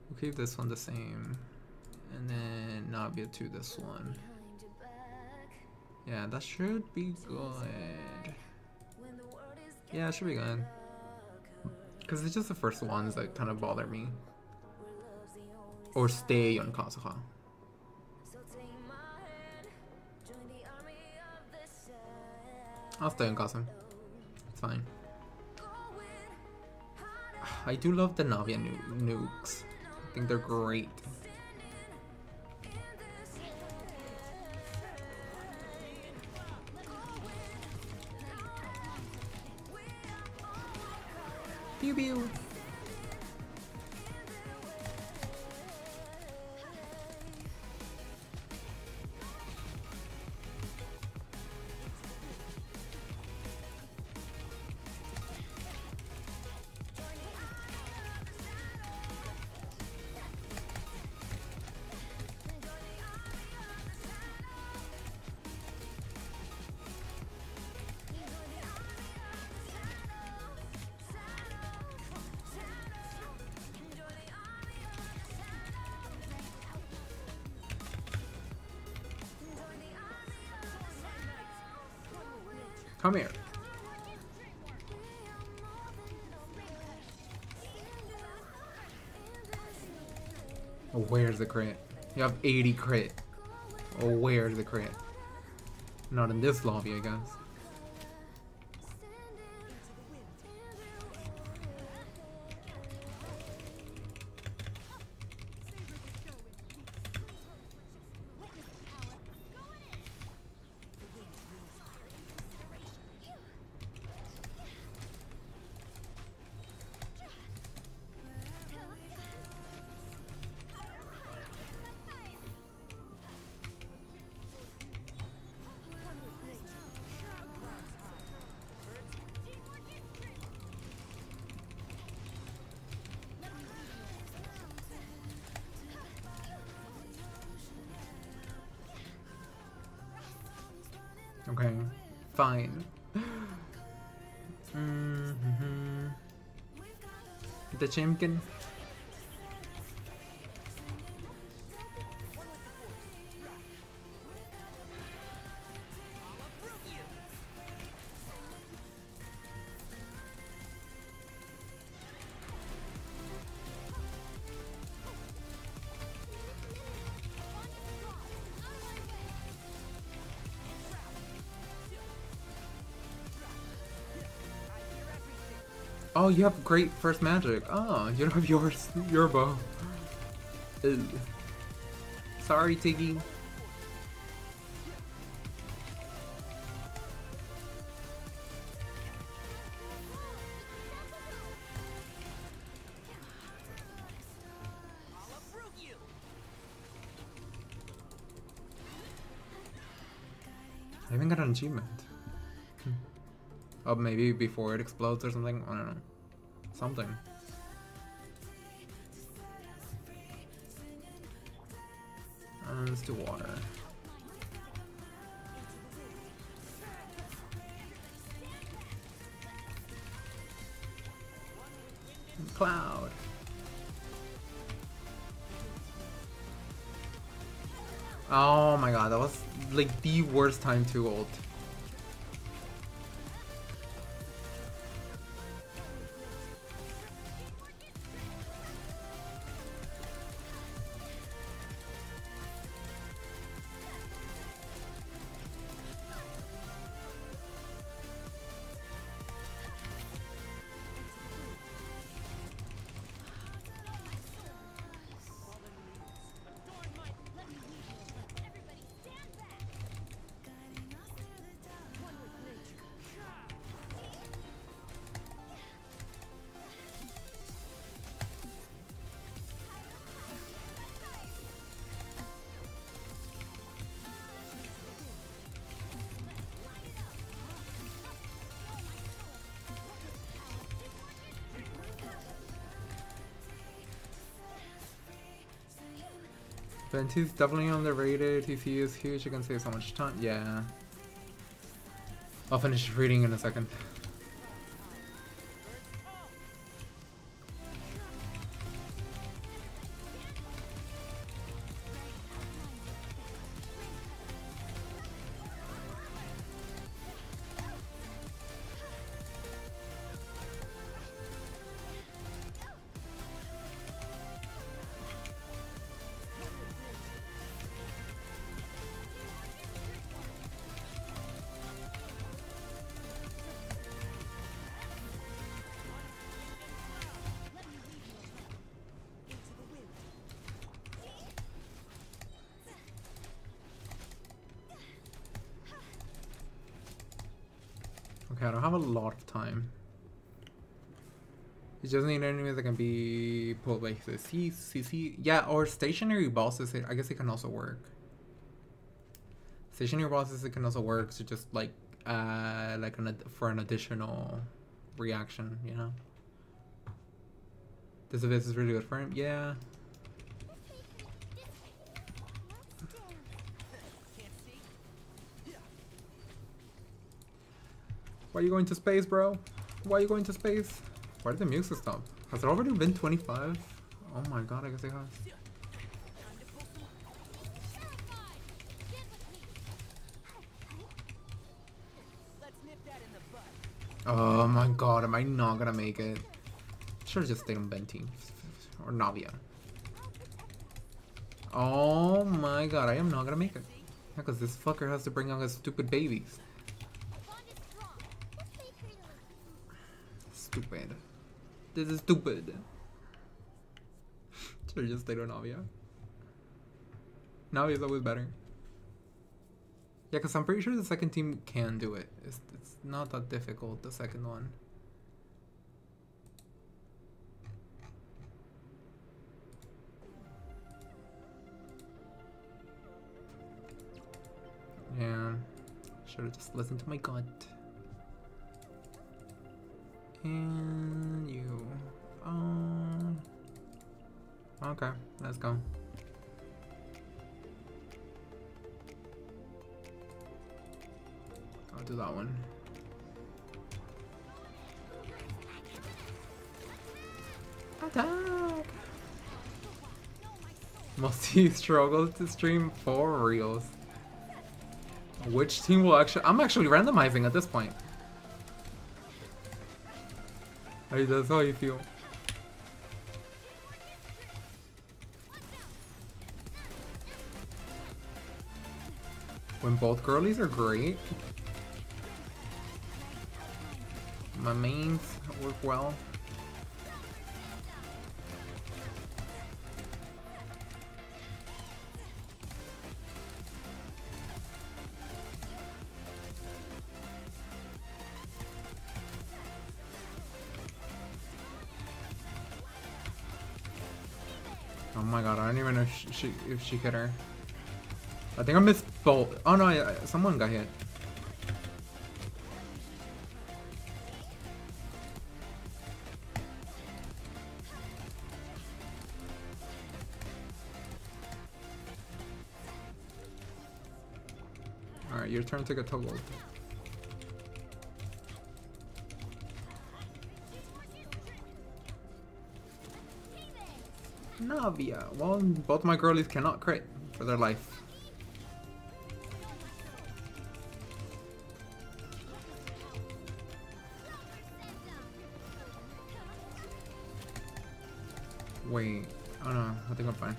We'll keep this one the same, and then Navia to this one. Yeah, that should be good. Yeah, it should be good. Cause it's just the first ones that kind of bother me. Or stay on Kazuha. I'll stay on Kazuha. It's fine. I do love the Navia nu- nukes. I think they're great. Pew pew. The crit? You have 80 crit. Oh, where's the crit? Not in this lobby, I guess. The Oh, you have great first magic. Oh, you don't have yours, your bow. Ew. Sorry, Tiggy. I even got an achievement. Hmm. oh, maybe before it explodes or something? I don't know. Something. Uh, let's do water. Cloud. Oh my god, that was like the worst time to ult. Venti's definitely underrated. CC is huge. You can save so much time. Yeah. I'll finish reading in a second. Okay, I don't have a lot of time. It just need enemies that can be pulled by CC, CC. Yeah, or stationary bosses. I guess it can also work. Stationary bosses it can also work. So just like, uh, like an for an additional reaction, you know. This is really good for him. Yeah. Are you going to space, bro? Why are you going to space? Why did the music stop? Has it already been 25? Oh my god, I guess it has. Oh my god, am I not gonna make it? Should've just stayed on Venti. Or Navia. Oh my god, I am not gonna make it. Because this fucker has to bring out his stupid babies. Stupid. This is stupid. Should've just stayed on Navia. Navia's always better. Yeah, because I'm pretty sure the second team can do it. It's, it's not that difficult, the second one. Yeah, should have just listened to my gut. And you. Okay, let's go. I'll do that one. Attack! Musty struggled to stream for reals. Which team will actually? I'm actually randomizing at this point. Hey, that's how you feel. When both girlies are great, my mains work well. she if she hit her. I think I missed both. Oh no, I, I, someone got hit. Alright, your turn to get toggled. Navia. Well, both my girlies cannot crit for their life. Wait. Oh no, I think I'm fine.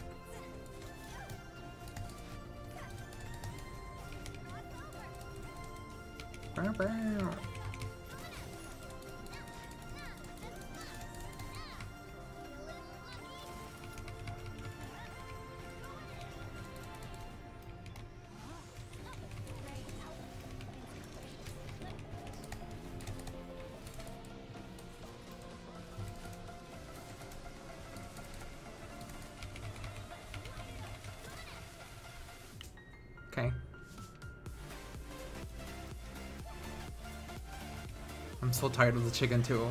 So tired of the chicken too.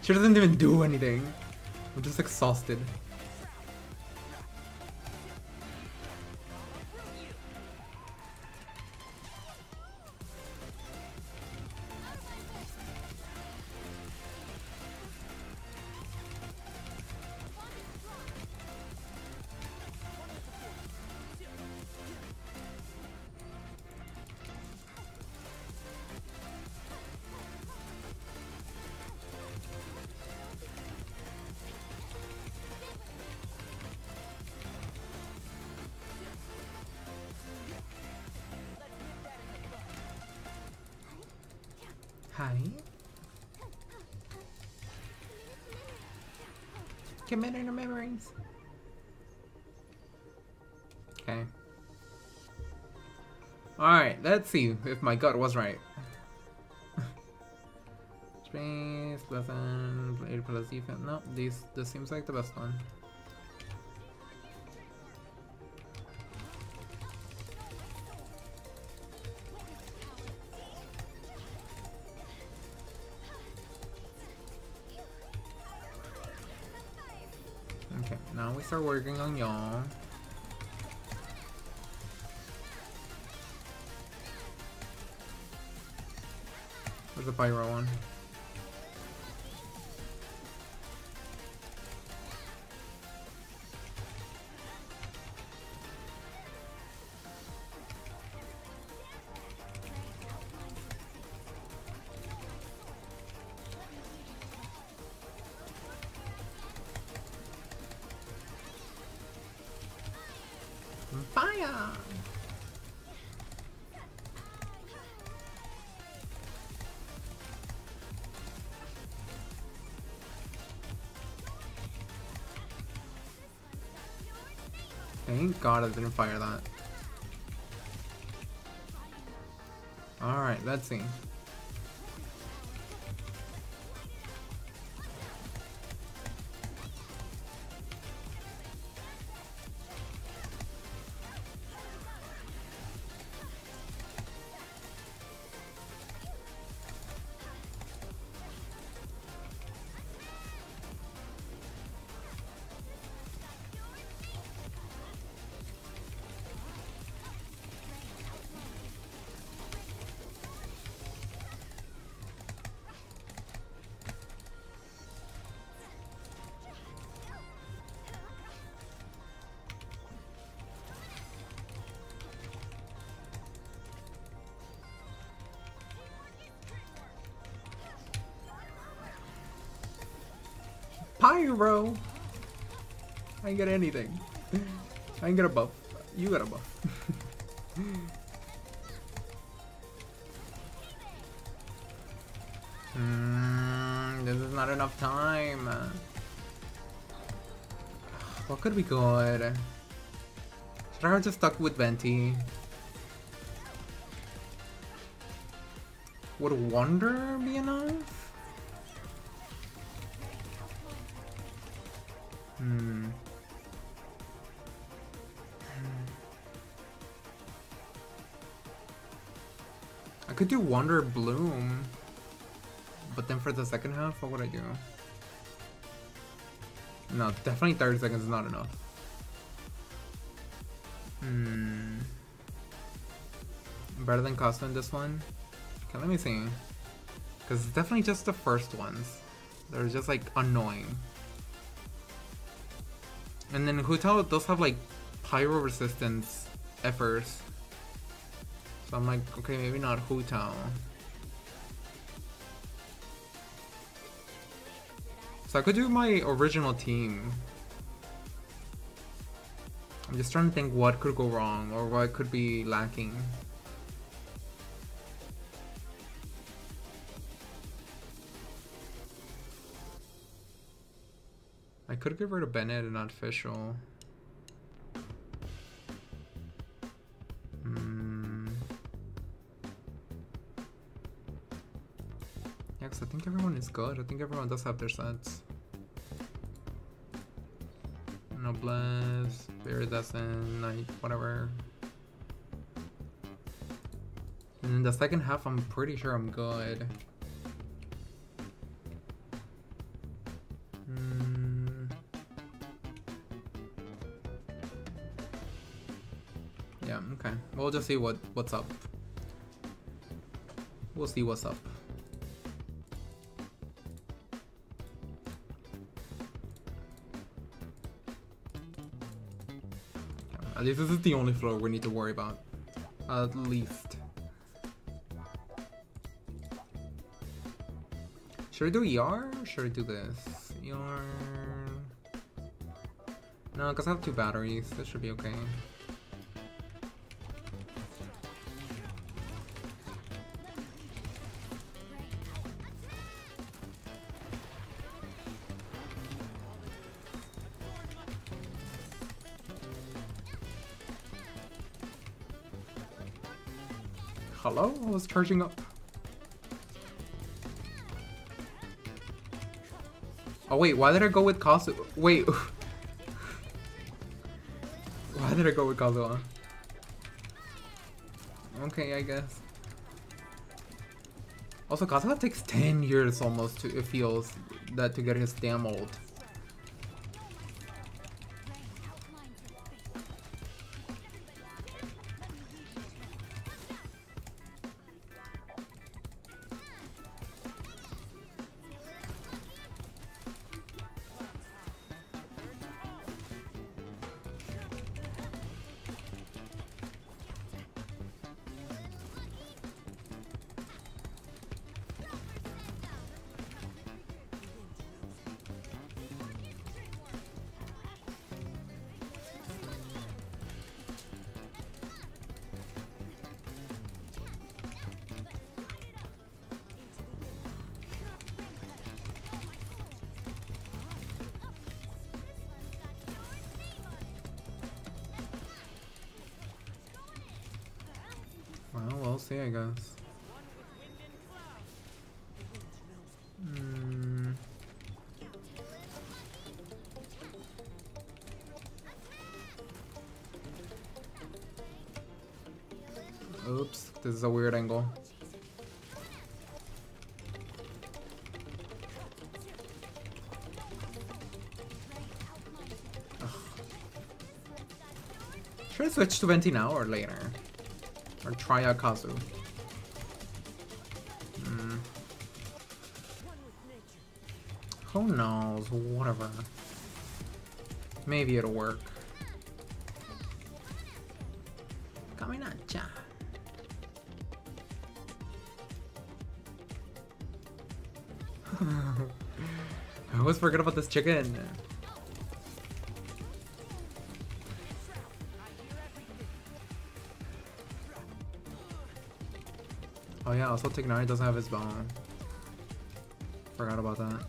She doesn't even do anything. I'm just exhausted. Committing the memories. Okay. Alright, let's see if my gut was right. Space, pleasant, 8 plus defense. No, this, this seems like the best one. Start working on y'all. Where's the pyro one? God I didn't fire that. Alright, let's see. Pyro! I ain't get anything. I ain't get a buff. You got a buff. Hmm, this is not enough time. What could be good? Should I have just stuck with Venti? Would Wanderer be enough? Wonder Bloom. But then for the second half, what would I do? No, definitely 30 seconds is not enough. Hmm. better than Costa in this one? Okay, let me see. Because it's definitely just the first ones. They're just like annoying. And then Tao does have like pyro resistance efforts. So I'm like, okay, maybe not Hu Tao. So I could do my original team. I'm just trying to think what could go wrong or what could be lacking. I could get rid of Bennett and not Fischl. I think everyone is good. I think everyone does have their sets. Noblesse, Viridescent, Knight, whatever. And in the second half, I'm pretty sure I'm good. Hmm. Yeah, okay. We'll just see what what's up. We'll see what's up. At least this is the only floor we need to worry about. At least. Should I do ER? Should I do this? ER... No, because I have two batteries. This should be okay. Hello? I was charging up. Oh wait, why did I go with Kazu? Wait. why did I go with Kazuha? Okay, I guess. Also, Kazuha takes 10 years almost to, it feels, that to get his damn ult. Switch to Venti now or later? Or try Akazu? Kazu? Hmm. Who knows? Whatever. Maybe it'll work. Caminaccia. I always forget about this chicken. Also Tignari doesn't have his bone. Forgot about that.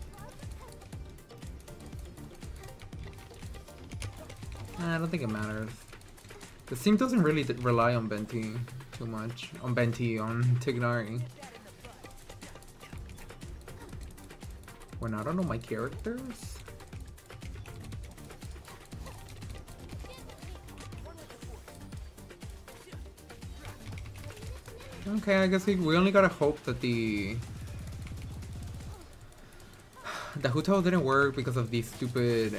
Eh, I don't think it matters. The team doesn't really rely on Venti too much. On Venti, on Tignari. When I don't know my characters? Okay, I guess we, only gotta hope that the... The Tao didn't work because of the stupid...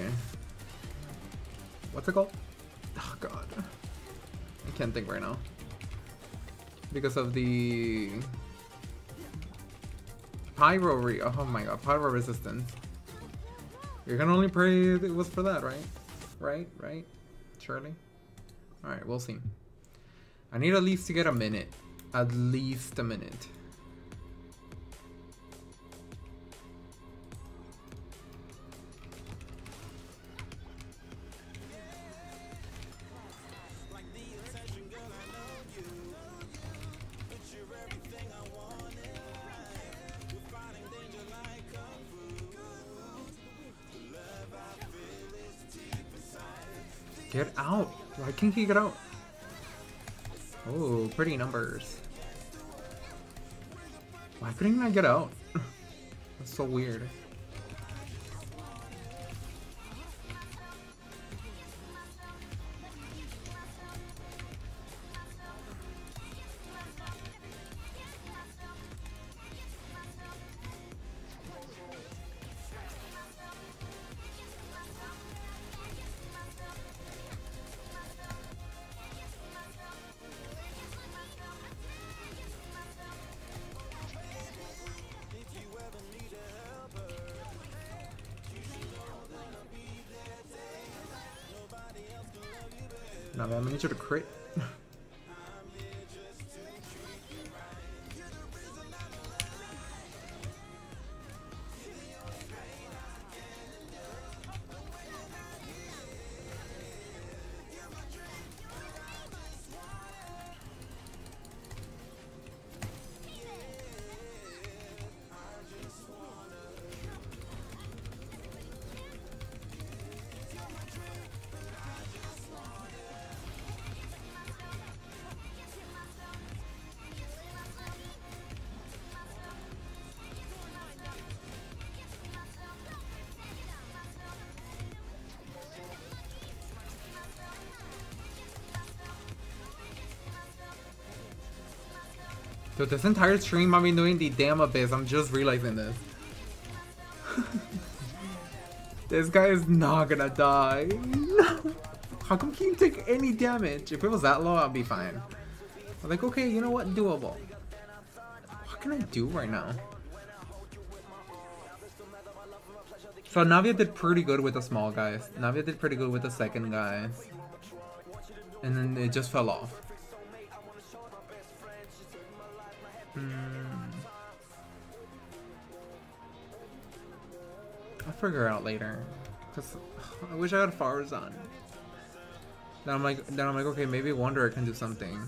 What's it called? Oh god. I can't think right now. because of the pyro re oh my god pyro resistance. You can only pray it was for that right? Right? Right? Surely? All right we'll see. I need at least to get a minute at least a minute Get out! Why can't he get out? Pretty numbers. Why couldn't I get out? That's so weird. Dude, this entire stream I've been doing the damn abyss. I'm just realizing this. this guy is not gonna die. No. How come he didn't take any damage? If it was that low, I'd be fine. I'm like, okay, you know what? Doable. What can I do right now? So Navia did pretty good with the small guys. Navia did pretty good with the second guys. And then it just fell off. Figure out later. Cause I wish I had Faruzan. Then I'm like, then I'm like, okay, maybe Wanderer can do something.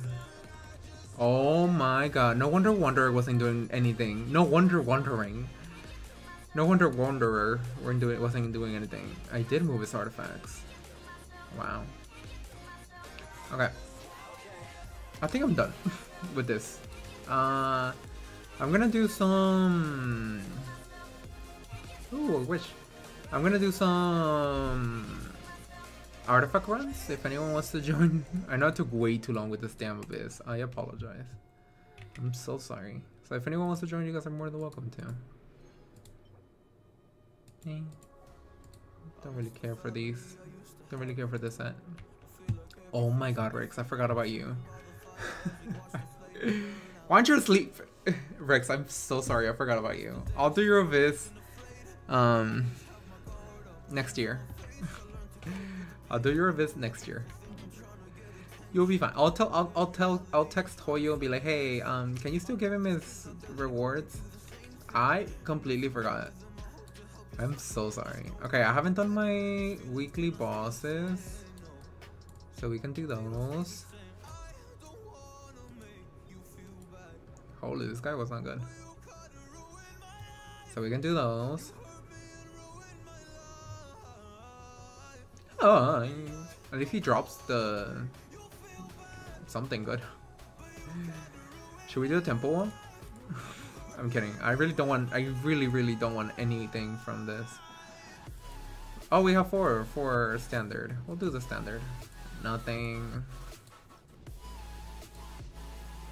Oh my god! No wonder Wanderer wasn't doing anything. No wonder Wandering. No wonder Wanderer wasn't doing wasn't doing anything. I did move his artifacts. Wow. Okay. I think I'm done with this. Uh, I'm gonna do some. Ooh, wish. I'm gonna do some artifact runs. If anyone wants to join, I know it took way too long with this damn abyss. I apologize. I'm so sorry. So if anyone wants to join, you guys are more than welcome to. Don't really care for these. Don't really care for this set. Oh my god, Rex, I forgot about you. Why don't you sleep? Rex, I'm so sorry. I forgot about you. I'll do your Abyss um, next year. I'll do your visit next year. You'll be fine. I'll tell. I'll, I'll tell. I'll text Hoyo and be like, "Hey, um, can you still give him his rewards?" I completely forgot. I'm so sorry. Okay, I haven't done my weekly bosses, so we can do those. Holy, this guy was not good. So we can do those. And if he drops the something good. Should we do the temple one? I'm kidding. I really don't want. I really, really don't want anything from this. Oh, we have four. Four standard. We'll do the standard. Nothing.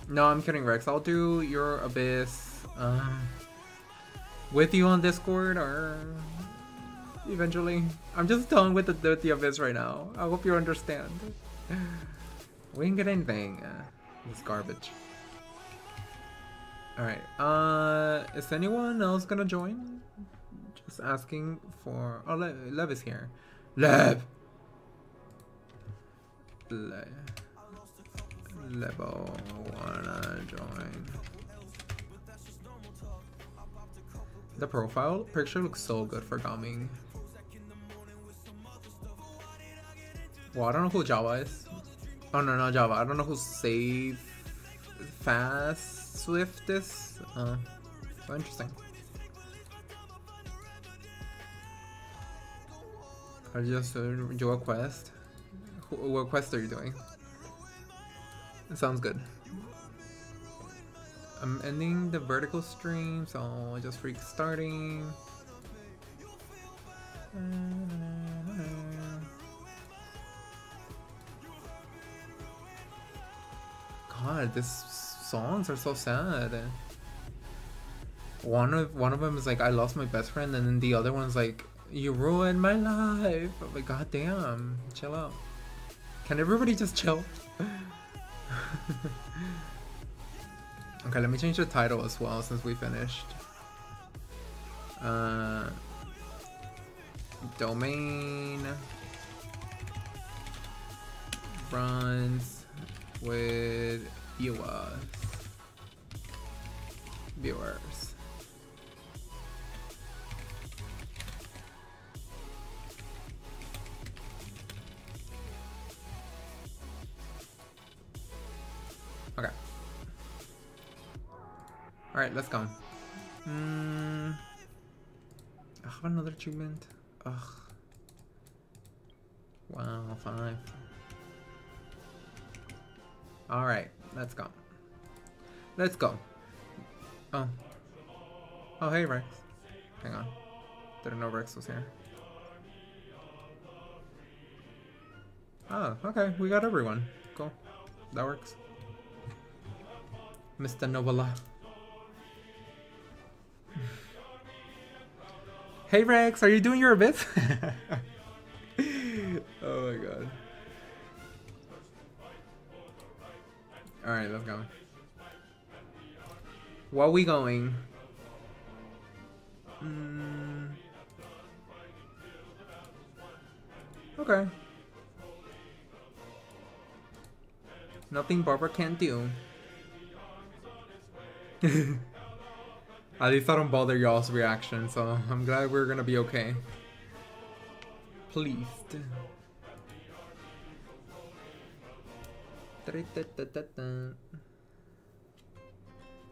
No, I'm kidding, Rex. I'll do your Abyss um, with you on Discord or eventually. I'm just done with the, the Abyss right now. I hope you understand. We didn't get anything. Uh, this garbage. Alright, uh, is anyone else gonna join? Just asking for. Oh, Le- Lev is here. Lev! Le- Levo wanna join. The profile picture looks so good for gaming. Well, I don't know who Java is. Oh no, not Java. I don't know who Save Fast Swift is. Uh, so interesting. I just uh, do a quest. Wh- What quest are you doing? It sounds good. I'm ending the vertical stream, so just restarting. God, these songs are so sad. One of one of them is like I lost my best friend, and then the other one's like you ruined my life. I'm like, God damn, chill out. Can everybody just chill? okay, let me change the title as well since we finished. Uh, domain runs with viewers. Viewers. Okay. Alright, let's go. Mm, I have another achievement. Ugh. Wow, five. Alright, let's go. Let's go. Oh. Oh, hey, Rex. Hang on. Didn't know Rex was here. Oh, okay. We got everyone. Cool. That works. Mr. Novola. hey, Rex. Are you doing your abyss? oh my god. Alright, let's go. Where we going? Mm. Okay. Nothing Barbara can't do. At least I don't bother y'all's reaction, so I'm glad we're gonna be okay. Pleased.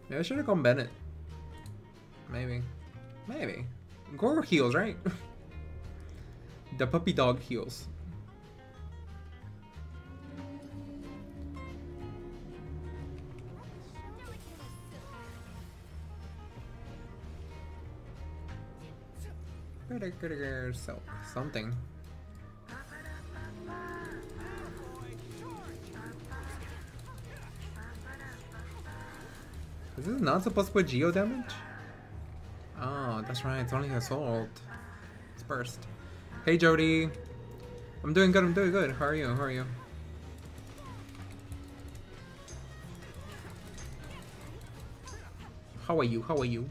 Maybe I should have gone Bennett. Maybe. Maybe. Gorou heals, right? the puppy dog heals. So, something. Is this not supposed to put geo damage? Oh, that's right. It's only assault. It's burst. Hey, Jody. I'm doing good. I'm doing good. How are you? How are you? How are you? How are you?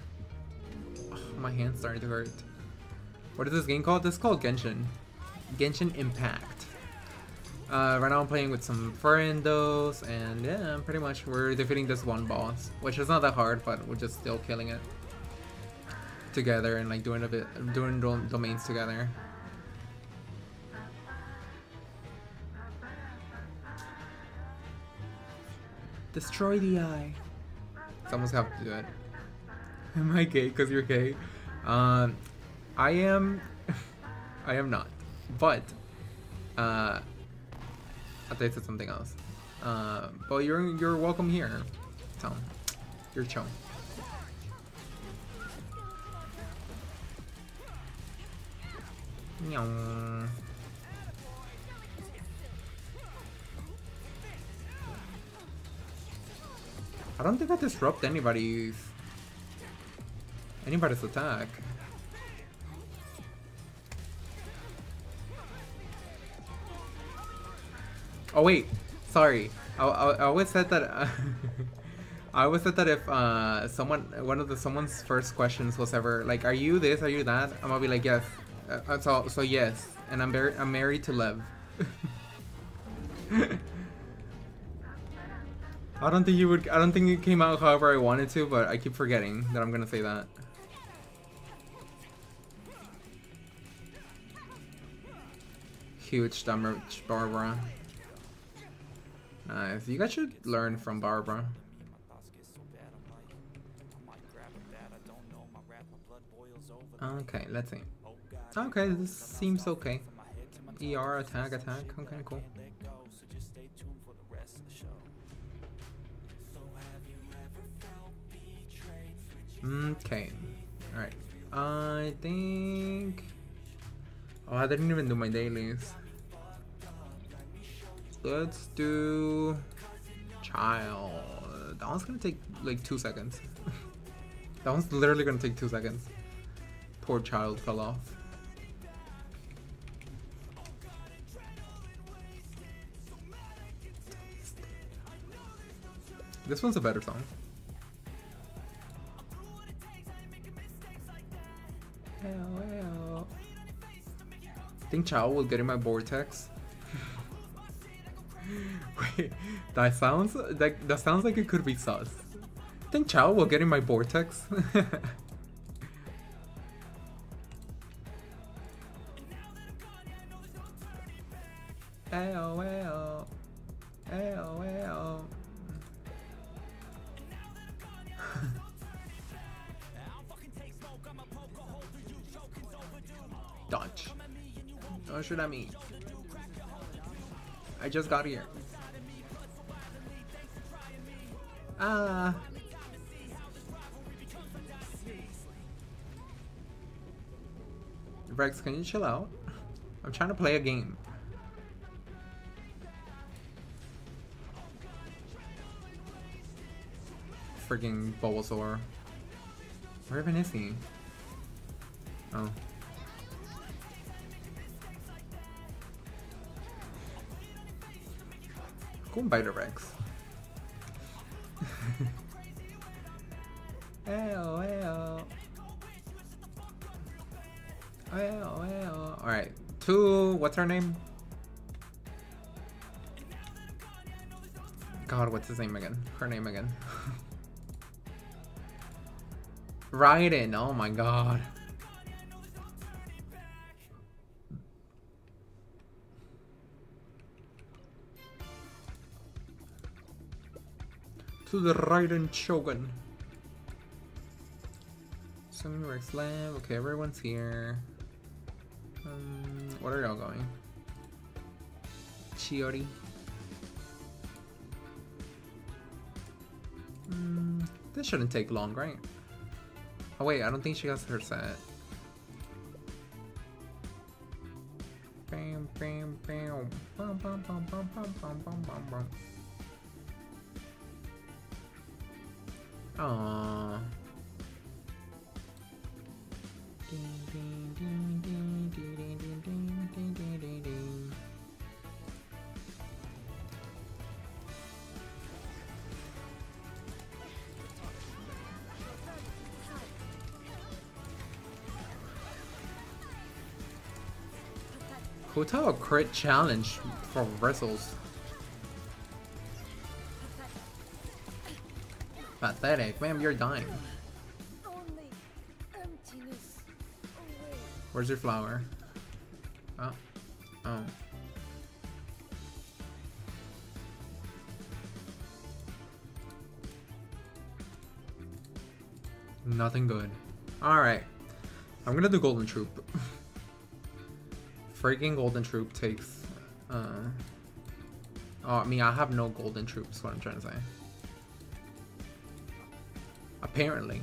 Ugh, my hand's starting to hurt. What is this game called? This is called Genshin. Genshin Impact. Uh, right now I'm playing with some friendos, and yeah, pretty much we're defeating this one boss, which is not that hard, but we're just still killing it together and like doing a bit, doing dom domains together. Destroy the eye. Someone's have to do it. Am I gay? Cause you're gay. Um, I am. I am not, but uh. I thought said something else. Uh, but you're you're welcome here, Tom. You're. Meow. I don't think I disrupt anybody's anybody's attack. Oh wait, sorry. I, I, I always said that. Uh, I always said that if uh, someone, one of the someone's first questions was ever like, "Are you this? Are you that?" I'm gonna be like, "Yes." Uh, so, so yes, and I'm very, I'm married to Lev. I don't think you would. I don't think it came out however I wanted to, but I keep forgetting that I'm gonna say that. Huge damage, Barbara. Nice. You guys should learn from Barbara. Okay, let's see. Okay, this seems okay. ER, attack, attack. Okay, cool. Okay. Alright. I think... Oh, I didn't even do my dailies. Let's do... Child. That one's gonna take like two seconds. that one's literally gonna take two seconds. Poor child fell off. This one's a better song. I think Chao will get in my vortex? Wait, that sounds that that sounds like it could be sus. Think Chao will get in my vortex? Ayo, ayo. Ayo. Dodge. Oh, what should I mean? I just got here. Ah. Rex, can you chill out? I'm trying to play a game. Freaking Bulbasaur. Where even is he? Oh. Ew. Ew, ew. Alright. Two, what's her name? God, what's his name again? Her name again. Raiden, oh my god. To the Raiden Shogun. Summon Rex Lab. Okay, everyone's here. Um, what are y'all going? Chiori. Mm, this shouldn't take long, right? Oh wait, I don't think she has her set. Bam, bam, bam. Bum, bum, bum, bum, bum, bum, bum, bum, bum. Ding. Hotel crit challenge for wrestles. Pathetic. Ma'am, you're dying. Where's your flower? Oh. Oh. Nothing good. Alright. I'm gonna do Golden Troupe. Freaking Golden Troupe takes... Uh... Oh, I mean, I have no Golden Troupes, what I'm trying to say. Apparently.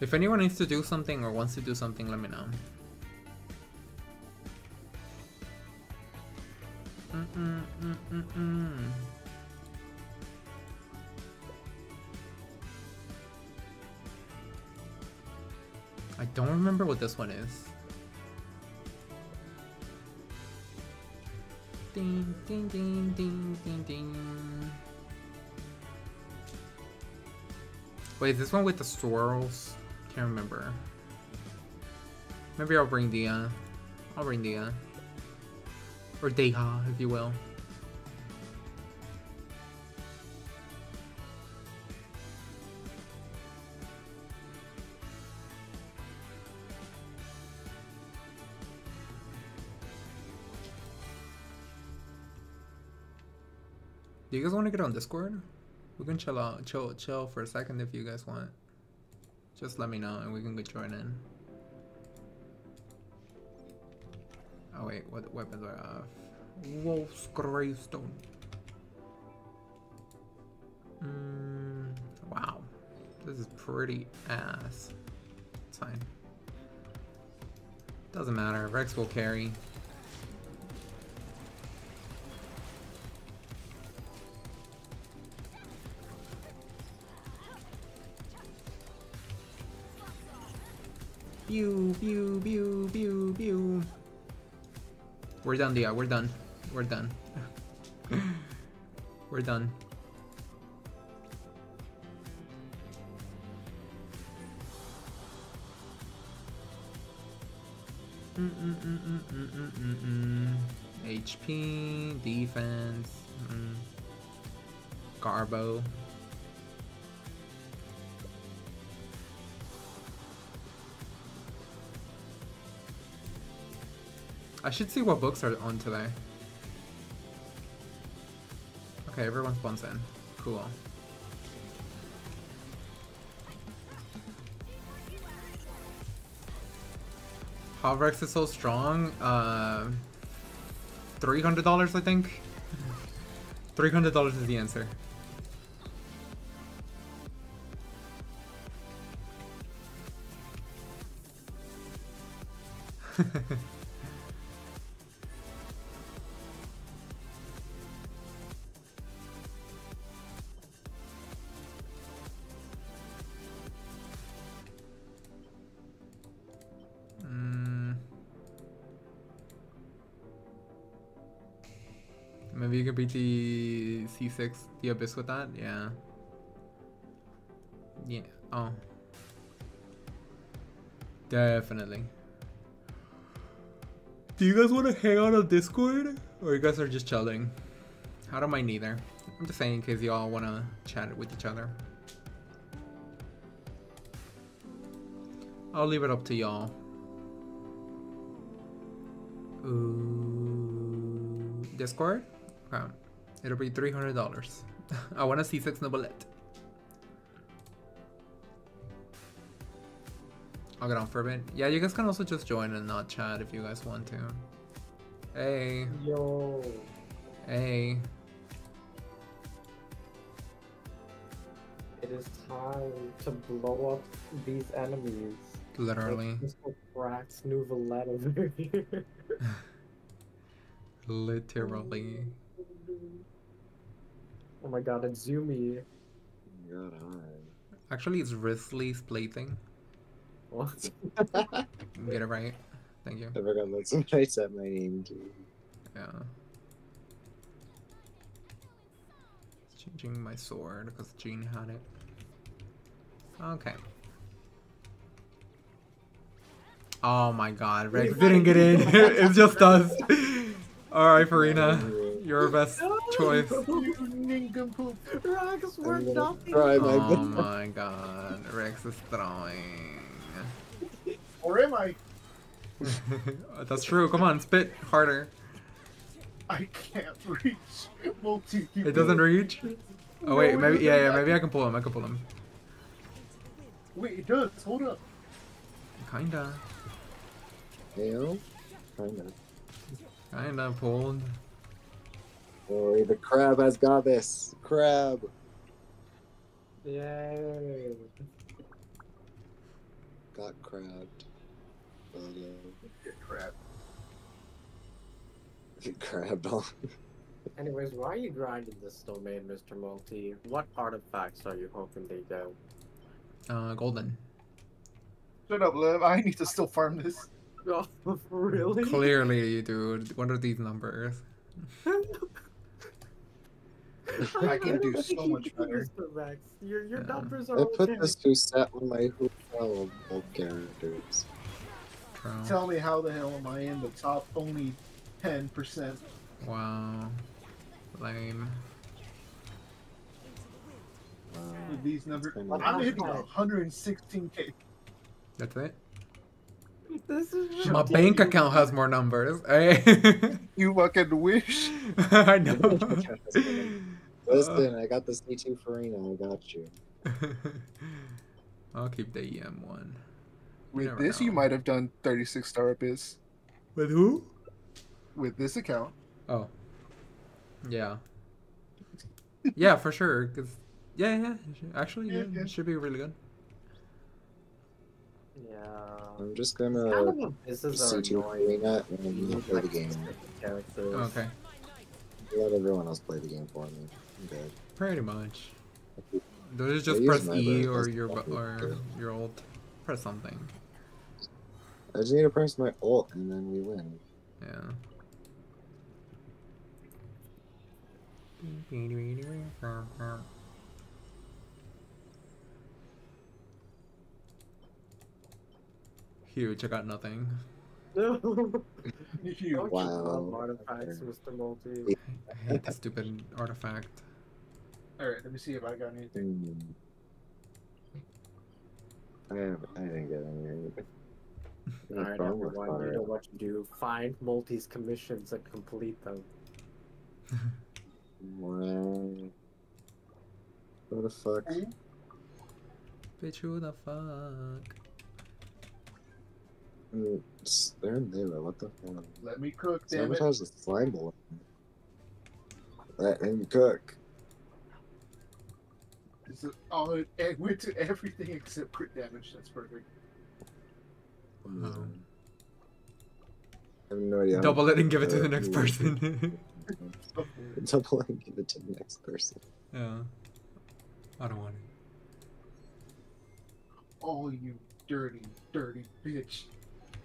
If anyone needs to do something or wants to do something, let me know. Mm-mm, mm-mm, mm. I don't remember what this one is. Ding, ding, ding, ding, ding, ding. Wait, this one with the swirls? Can't remember. Maybe I'll bring Dia. I'll bring Dia. Or Dehya, if you will. Do you guys want to get on Discord? We can chill out, chill, chill for a second if you guys want. Just let me know and we can get join in. Oh wait, what weapons I have? Wolf's Gravestone. Mm, wow, this is pretty ass. It's fine. Doesn't matter. Rex will carry. Pew, pew, pew, pew, pew. We're done, Dia. We're done. We're done. We're done. Mm -mm -mm. HP, defense. Garbo. I should see what books are on today. Okay, everyone's buns in. Cool. Havrex is so strong. Uh, $300, I think. $300 is the answer. Beat the C6, the Abyss with that? Yeah. Yeah. Oh. Definitely. Do you guys want to hang out on Discord? Or you guys are just chilling? I don't mind either. I'm just saying in case y'all want to chat with each other. I'll leave it up to y'all. Discord? It'll be $300. I want to see 6 Neuvillette. I'll get on for a bit. Yeah, you guys can also just join and not chat if you guys want to. Hey, Yo. hey. It is time to blow up these enemies. Literally. Mr. Pratt's Neuvillette over here. Literally. Oh my god, it's Zumi. God, hi. Actually, it's Wriothesley's plaything. What? Get it right. Thank you. I forgot that somebody said my name too. Yeah. It's changing my sword because Jean had it. Okay. Oh my god, Rex didn't get in. it's just us. Alright, Furina. You're best oh, choice. you nincompoop. Rex, we're I'm nothing. try my Oh my god, Rex is throwing. Or am I? That's true. Come on, spit harder. I can't reach multi. It doesn't reach. Oh wait, No, it maybe yeah, yeah, maybe I can pull him. I can pull him. Wait, it does. Hold up. Kinda, Hail? Kinda. kinda pulled. Oh, the crab has got this. Crab. Yay. Got crabbed. Oh no. Crap. Crabbed on. Anyways, why are you grinding this domain, Mr. Multi? What artifacts are you hoping they get? Uh, golden. Shut up, Liv. I need to still farm this. Oh, really? Clearly, you dude. What are these numbers? I can do so much you, better. Mr. Vex. Your your Yeah. numbers are I put okay. this to set on my who fell characters. True. Tell me how the hell am I in the top only 10%? Wow. Lame. Wow. with these numbers. I'm hitting 116k. That's it. This is My bank account has more numbers. Hey. You fucking wish. I know. Listen, uh. I got the C2 Furina, I got you. I'll keep the EM one. With never this, you might have done 36 star abyss. With who? With this account. Oh. Yeah. Yeah, for sure. Cause yeah, yeah. Actually, yeah, Yeah, yeah. it should be really good. Yeah. I'm just gonna of this is C2 annoying. Furina and play the game. characters. Okay. Let everyone else play the game for me. I'm good. Pretty much. Those I just use press E bird or your the or button. your ult. Press something. I just need to press my alt and then we win. Yeah. Huge, I got nothing. No. You- Don't Wow. you artifacts, Mr. Multi? I hate the stupid artifact. Alright, let me see if I got anything. Hmm. I have, I didn't get any. Alright, everyone, you know what to do. Find Multi's commissions and complete them. Wow. What the fuck? Bitch, who the fuck? It's- They're in there, what the fuck? Let me cook, damn it. Sabotage the slime balloon. Let him cook. This is- Oh, it, it went to everything except crit damage. That's perfect. Wow. I have no idea. Double it and give it to uh, the next person. Double it and give it to the next person. yeah. I don't want it. Oh, you dirty, dirty bitch.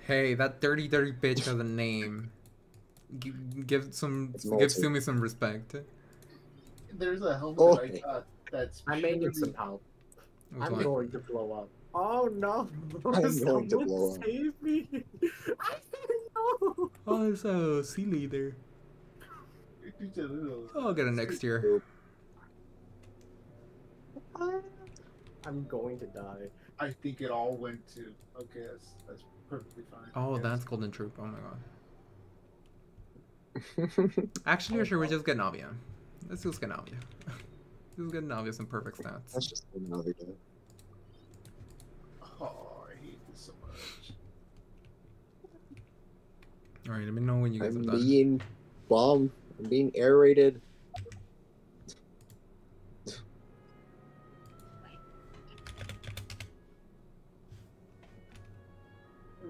Hey, that dirty, dirty bitch has a name. G- give some, give Multi. Sumi some respect. There's a helmet Oh. that I got that's I may need some help. I'm one? going to blow up. Oh no! I'm going to blow up. Save me! I don't know. Oh, it's a sea leader. It's a I'll get it next year. I'm going to die. I think it all went to. Okay, that's that's perfectly fine. Oh, that's Golden Troupe. Oh my god. Actually, or should we just get Navia? Let's just get Navia. just get Navia some perfect stats. That's just another day. Oh, I hate this so much. Alright, let me know when you guys I'm are done. being bombed. I'm being aerated.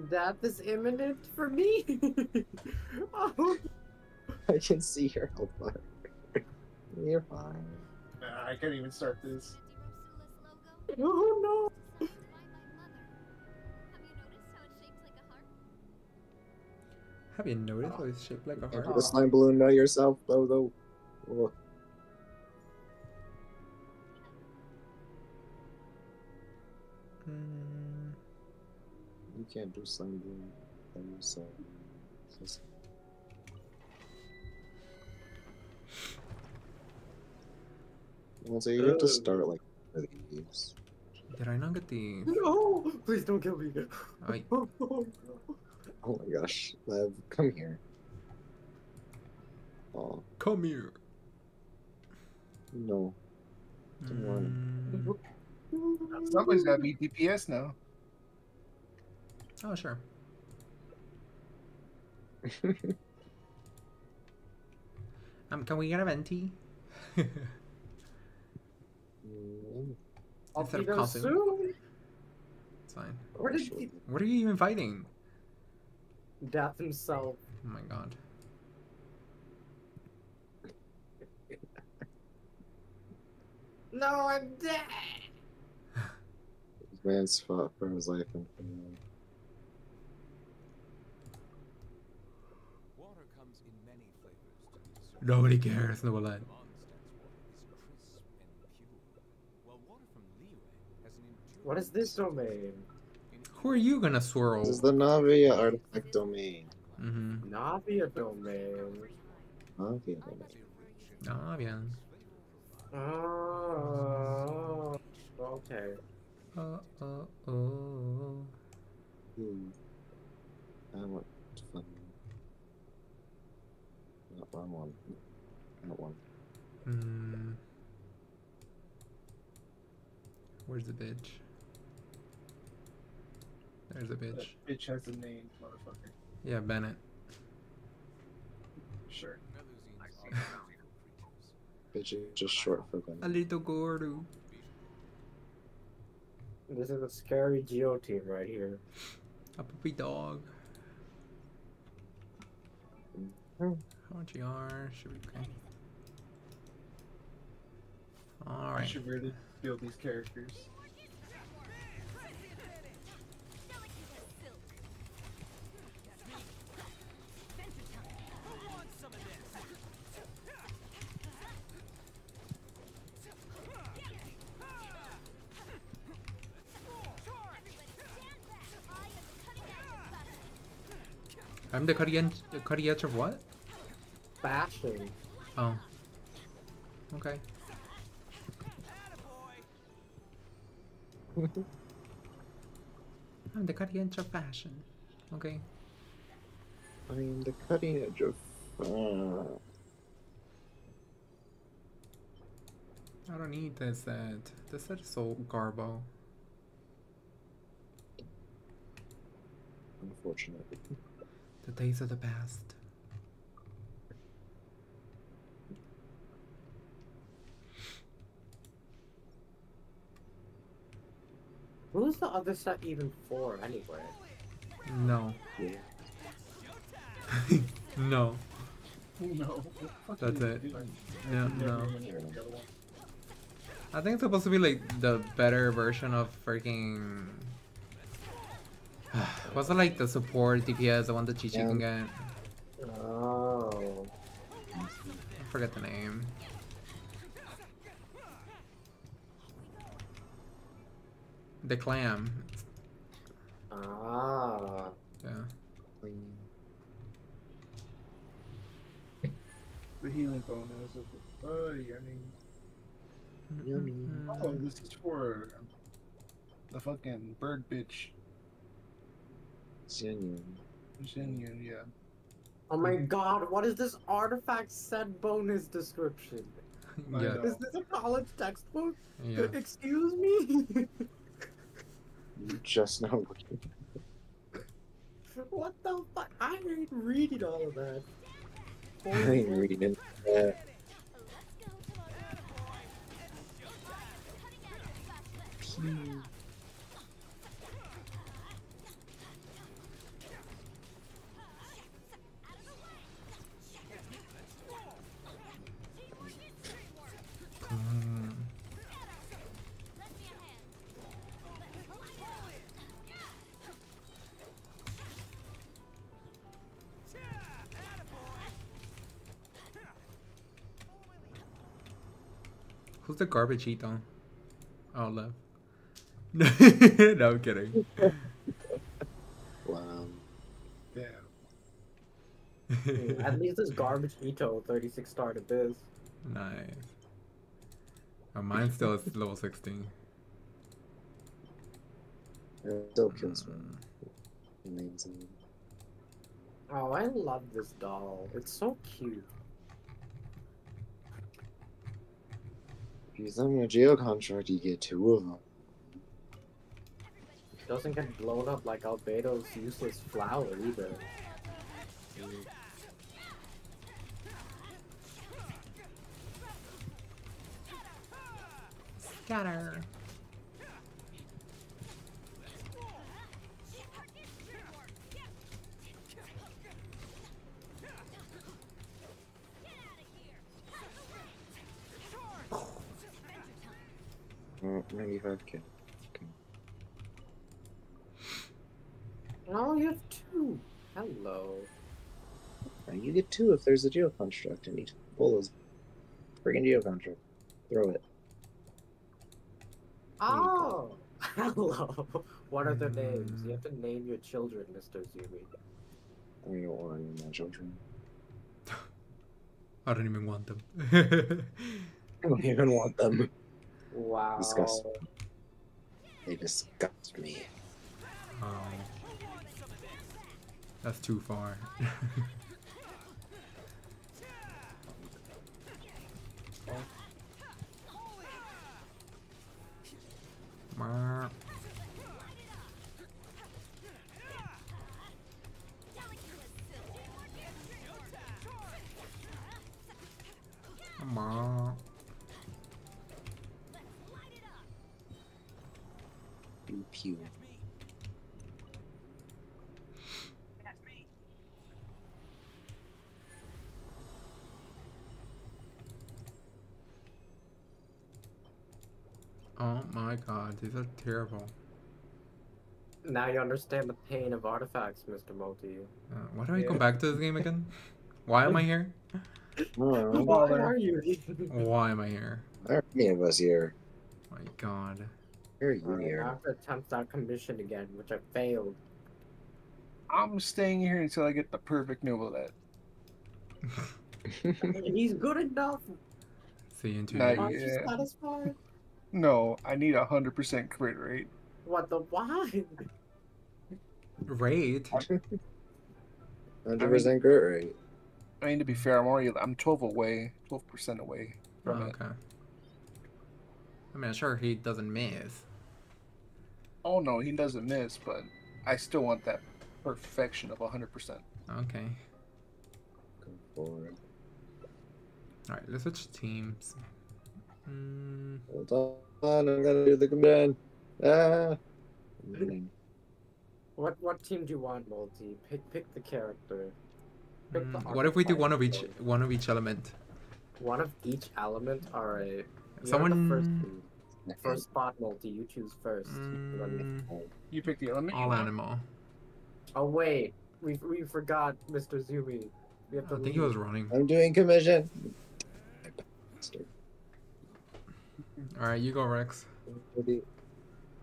Death is imminent for me. oh, I can see your health bar. You're fine. Nah, I can't even start this. oh no! Have you noticed how it's shaped like a heart? Have you noticed how it's shaped like a heart? the slime balloon, know yourself, though. though. Mm, You can't do slime balloon by yourself. Well, so you have to start like with these. Did I not get the? No! Please don't kill me. I, Oh, no. Oh my gosh, Lev, come here. Oh come here. no. Come on. Mm, Somebody's got to beat DPS now. oh sure. Um, can we get a venti? I'll Instead be of there coughing. soon. It's fine. Where did sure. he... What are you even fighting? Death himself. Oh my god. No, I'm dead! This man's fought for his life and family. Water comes in many flavors to be served. Nobody cares. No one. Mon stands for What is this domain? Who are you gonna swirl? This is the Navia artifact domain. Mm-hmm. Navia domain. Navia domain. Ah, bien. Oh, okay. Uh, uh, oh. Hmm. I want fun. Not wrong one. Not one. Hmm. Where's the bitch? There's a bitch. That bitch has a name, motherfucker. Yeah, Bennett. Sure. Bitch is just short for them. A little Gordo. This is a scary Geo team right here. A puppy dog. Hmm. How much you are? Should be okay. Alright. I Alright. should really build these characters. I'm the cutting edge, the cutting edge of what? Fashion. Oh. Okay. I'm the cutting edge of fashion. Okay. I mean, the cutting edge of. Uh, I don't need this set. This set is so garbo. unfortunately. The days of the past. Who's the other set even for anyway? No. Yeah. no. No. That's it. Dude, No, no. even heard of the other one. I think it's supposed to be like the better version of freaking. Was it like the support DPS, the one that Qiqi can get? Oh. I forget the name. The clam. Ah. Yeah. The healing bonus of oh, yummy. Yummy. Oh, this is for the fucking bird bitch. Xianyun. Xinyan, yeah. Oh my god, what is this artifact set bonus description? Yeah. Is this a college textbook? Yeah. Excuse me? You just now looking. what the fuck? I ain't reading all of that. I ain't reading that. Mm. Who's the garbage eat though? Oh, left. no, I'm kidding. Wow. Damn. At least this garbage Itto 36 star to biz. nice. Oh, mine still is level 16. It still kills me. Mm. Oh, I love this doll. It's so cute. You send me a geo contract, you get two of them. Doesn't get blown up like Albedo's useless flower either. Scatter. Oh, 95k. Oh, you have two. Hello. Now you get two if there's a geo construct in each pull those friggin' geo construct. Throw it. Oh. Hello. What are their names? You have to name your children, Mr. Zumi. I don't want any of my children. I don't even want them. I don't even want them. Wow. Disgusting. They disgust me. oh. That's too far. Meow. Pew pew. Oh my god, these are terrible. Now you understand the pain of artifacts, Mr. Multi. Uh, why do I go back to this game again? Why am I here? Why Father. are you? Why am I here? there are many of us here. My god. Where are you Alright, I have to attempt that commission again, which I failed. I'm staying here until I get the perfect Neuvillette. He's good enough. See you in two Not days. Aren't you Yeah. satisfied? No, I need a hundred percent crit rate. What the why? Rate. 100% crit rate. I mean to be fair, I'm already I'm twelve away, twelve percent away Oh, from it. okay. I mean, sure he doesn't miss. Oh no, he doesn't miss, but I still want that perfection of hundred percent. Okay. Go forward. Alright, let's switch teams. Mm, Hold on, I'm gonna do the command. Ah. What what team do you want, Multi? Pick pick the character. Pick the mm, what if we do one of each archetype. one of each element? One of each element. All right. Someone- The first, two. first spot, Multi. You choose first. Mm, You pick the element. all animal. Oh wait, we we forgot Mr. Zumi. We have to I think he was running. I'm doing commission. Bastard. Alright, you go Rex. The,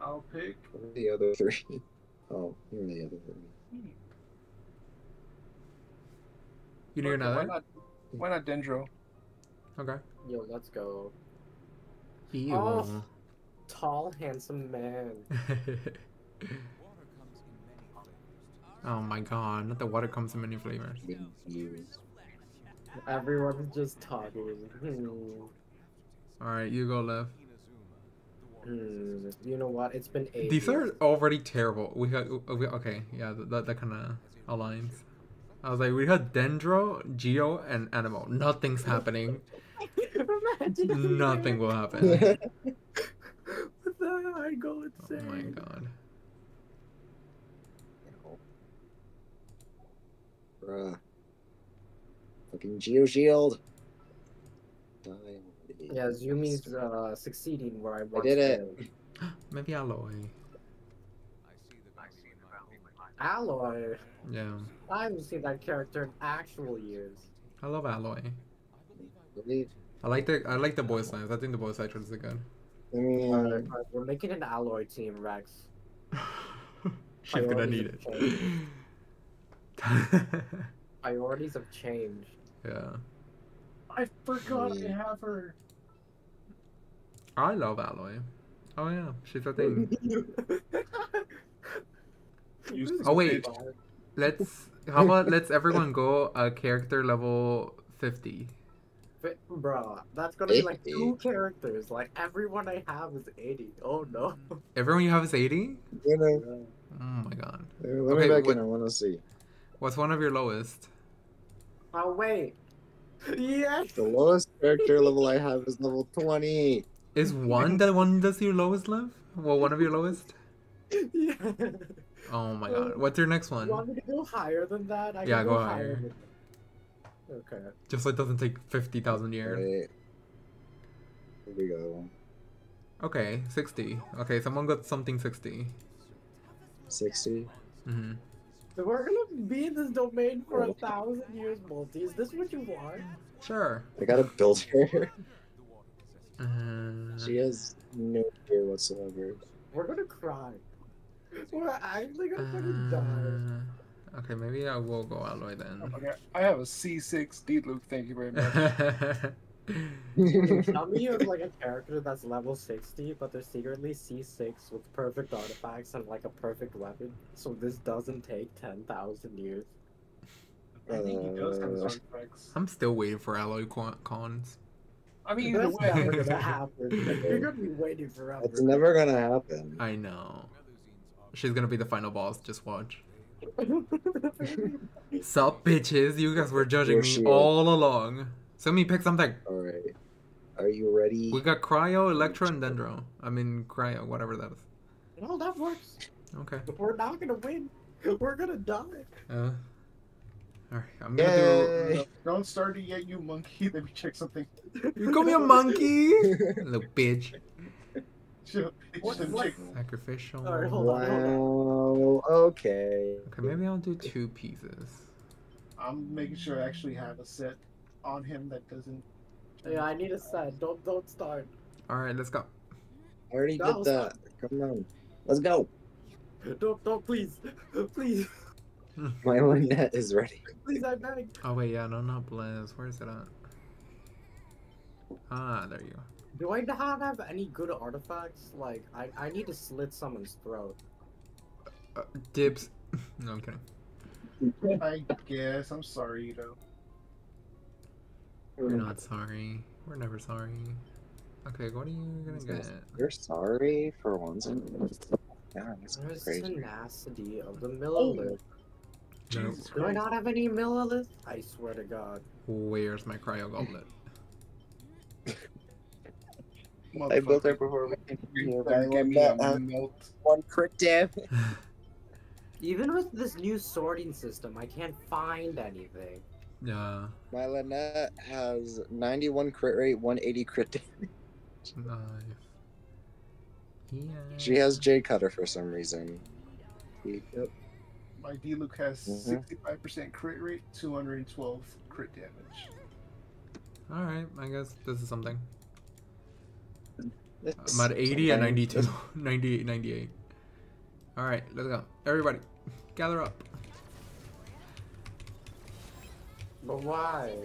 I'll pick. the other three? Oh, here are the other three. You need Okay, another? Why not, why not Dendro? Okay. Yo, let's go. Ew. Oh. Tall, handsome man. oh my god, not the water comes in many flavors. Being. Everyone's just talking. Hmm. Alright, you go left. Hmm. You know what? It's been ages. These are already terrible. We had we, okay, yeah, that that kind of aligns. I was like, we had Dendro, Geo, and Animal. Nothing's happening. Imagine if we Nothing will happen. What the hell? I go insane. Oh insane. my god. Bruh. Fucking Geo Shield. Die already. Yeah, Zumi's uh, succeeding where I once did it. failed. Maybe Aloy. Aloy. Yeah. I haven't seen that character in actual years. I love Aloy. Believe- I like the I like the voice lines. I think the voice actors are good. I mean, Alright, alright, we're making an Aloy team, Rex. She's gonna need it. Priorities have changed. yeah. I forgot I have her. I love Aloy. Oh yeah, she's a thing. Oh, wait. Let's how about let's everyone go a character level fifty. But, bruh, that's gonna be like two characters. Like everyone I have is 80. Oh no. Everyone you have is eighty? you know, Oh my god. let Okay, me back what- in. I want to see. What's one of your lowest? Oh wait. Yes. The lowest character level I have is level 20. Is one that one that's your lowest level? Well, one of your lowest? yeah. Oh my god. What's your next one? You one? want me to go higher than that? I Yeah, can go go, higher. higher. Okay. Just so it doesn't take fifty thousand years. Wait. Here we go. Okay, sixty. Okay, someone got something sixty. 60. Mm-hmm. So we're gonna be in this domain for a thousand years, multi. Is this what you want? Sure. I gotta build her. Uh, she has no fear whatsoever. We're gonna cry. We're actually gonna fucking die. Uh, okay, maybe I will go Aloy then. Okay, I have a C6 Diluc. Thank you very much. Tell me you have like a character that's level 60, but they're secretly C6 with perfect artifacts and like a perfect weapon, so this doesn't take 10,000 years. I think he does have his Uh, artifacts. I'm still waiting for Aloy cons. I mean, either That's way, never gonna happen. You're gonna be waiting forever. It's never gonna happen. I know. She's gonna be the final boss. Just watch. Sup, bitches? You guys were judging me she is. all along. So me pick something. Alright. Are you ready? We got Cryo, Electro, and Dendro. I mean Cryo, whatever that is. no, that works. Okay. We're not gonna win. We're gonna die. Uh. Alright, I'm gonna Yay! No, Don't start it yet, you monkey. Let me check something. You call me a monkey, little bitch. Chill. What- Just what- check. Sacrificial. Alright, hold on, hold Wow. Okay. Okay, maybe I'll do two pieces. I'm making sure I actually have a set on him that doesn't. Yeah, I need a set. Don't don't start. Alright, let's go. I already That did that. Come on. Let's go. Don't don't please, please, My Lynette is ready. please. I beg. Oh wait, yeah, no, not Blizz. Where is it at? Ah, there you go. Do I not have any good artifacts? Like I I need to slit someone's throat. Uh, dibs. no, I'm kidding. I guess. I'm sorry, though. We're not sorry. We're never sorry. Okay, what are you gonna get? You're sorry for once. Yeah, that's There's crazy. tenacity of the millelith. No. Jesus Do I not have any millelith? I swear to God. Where's my cryo goblet? I built it before we came here. Better me a Lynette has melt. one crit damage. Even with this new sorting system, I can't find anything. yeah, My Lynette has 91 crit rate, 180 crit damage. nice. Yeah. She has J Cutter for some reason. Yep. My Diluc has Mhm. 65% crit rate, 212 crit damage. Alright, I guess this is something. It's I'm at 80 and 92. 98, 98. Alright, let's go. Everybody, gather up. But why?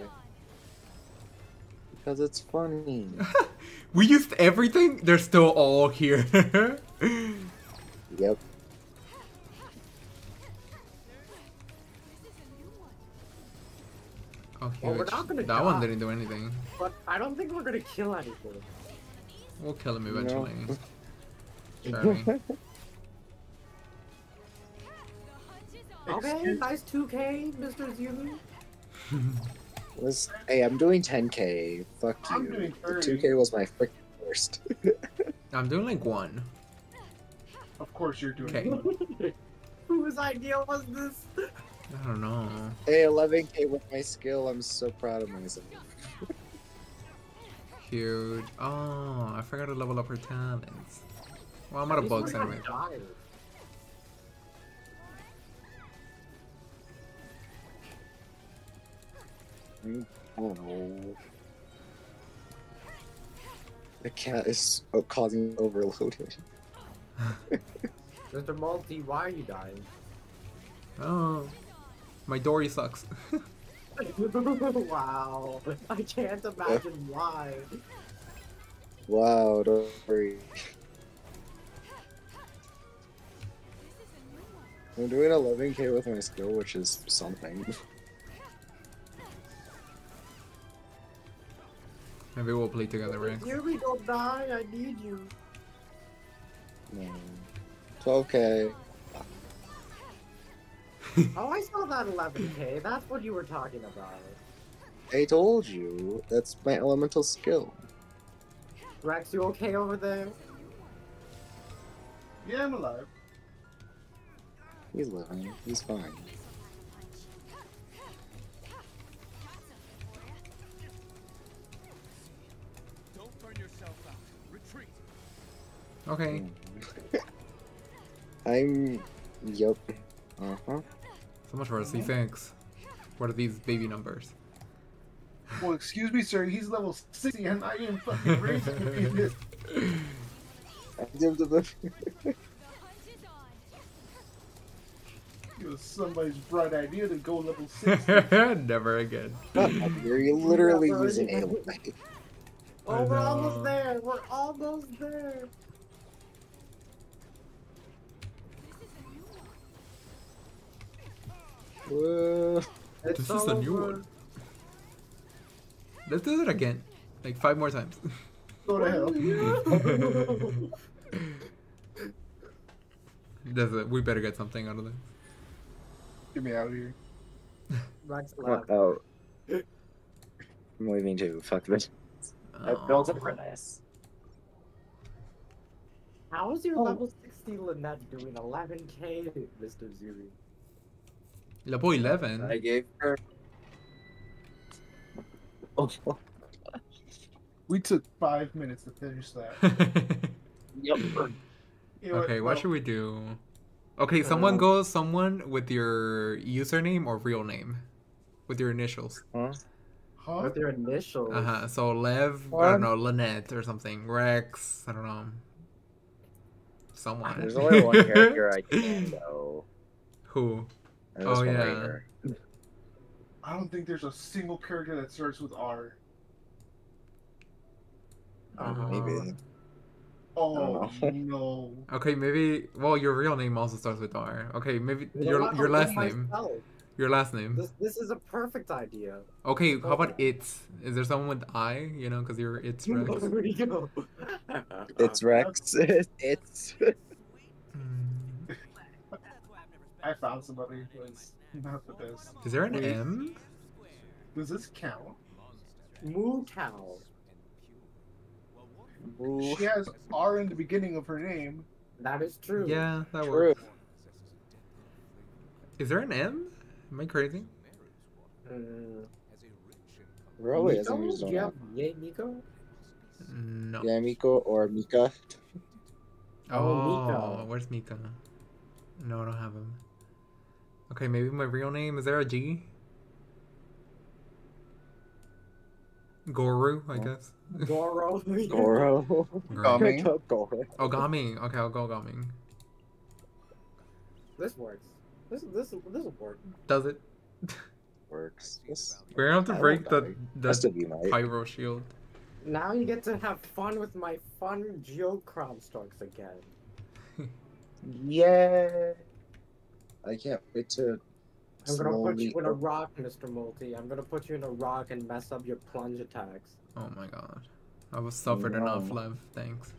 Because it's funny. we used everything, they're still all here. Yep. Oh, Well, we're not gonna that one didn't do anything. But I don't think we're gonna kill anything. We'll kill him eventually. Surely. Okay, nice 2K, Mr. Zumi. Was hey, I'm doing 10k. Fuck I'm you. doing The 2k was my freaking worst. I'm doing like one. Of course you're doing Okay. Whose idea was this? I don't know. hey, 11k with my skill. I'm so proud of myself. Huge. Oh, I forgot to level up her talents. Well, I'm out of These bugs anyway. have died. Oh no. The cat is uh, causing overloaded. Mr. Multi, why are you dying? Oh, my Dori sucks. wow. I can't imagine why. Wow, don't. I'm doing 11k with my skill, which is something. Maybe we'll play together, Rex. Here we don't die, I need you. No. 12k. Oh, I saw that 11k. That's what you were talking about. I told you, that's my elemental skill. Rex, you okay over there? Yeah, I'm alive. He's living. He's fine. Don't burn yourself out. Retreat. Okay. I'm. Yup. Uh huh. So much for a C6. What are these baby numbers? Well, excuse me, sir. He's level 60 and I am fucking raising this. End of the movie. The hunt is on. It was somebody's bright idea to go level 60. Never again. You're literally Yeah, using bro. Oh, we're almost there. We're almost there. Whoa. It's This is a new over. one. Let's do it again. Like five more times. Go to hell. That's it. We better get something out of this. Get me out of here. Rex What? Oh. I'm leaving too. Fuck this. I built it Oh. for this. How is your Oh. level 60 Lynette doing 11k, Mr. Zuri? Level 11. I gave her. Oh, We took five minutes to finish that. yep. Okay, what should we do? Okay, someone Uh, goes someone with your username or real name. With your initials. Huh? Huh? With your initials. Uh huh. So Lev, I don't know, Lynette or something. Rex, I don't know. Someone. There's only one character I can know. Who? And this Oh, one right yeah. here. I don't think there's a single character that starts with R. Uh, Maybe. Oh no. Okay, maybe. Well, your real name also starts with R. Okay, maybe you know your your last name. myself. Your last name. This, this is a perfect idea. Okay, how about it's? Is there someone with I? You know, because you're it's Rex. There we go. It's Rex. it's. I found somebody who is not the best. Is there an Wait. M? Does this count? Moo cow. Ooh. She has R in the beginning of her name. That is true. Yeah, that True. works. Is there an M? Am I crazy? Mm, Really Miko? isn't Do you have Yae Miko? No. Yeah, Miko or Mika. Oh, Oh, Mika. where's Mika? No, I don't have him. Okay, maybe my real name. Is there a G? Gorou, I guess. Gorou. Gorou. Gami. Gorou. Oh, Gami. Okay, I'll go Gami. This works. This this this will work. Does it? Works. This We're gonna have to I break the know. the has to be my. pyro shield. Now you get to have fun with my fun Geocrom strokes again. Yeah. I can't wait to. I'm gonna put you in a rock, Mr. Multi. I'm gonna put you in a rock and mess up your plunge attacks. Oh my god. I was suffered enough, No. Lev. Thanks.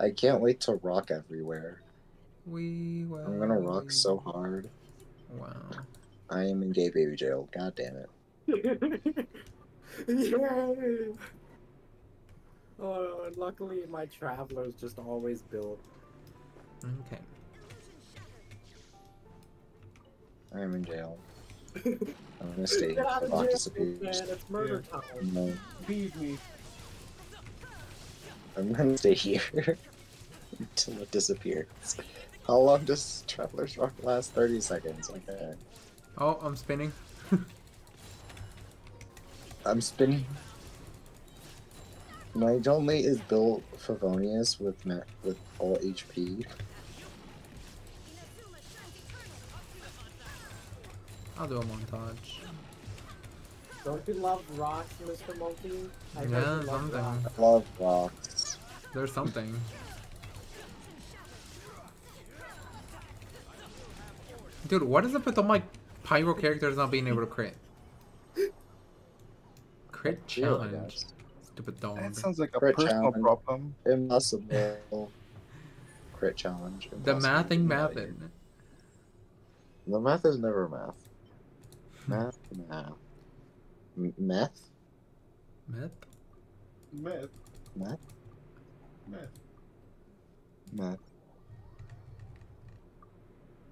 I can't wait to rock everywhere. We will. I'm gonna rock so hard. Wow. I am in gay baby jail. God damn it. Yay! Oh, and luckily my traveler's just always built. Okay. I am in jail. I'm gonna stay here. Get out The of disappears. man! It's murder time. No, Leave me. I'm gonna stay here until it disappears. How long does Traveler's Rock last? 30 seconds. Okay. Oh, I'm spinning. I'm spinning. Not only is Bill Favonius with ma- with all HP, I'll do a montage. Don't you love rocks, Mr. Multi? I Yeah, love something. rocks. I love rocks. There's something. Dude, what is up with all my pyro characters not being able to crit? Crit challenge. guess. Stupid dog. That sounds like a Crit personal challenge. problem. Impossible. Crit challenge. The impossible. mathing Get outta method. The math is never math. Math, math. M- meth? Meth? Meth. Meth? Meth. Meth.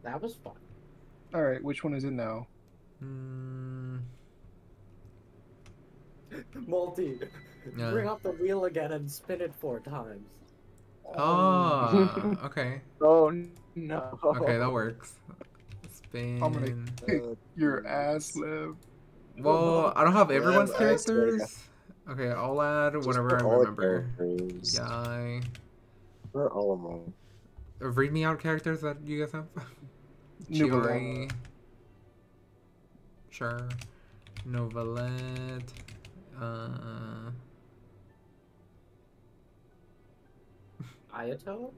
That was fun. All right, which one is it now? Mm, Multi, Yeah. bring up the wheel again and spin it four times. oh, okay. Oh no. Okay, that works. Spin. I'm gonna kick your ass, Liv. Well, I don't have everyone's I characters. Okay, I'll add Just whatever I remember. characters. Guy. For all of them. Uh, Read me out characters that you guys have. Neuvillette. Chiori. Sure. Neuvillette. Uh, Ayato?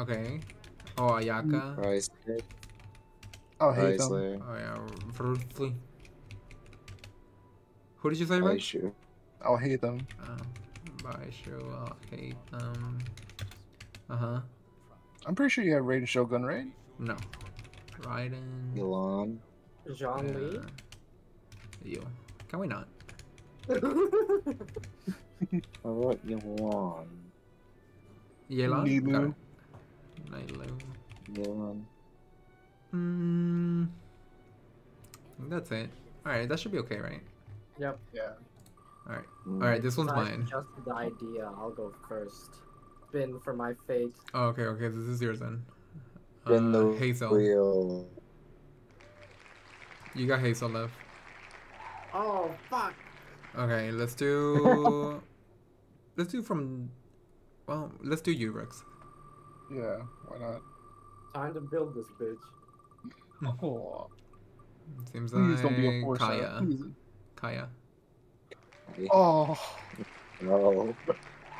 okay. Oh, Ayaka. Rise. Alhaitham. Oh yeah, Fruitfully. Who did you say, Rex? Aishu. Alhaitham. Oh, Baizhu, hate them. Uh huh. I'm pretty sure you have Raiden Shogun, right? No. Raiden. Yelan. Zhongli? Uh, you. Can we not? How about Elon? Yelan? Nilou. Got it. Nilou. Yelan. Hmm. That's it. Alright, that should be okay, right? Yep. Yeah. Alright. Mm. Alright, this one's Besides mine. Just the idea. I'll go first. Spin for my fate. Oh, okay, okay, this is yours then. Then Uh, the Hazel. wheel. You got Hazel left. Oh, fuck! Okay, let's do. let's do from. Well, let's do you, Rex. Yeah. Why not? Time to build this bitch. Oh, Seems please like don't be a four star. Kaeya. Please. Kaeya. Oh, No.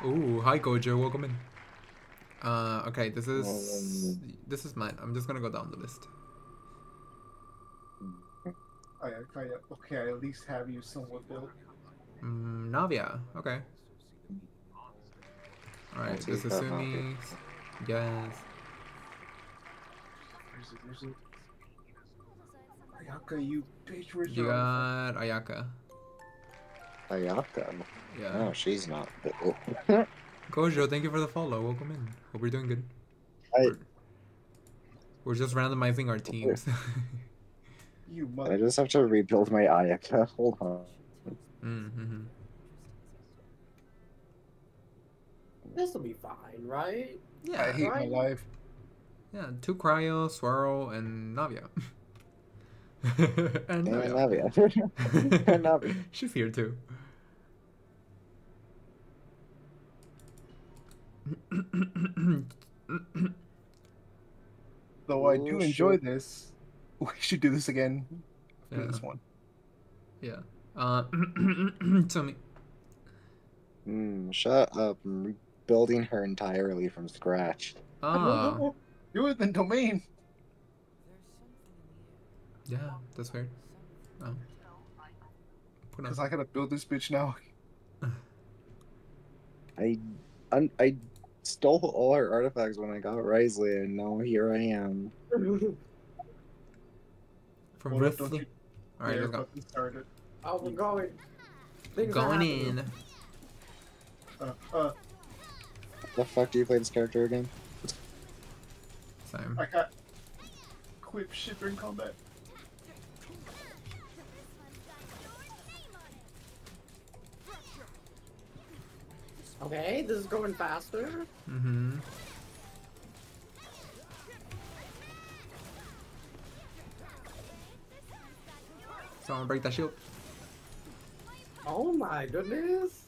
Ooh, hi Gojo, welcome in. Uh, okay, this is Um, this is mine. I'm just gonna go down the list. I, I, okay, I at least have you somewhat built. Mm, Navia, okay. All right, I'll this is that, Sumi. Yes. There's a, there's a... Ayaka, you bitch, where's You got Ayaka. Ayaka. Yeah. No, she's not Kojo, thank you for the follow. Welcome in. Hope you're doing good. I- We're, we're just randomizing our teams. You I just have to rebuild my Ayaka. Hold on. mm-hmm. This'll be fine, right? Yeah, I Yeah, hate my life. yeah. Two Cryo, Swirl, and Navia. and And Navia. Navia. And Navia. She's here too. Though I do Oh, enjoy shit. this, we should do this again. For Yeah. this one. Yeah. Uh, tell me. Mm, shut up. I'm rebuilding her entirely from scratch. Ah, Do it then, domain. Yeah, that's weird. Oh. Because. I gotta build this bitch now. I, I, I stole all her artifacts when I got Wriothesley, and now here I am. From Well, don't Riftly. you Alright, let's go. fucking start it. oh, we're going. Things Going in. Uh, uh, The fuck do you play this character again? Same. I got quip shit during combat. Okay, this is going faster. Mm-hmm. Someone break that shield. Oh my goodness!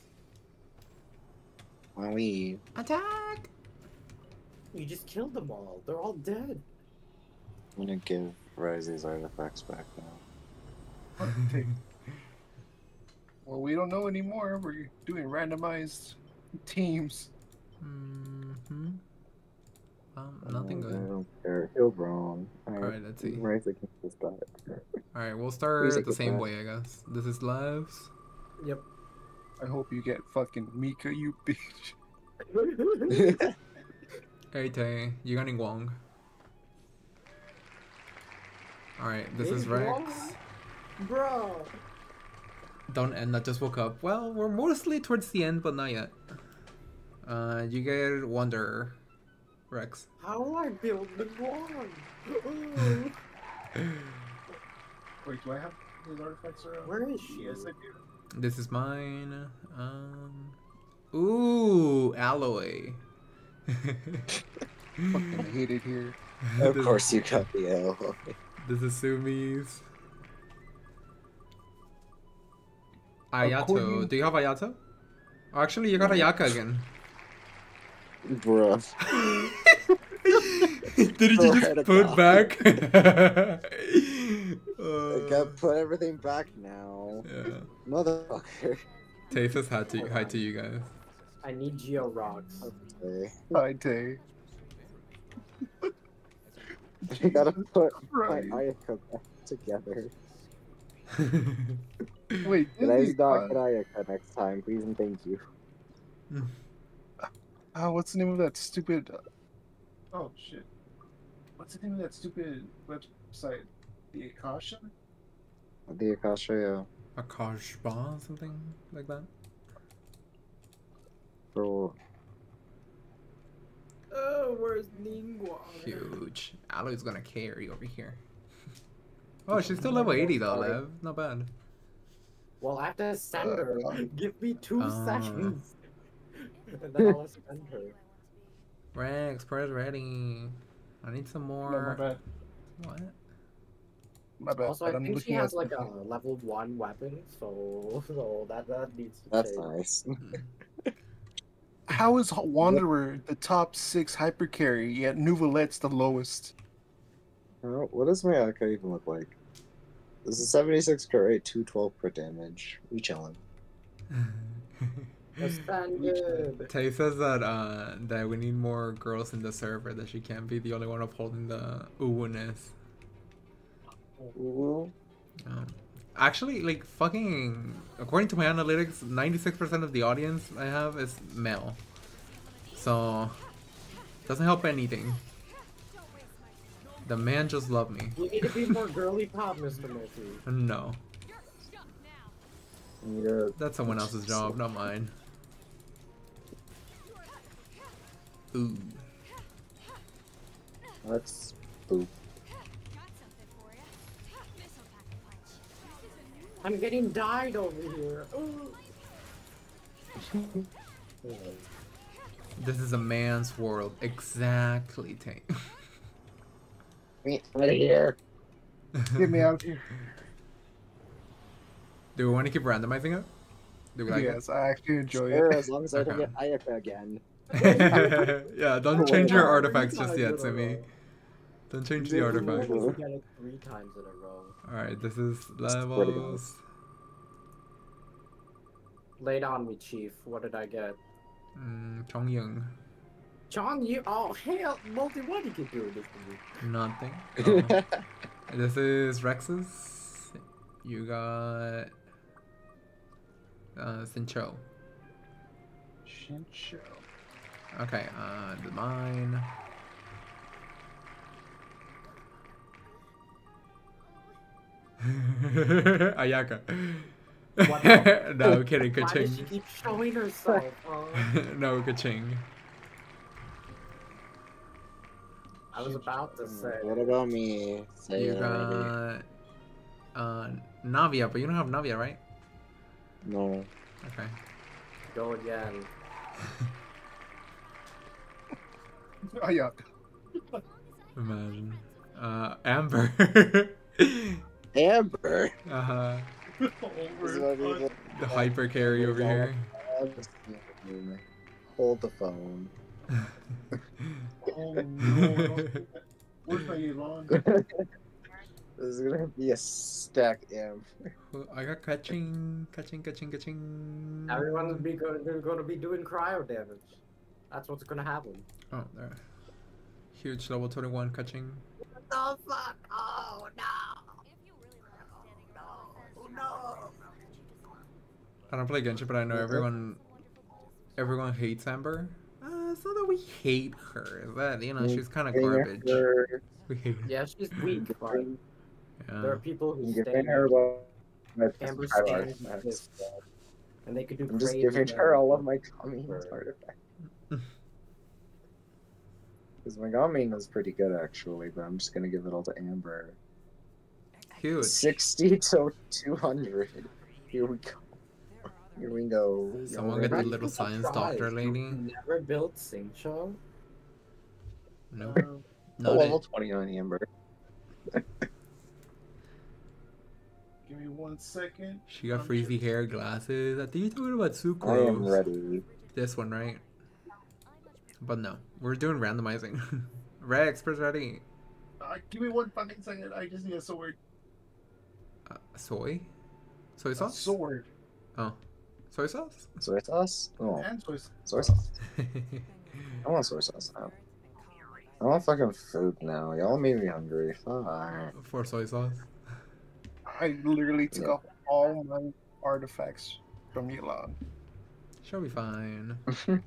Why we? Attack! You just killed them all. They're all dead. I'm gonna give Wriothesley's artifacts back now. Well, we don't know anymore. We're doing randomized teams. Mm-hmm. Um, nothing I good. don't care. He'll wrong. Alright, let's see. Wriothesley can just back. Alright, we'll start Music the same bad. way, I guess. This is lives. Yep. I hope you get fucking Mika, you bitch. Hey Tay, you got Wong. Alright, this is Rex. Wong? Bro. Don't end, I just woke up. Well, we're mostly towards the end, but not yet. Uh, you get Wanderer, Rex. How do I build the one? Wait, do I have his artifacts around? Where is she? Yes, I do. This is mine. Um, ooh, Aloy. Fucking hate it here. of This- course, you got the Aloy. This is Sumi's. Ayato. According- Do you have Ayato? Oh, actually, you got Ayaka again. Bruh. Didn't Throw you her just put a back? I got put everything back now. yeah. Motherfucker. Tay says hi to hi to you guys. I need Geo rocks. Okay. Hi, Tay. I gotta put my Right. Ayaka back together. Wait, Can I Disney, not uh, Ayaka next time, please and thank you. Uh, what's the name of that stupid? Oh shit. What's the name of that stupid website? The Akasha? The Akasha, yeah. Akash Ba, something like that. For Oh, where's Ningguang? Huge. Aloy's gonna carry over here. Oh, she's still level 80 though, Lev. Not bad. Well, I have to send her. Give me two Uh. seconds. And then I'll send her. Rex, press ready. I need some No, my more. bad. What? My bad. Also, I but I'm think she has like a level one weapon, so so that that needs to that's change. nice. Hmm. How is Wanderer the top six hyper carry yet Neuvillette's the lowest? What does my Ayaka even look like? This is 76 crit rate, 212 per damage. We chillin'. Tay says that uh that we need more girls in the server, that she can't be the only one upholding the uwu-ness. Um, actually, like fucking, according to my analytics, 96% of the audience I have is male. So, doesn't help anything. The man just love me. You need to be more girly pop, Mr. Multi. No, a- that's someone else's job, not mine. Ooh. Let's boop. I'm getting died over here. Ooh. This is a man's world. Exactly, Tay. Me out of here. Get me out of here. Do we want to keep randomizing it? Do we like yes, I actually enjoy Sure, it. as long as I don't Okay. get Ayaka again. It? yeah, don't change your artifacts just yet, times Simi. Don't change the artifacts. get it three times in a row. Alright, this is Swear to God. levels. Lay down me, Chief. What did I get? Mm, Chongyun. Chong, you. Oh, hell. Multi, what did you do this to me? Nothing. Oh. this is Rex's. You got. Uh, Xingqiu. Xingqiu. Okay, uh, the mine. Ayaka. What the- no, kidding, Why does she keep showing herself? huh? no, Kaching. I was about to say. what about me? Say You got. Uh, Navia, but you don't have Navia, right? No. Okay. Go again. Oh yeah. Imagine. Uh, Amber. Amber! uh huh. This is what I mean, The hyper carry over here. Hold the phone. Oh no. Where's my Yelan? This is gonna be a stack Amber. I got catching, catching, catching, catching. Everyone's be go- they're going to be doing cryo damage. That's what's going to happen. Oh, there. Huge level 21 catching. What the fuck? Oh no! No! No! I don't play Genshin, but I know everyone. Everyone hates Amber. Uh, it's not that we hate her. Is that you know she's kind of garbage. We hate her. Yeah, she's weak, but there are people who stand her all my Amber stands and they could do I'm just giving her all of my Gaming Right. artifacts. Because my Gaming is pretty good actually, but I'm just gonna give it all to Amber. Huge. 60 to 200. Here we go. Here we go. Someone Y'all get the little science doctor lady. You Never built Xingqiu? No, Oh, not level it. 29 Amber. Give me one second. She got I'm freezy hair, glasses. I think you're talking about I am ready. This one, right? But no, we're doing randomizing. Rex, press ready. Uh, give me one fucking second. I just need a sword. Uh, soy? Soy A sauce? sword. Oh. Soy sauce? Soy sauce? Oh, And soy sauce. soy sauce. I want soy sauce now. I want fucking food now. Y'all made me hungry. Fuck. For soy sauce? I literally took Yeah. off all my artifacts from Yulon. She'll be fine.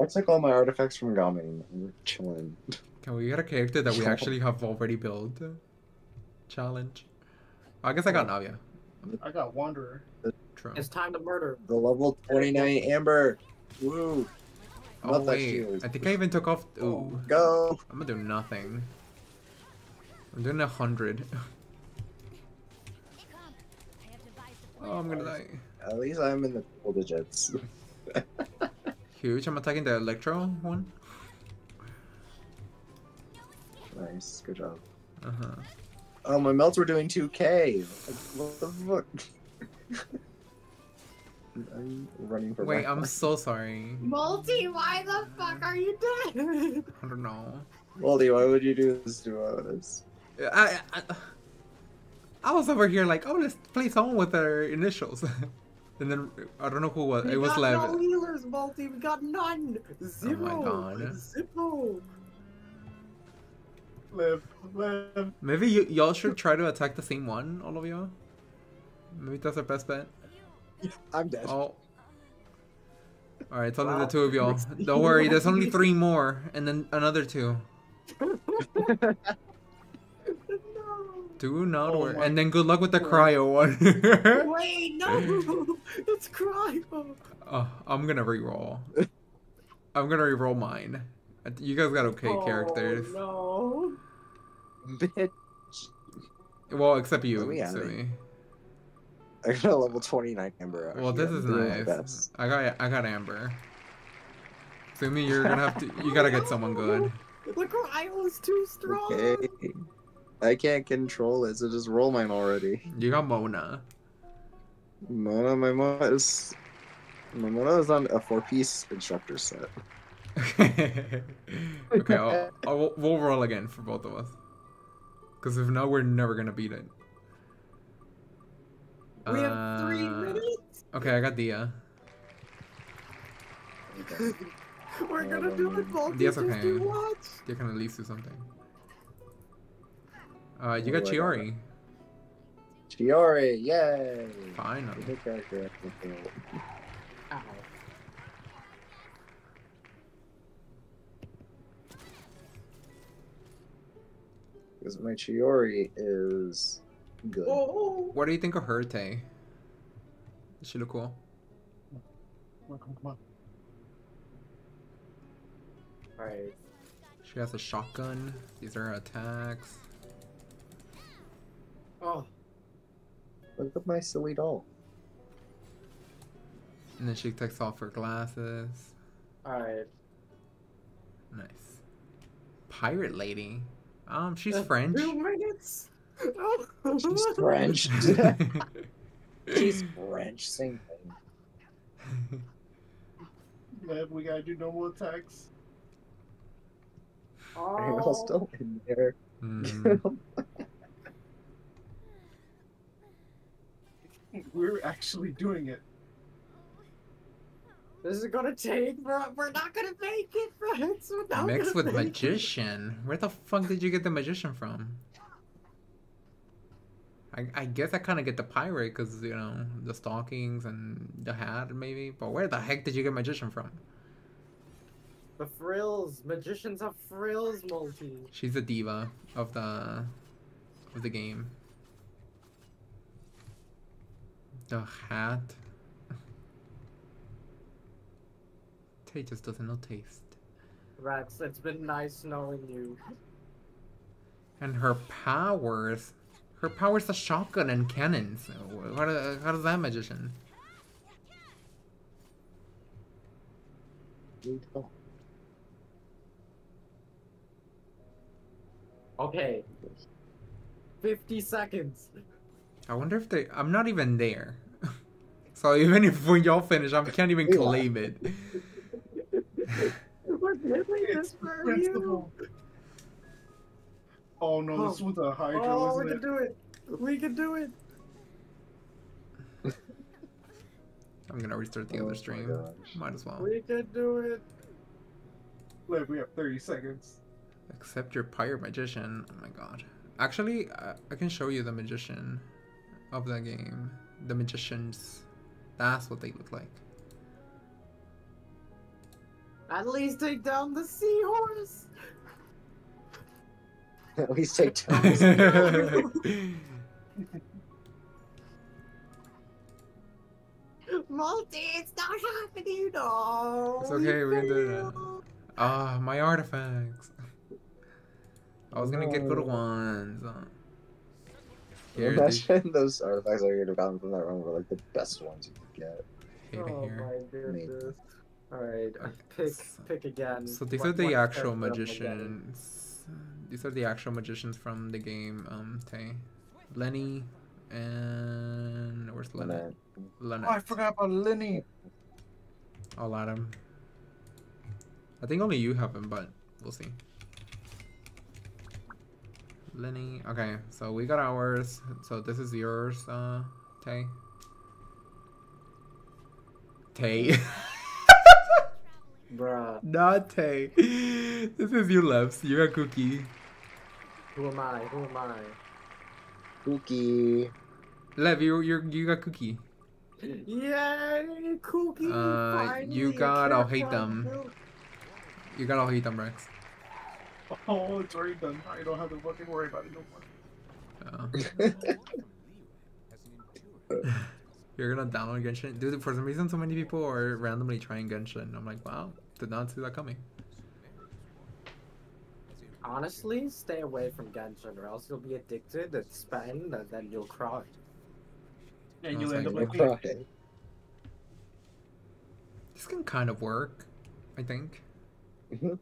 I took all my artifacts from Gamin. We're chilling. Can we get a character that we actually have already built? Challenge. Oh, I guess I got Navia. I got Wanderer. True. It's time to murder. The level 29 Amber. Woo. Oh Not that wait, shield. I think I even took off. Ooh, Go. I'm gonna do nothing. I'm doing a hundred. I have devised a Oh, I'm gonna die. At least I'm in the double digits. Huge. I'm attacking the Electro one. nice. Good job. Uh huh. Oh, my melts were doing 2k. What the fuck? I'm running for Wait, I'm life. so sorry. Multi, why the fuck are you dead? I don't know. Moldy, why would you do this to us? I, I, I was over here like, oh, let's play someone with their initials. and then I don't know who was. We It was got Lev. no healers, Multi. We got none. Oh Zero. God. Zippo. Live, live. Maybe you, y'all should try to attack the same one, all of y'all. Maybe that's our best bet. I'm dead. Oh. Alright, it's only Wow. the two of y'all. Don't worry, there's only three more, and then another two. no. Do not Oh worry. And then good luck with the cryo one. Wait, no. it's cryo. oh, I'm gonna reroll. I'm gonna reroll mine. You guys got okay oh, characters. No. Bitch. Well, except you, Let me out of Sumi. I got a level 29 Amber. out Well, this is I'm nice. I got I got Amber. Sumi, you're gonna have to. You gotta get someone good. The cryo is too strong. Okay. I can't control it, so just roll mine already. You got Mona. Mona, my Mona is. My Mona is on a four piece instructor set. okay, I'll, I'll, we'll roll again for both of us. Because if not, we're never gonna beat it. We have three Uh, minutes. Okay, I got Dia. We're gonna do it, Multi. Yes, Just okay. do watch. You can at least do something. Uh, you got do I got? Chiori. Chiori, yay! Finally. Good character. I can. Ow. Because my Chiori is good. Oh. What do you think of her, Tay? Does she look cool? Come on, come on, come on. Alright. She has a shotgun. These are attacks. Oh. Look at my silly doll. And then she takes off her glasses. Alright. Nice. Pirate lady. Um, she's Uh, French. Two minutes. She's French. She's French. Same thing. Live, we gotta do no more attacks. I'm all still in there. Mm, We're actually doing it. This is gonna take. We're, we're not gonna make it, friends. We're not mixed with make it. magician. Where the fuck did you get the magician from? I, I guess I kind of get the pirate because you know the stockings and the hat maybe. But where the heck did you get magician from? The frills. Magicians have frills, Multi. She's the diva of the of the game. The hat. Tay just doesn't know taste. Rex, it's been nice knowing you. And her powers. Her powers are shotgun and cannons. What, how does that magician? Okay. 50 seconds. I wonder if they. I'm not even there. so even if when y'all finish, I can't even Wait, claim it. We're It's principle. Oh no, this Oh. was a Hydra, Oh, we wasn't can it? do it. We can do it. I'm gonna restart the Oh other stream. Might as well. We can do it. Look, we have 30 seconds. Accept your pirate magician. Oh my god. Actually, I, I can show you the magician of the game. The magicians. That's what they look like. At least take down the seahorse. At least take time. Multi, it's not happening. No. It's okay, we can do that. Ah, my artifacts. I was gonna get good No. ones. Here, dude. Imagine those artifacts I could have gotten from that run were like the best ones you could get. Here, Oh here. my goodness. Alright, pick so- pick again. So these What- are the actual character am I getting? magicians. These are the actual magicians from the game. Um, Tay, Lyney, and where's Lyney? Lyney. Oh, I forgot about Lyney. I'll add him. I think only you have him, but we'll see. Lyney. Okay, so we got ours. So this is yours, uh, Tay. Tay. Bruh, Not Tay. This is you, Leps. You're a Kuki. who am I? Who am I? Kuki. Lev, you you you got Kuki. Yay, Kuki! Uh, you got Alhaitham. You got Alhaitham, Rex. Oh, it's already done. I don't have to fucking worry about it no more. You're gonna download Genshin, dude. For some reason, so many people are randomly trying Genshin. I'm like, wow, did not see that coming. Honestly, stay away from Genshin, or else you'll be addicted and spend, and then you'll cry. And you it's end up like- like This can kind of work, I think. Mm-hmm.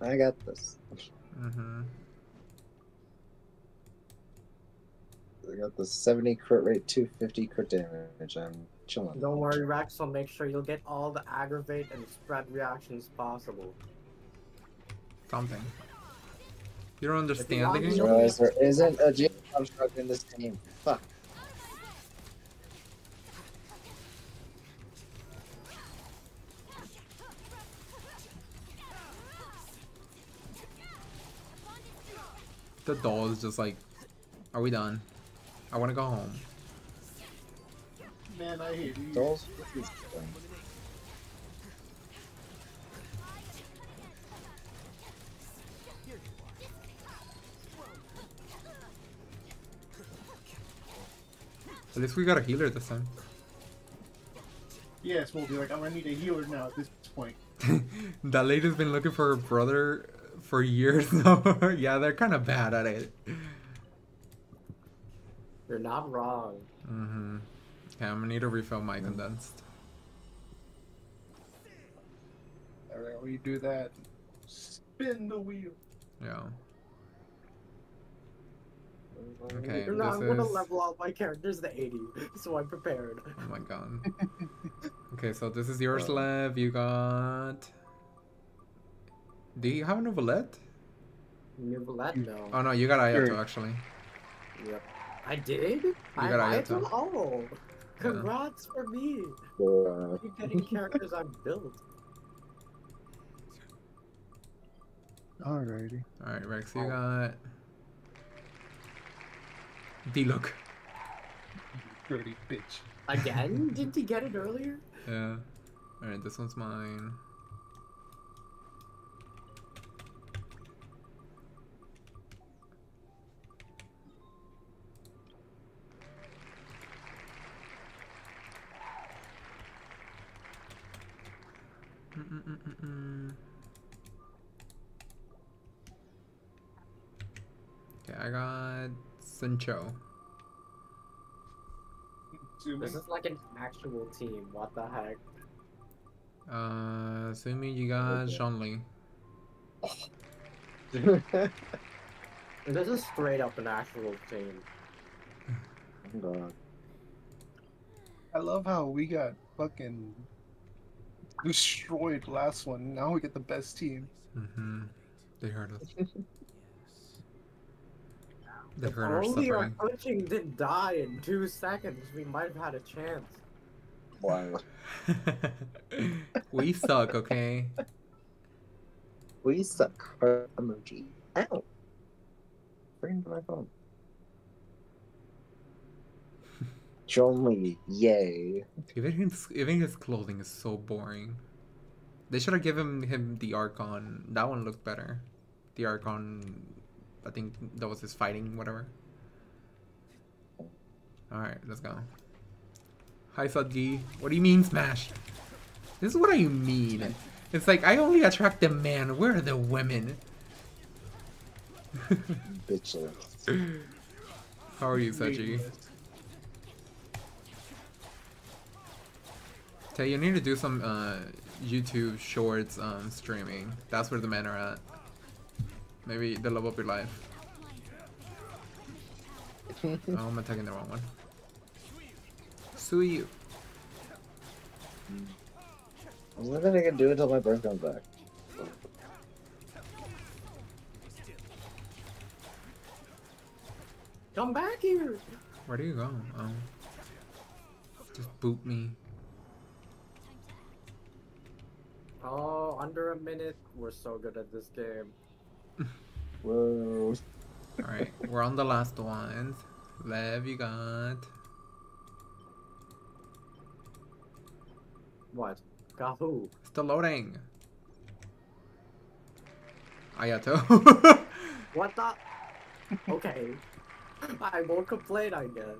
I got this. Mm-hmm. I got the 70 crit rate, 250 crit damage. I'm chilling. Don't worry, Rex. I'll make sure you'll get all the aggravate and spread reactions possible. Something. You don't understand the want I game? realize there isn't a geo construct in this game. Fuck. The doll is just like, are we done? I want to go home. Man, I hate you. Dolls? What is this thing? At least we got a healer this time. Yes, we'll be like, I'm gonna need a healer now at this point. that lady's been looking for her brother for years now. yeah, they're kind of bad at it. You're not wrong. Mm-hmm. Okay, I'm gonna need to refill my condensed. Alright, when you do that, Spin the wheel. Yeah. Okay, You're not, this I'm gonna is- level out my characters to 80, so I'm prepared. Oh my god. okay, so this is yours, Lev. You got. Do you have a Neuvillette? Neuvillette, no. Oh no, you got Ayato Sure. actually. Yep. I did? I, got I Ayato. Oh, congrats for me. Uh, Keep getting characters I've built. alrighty. Alright, Rex, you got. D look. Dirty bitch. Again? Didn't you get it earlier? Yeah. Alright, this one's mine. Okay, I got Sancho. This in. is like an actual team. What the heck? Uh, Sumi, you got Okay. Shanli. This is straight up an actual team. God. I love how we got fucking destroyed last one. Now we get the best team. Mm-hmm. They heard us. They If heard our only our punching didn't die in two seconds, we might have had a chance. Wow. we suck, okay? We suck. Heart emoji. Ow. Bring my phone. Show me. Yay. Even his, even his clothing is so boring. They should have given him the Archon. That one looked better. The Archon, I think that was his fighting, whatever. Alright, let's go. Hi, Sudgi. What do you mean, Smash? This is what I mean. It's like, I only attract the man. Where are the women? Bitch. How are you, Suchi? Tay, you need to do some uh, YouTube Shorts um, streaming. That's where the men are at. Maybe the love of your life. oh, I'm attacking the wrong one. Sue you. There's nothing I can do until my birth comes back. Come back here! Where do you go? Oh. Just boot me. Oh, under a minute. We're so good at this game. Whoa. Alright, we're on the last ones. Lev, you got. What? Got who? Still loading. Ayato. What the? Okay. I won't complain, I guess.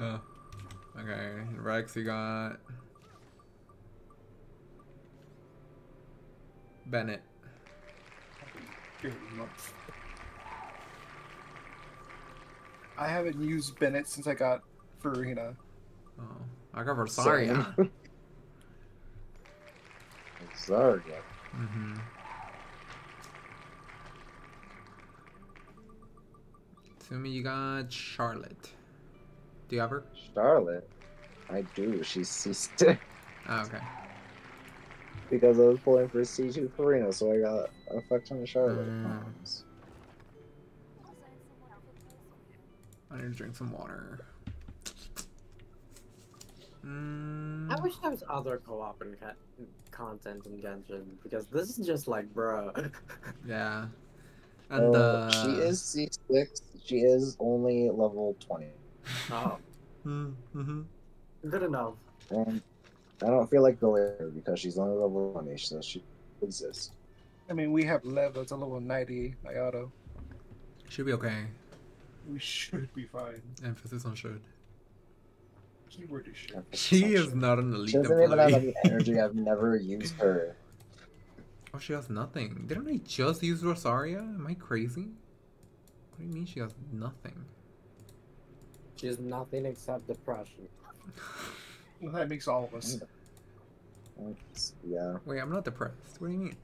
oh. Okay, Rex, you got. Bennett. I haven't used Bennett since I got Furina. Oh, I got Rosaria. Zarya. mm-hmm. Sumi, you got Charlotte. Do you have her? Charlotte. I do. She's C6 Oh, okay. Because I was pulling for C2 Furina, so I got a fuck ton of Charlotte. Mm. I need to drink some water. Mm, I wish there was other co-op and content in Genshin because this is just like, bro. yeah. And Uh, uh, she is C6. She is only level 20. oh, Mm-hmm. good enough. And I don't feel like going there because she's only level 20, so she exists. I mean, we have Lev that's a level 90 Ayato. Should be okay. We should be fine. Emphasis on should. Keyword is shit. She is not an elite She doesn't even have any energy. I've never used her. Oh, she has nothing. Didn't I just use Rosaria? Am I crazy? What do you mean she has nothing? She has nothing except depression. Well, that makes all of us. Yeah. Wait, I'm not depressed. What do you mean?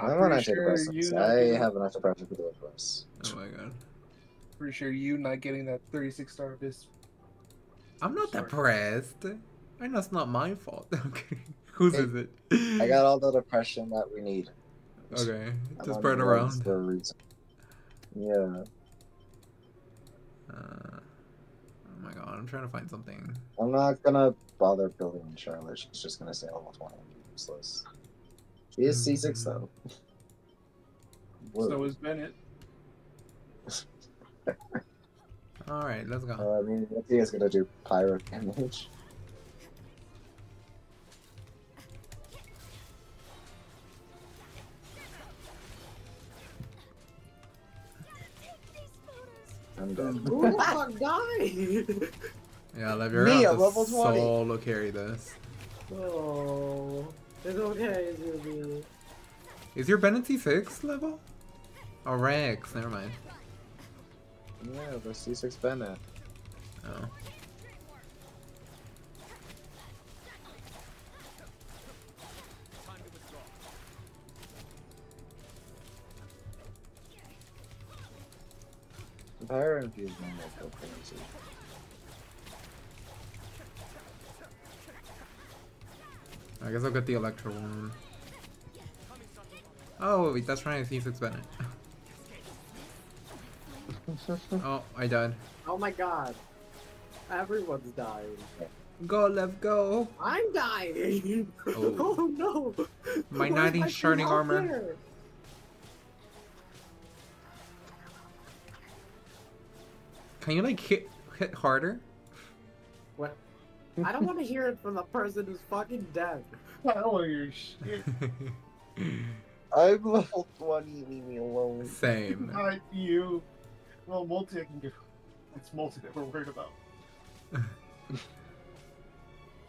I'm on pretty sure antidepressants. you not I have enough depression for the rest. Oh my god. Pretty sure you not getting that 36 star abyss. I'm not Sorry. depressed. I know it's not my fault. Okay. Whose Hey, is it? I got all the depression that we need. Okay. I'm Just on spread drugs around. For reason. Yeah. Uh, my god, I'm trying to find something. I'm not gonna bother building Charlotte. She's just gonna stay level 20 and be useless. She is C6 though. Whoa. So is Bennett. Alright, let's go. Uh, I mean, what he is gonna do pyro damage. I'm done. Who the fuck died? Yeah, Lev, you're Me, gonna have I'm to level 20. solo carry this. oh, it's okay, Zuby. Is your Bennett C6 level? Oh, Rex, never mind. Yeah, the C6 Bennett. Oh. The pyro infusion might go crazy. I guess I'll get the Electro one. Oh, wait, that's right, C6 Bennett. oh, I died. Oh my god. Everyone's dying. Go, let's go! I'm dying! Oh. Oh, no! My Why is knight in shining armor. there? Can you like hit hit harder? What? I don't want to hear it from the person who's fucking dead. I don't want to hear shit. I'm level 20, leave me alone. Same. Not you. Well, multi I can give. It's multi that we're worried about.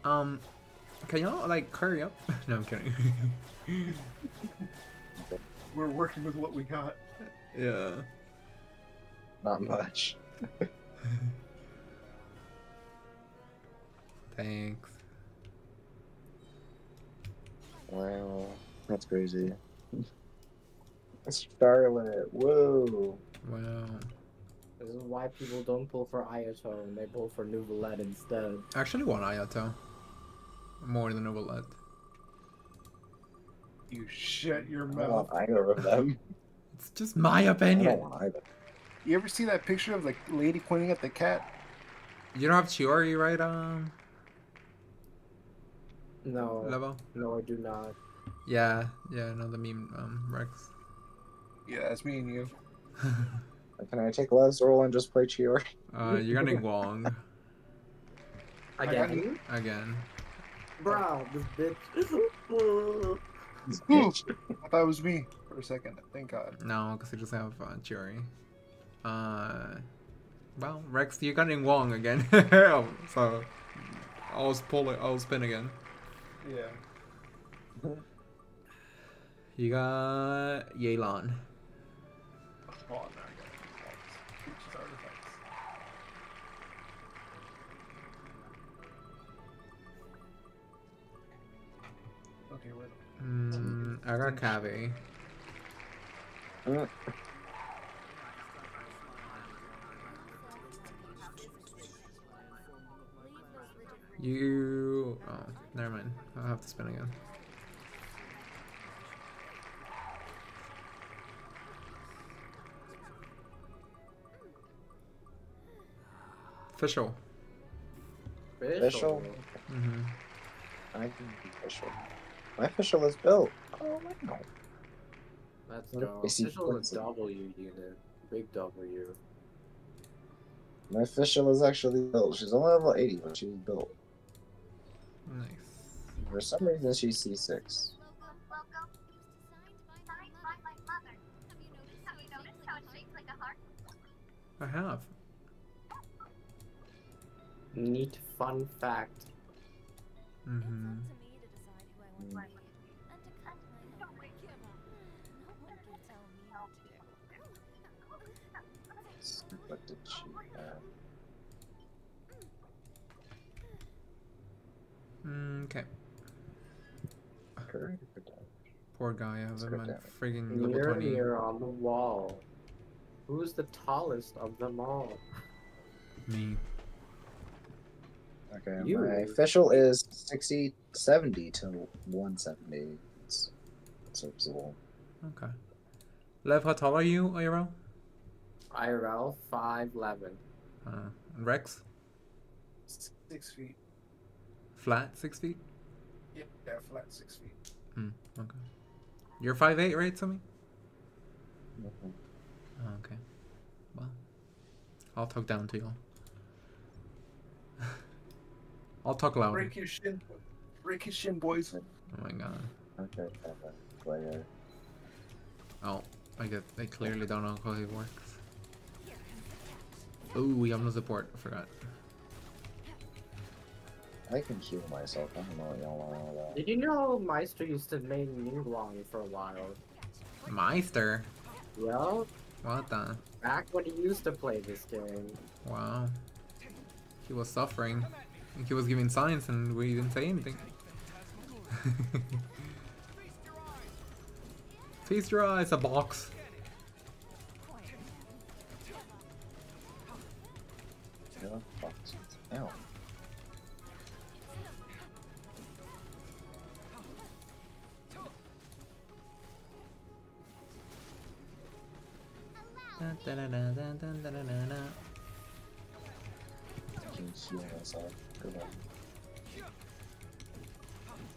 Um, can y'all like hurry up? no, I'm kidding. We're working with what we got. yeah. Not much. Thanks. Wow, that's crazy. Charlotte, whoa. Wow. This is why people don't pull for Ayato and they pull for Neuvillette instead. I actually want Ayato. More than Neuvillette. You shut your I don't mouth. want either of them. It's just my I opinion. don't want either. You ever see that picture of the lady pointing at the cat? You don't have Chiori, right? Um, No, level. no, I do not. Yeah, yeah. No, the meme. Um, Rex. Yeah, that's me and you. Can I take Les role and just play Chiori? uh, you're getting Wong Again? again. Bro, this bitch. Ooh. Bitch. I thought it was me for a second. Thank God. No, because I just have uh, Chiori. Uh, well, Rex, you're getting Wong again. so, I'll pull it. I'll spin again. Yeah. You got Yelan. Oh, now I got artifacts. Creatures. Okay, wait. Mm, I got Kaveh. You. Oh, never mind. I'll have to spin again. Official. Official? Mm-hmm. I can be official. My official is built. Oh, wow. Let's What go. if they see Official is W unit. Big W. My official is actually built. She's only level 80, but she's built. Nice. For some reason, she's C6. Welcome, welcome. Signed by my mother. Have you noticed how it's shaped like a heart? I have. Neat fun fact. Mm-hmm. It's up to me to decide who I want to be. And to cut my hair. No one can tell me what to do. What did she have? Mm, okay. Courage or damage? Poor guy. I have Let's him go at down. friggin' level 20. mirror on the wall. Who's the tallest of them all? Me. Okay, You. my official is 60, 70 to 170. It's serviceable. Okay. Lev, how tall are you, Airo? IRL 5'11. Uh, and Rex? Six feet. Flat, six feet? Yeah, yeah, flat six feet. Hmm, okay. You're five eight, right, Sumi? Mhm. Oh, okay. Well, I'll talk down to you. All. I'll talk louder. Break his shin. Break his shin, boys. Oh my god. Okay, player. Oh, I get. I clearly don't know how it works. Oh, we have no support. I forgot. I can heal myself. I don't know what y'all want all that. Did you know Meister used to main Ningguang for a while? Meister. Well, What the? back when he used to play this game. Wow. He was suffering. He was giving signs and we didn't say anything. Feast your eyes, a box. Yeah, boxes. Ow. I.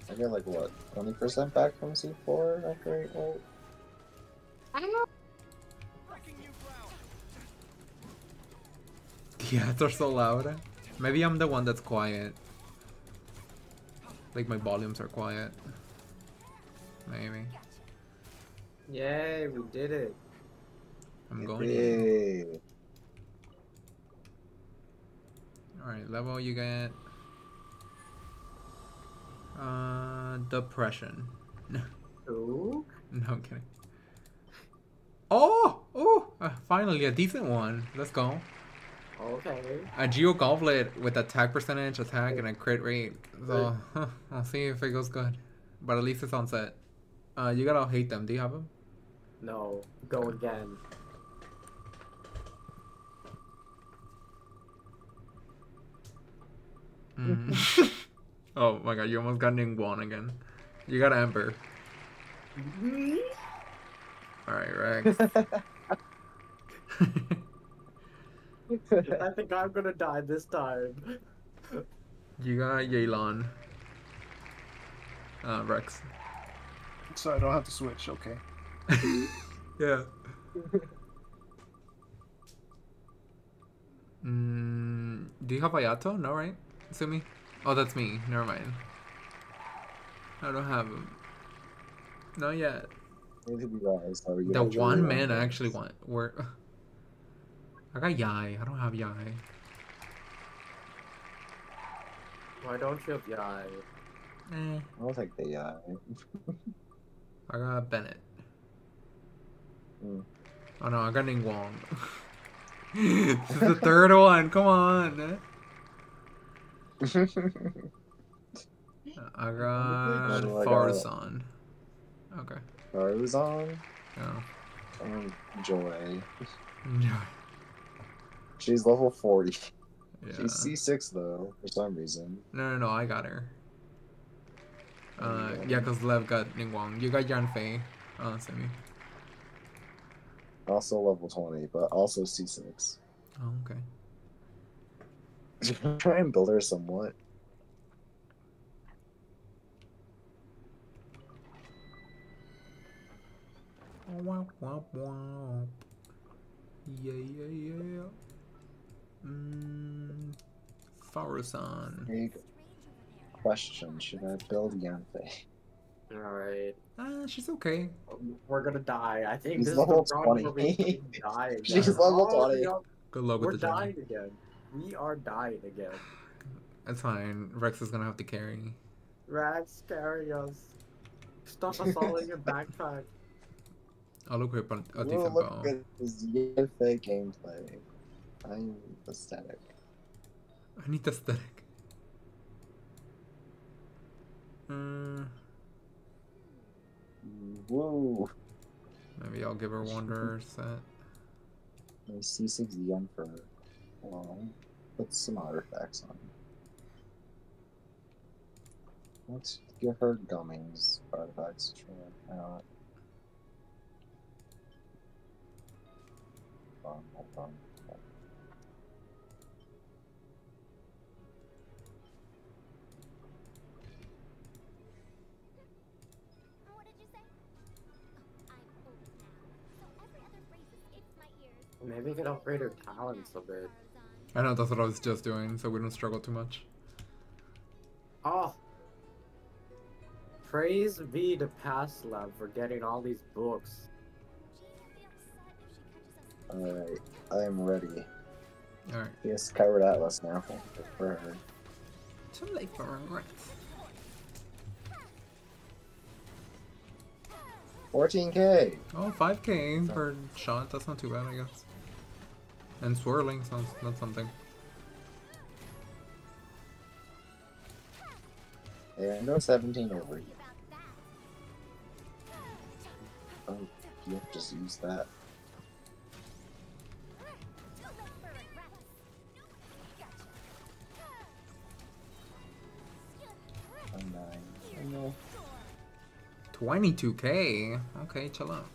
I get like what, 20% back from C4 after 8 ult? Yeah, they're so loud. Maybe I'm the one that's quiet. Like my volumes are quiet. Maybe. Yay, we did it. I'm going in. Alright, level you get. Uh, depression. Ooh. No, I'm kidding. Oh! Oh! Uh, finally, a decent one. Let's go. Okay. A Geo Goblet with attack percentage, attack, and a crit rate. So, huh, I'll see if it goes good. But at least it's on set. Uh, you gotta hate them. Do you have them? No. Go again. Mm. oh my god, you almost got Ningguang again. You got Amber. Alright, Rex. I think I'm gonna die this time. you got Yelan. Uh, Rex. So I don't have to switch. Okay. Yeah. Mm, do you have Ayato? No, right? Sumi? Oh, that's me. Never mind. I don't have him. Not yet. Neither do I, so you The one man I actually want. Where? I got Yai. I don't have Yai. Why don't you have Yai? Eh. I'll take the uh, I got Bennett. Hmm. Oh no, I got Ningguang. this is the third one. Come on. I got got? Okay. Tarzan Yeah. and Joy. Yeah. She's level 40. Yeah. She's C6 though, for some reason. No, no, no. I got her. Uh, Yeah. yeah, cause Lev got Ningguang. You got Yan Fei. Uh, Simi. Also level 20, but also C6. Oh, okay. Try and build her somewhat. Womp, womp, womp. Yeah, yeah, yeah. Mmm. Farson. Big question, should I build Yanfei? Alright. Uh, she's okay. We're gonna die. I think She's this level is the run where we 20. die again. She's level Oh, 20. Good luck We're with the journey. dying again. We are dying again. That's fine. Rex is gonna have to carry. Rags, carry us. Stuff us all in your backpack. I'll equip a, a Whoa, decent look bow. at this Yanfei gameplay. I'm ecstatic. I need the aesthetic. Uh, Whoa! maybe I'll give her Wanderer set. My C6 Yen for long. Put some artifacts on. Let's give her Gummings artifacts. Sure? Hold on, hold on. Maybe could upgrade her talents a bit. I know that's what I was just doing, so we don't struggle too much. Oh! Praise be to Past Love for getting all these books. Alright, I am ready. Alright. Yes, covered Atlas now. For her. Too late for regrets. 14k! Oh, 5k per shot. That's not too bad, I guess. And swirling sounds not something. Yeah, no 17 over here. Oh, you just use that. Oh, nine. Oh, no. 22k? Okay, chill out.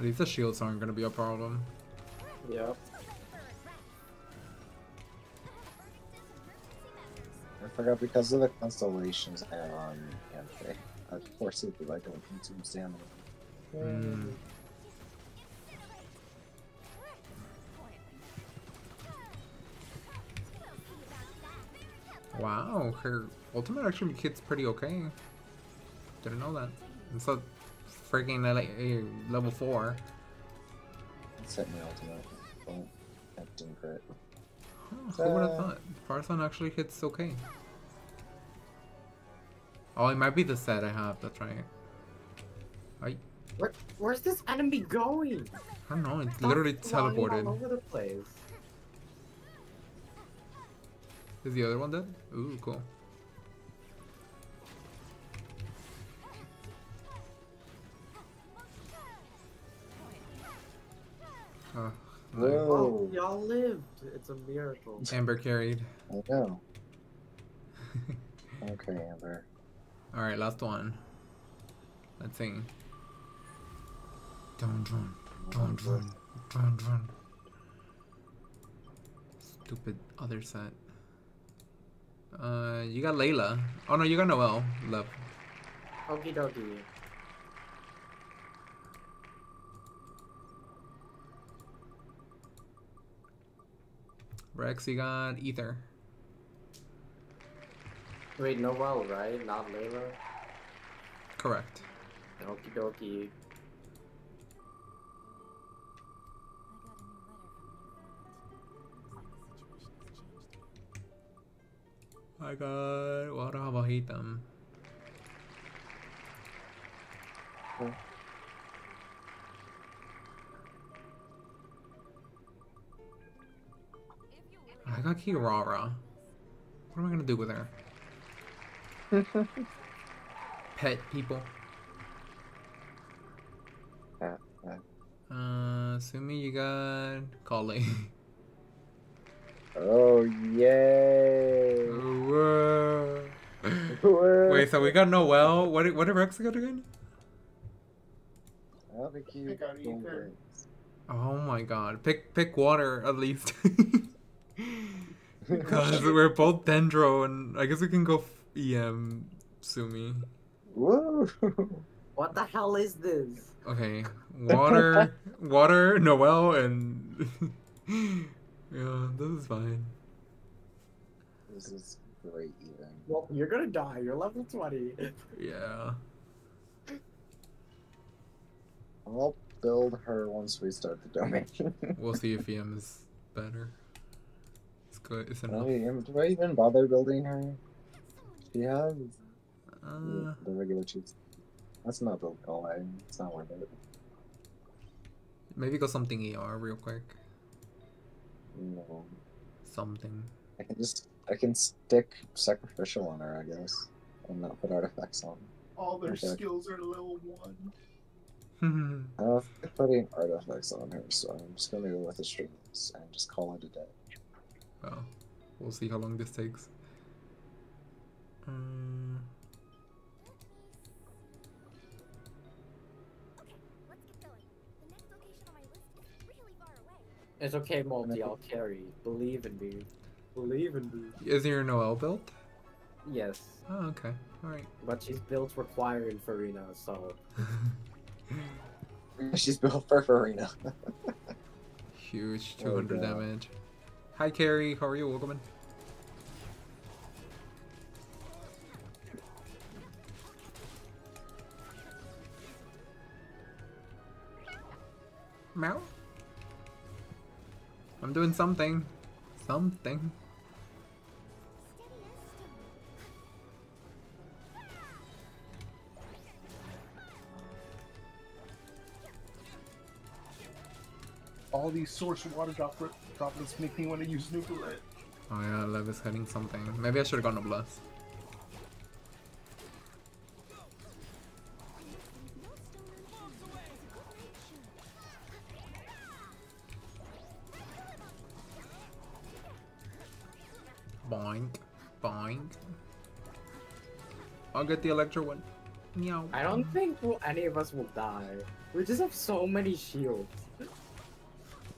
At least the shields aren't gonna be a problem. Yep. I forgot because of the constellations I have on Anthe. Of course, it'd be like a consume stamina. Mm. Wow, her ultimate actually hits pretty okay. Didn't know that. It's a freaking LA, level 4. Set me ultimate. Don't have Doom crit. Huh, who would have Uh, thought? Farson actually hits okay. Oh, it might be the set I have, that's right. I, Where, where's this enemy going? I don't know, it's Stop literally flying All teleported. over the place. Is the other one dead? Ooh, cool. Uh, no. Whoa. Oh, y'all lived. It's a miracle. Amber carried. I know. Okay, Amber. Alright, last one. Let's see. Don't run. Don't run. Don't run. Stupid other set. Uh, you got Layla. Oh no, you got Noelle. Love. Okie dokie. Rex, you got Aether. Wait, Noelle, right? Not Layla? Correct. Okie dokie. I got a new letter from the informant. I got water Habahitam. I got Kirara. What am I gonna do with her? Pet people. Yeah, yeah. Uh, Sumi, you got Kali. Oh, yay! Whoa. Whoa. Wait, so we got Noelle. What did, what did Rex get again? I don't think you I got don't Aether. Oh my god. Pick pick water at least. Because we're both Dendro and I guess we can go f- EM Sumi. Woo! What the hell is this? Okay. Water water, Noelle and Yeah, this is fine. this is great, even. Well, you're gonna die. You're level 20. Yeah. I'll build her once we start the domain. We'll see if EM is better. It's good. It's enough. Wait, am- do I even bother building her? She has Uh, the regular cheats. Let's not build Galway. It's not worth it. maybe go something ER real quick. No. Something. I can just I can stick sacrificial on her, I guess, and not put artifacts on. All their Okay. skills are level one. I don't like putting artifacts on her, so I'm just gonna go with the strings and just call it a day. Well, we'll see how long this takes. Um, Okay, let's get going. The next location on my list is really far away. It's okay, Multi. I'll carry. Believe in me. Believe in me. is your Noelle built? Yes. Oh, okay. Alright. But she's built requiring Furina, so. She's built for Furina. Huge Oh, 200 God. damage. Hi, Carrie. How are you? Welcome in. Meow. I'm doing something. Something. All these source waters water droplet, droplets make me want to use nuclear. Oh yeah, Lev is hitting something. Maybe I should have gone to Bless. No stone a good. Boink. Boink. I'll get the Electro one. Meow. I don't think we'll, any of us will die. We just have so many shields.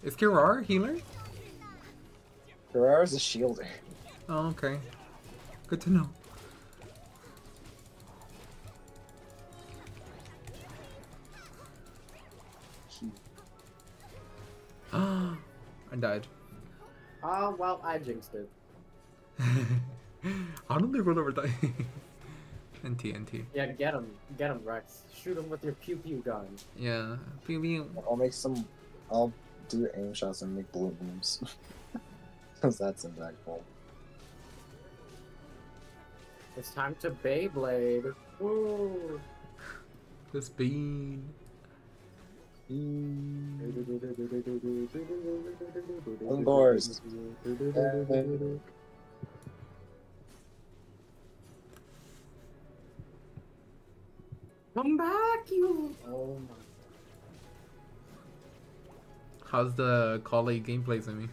Is Kirar healer? Ferrara's a shielder. Oh, okay. Good to know. I died. Oh, well, I jinxed it. How did they will ever die? NT, NT. Yeah, get him. Get him, Rex. Shoot him with your pew pew gun. Yeah. Pew pew. I'll make some. I'll do aim shots and make balloons. Because that's impactful. It's time to Beyblade. Woo! This bean. Indoors. Come back, you! Oh my. How's the colleague gameplay, Zimmy?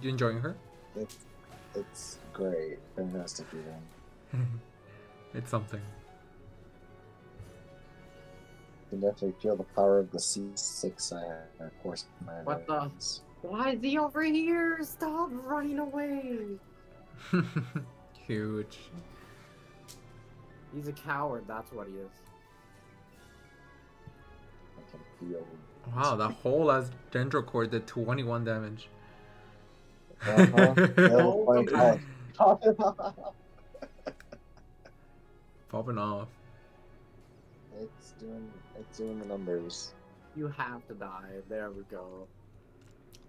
You enjoying her? It's, it's great. Fantastic even. it's something. You can definitely feel the power of the C6 I have, of course. My What the- enemies. Why is he over here? Stop running away! Huge. He's a coward, that's what he is. I can feel. Wow, that whole ass Dendro core did 21 damage. Uh-huh. Oh my god. Popping off. it's doing it's doing the numbers. You have to die. There we go.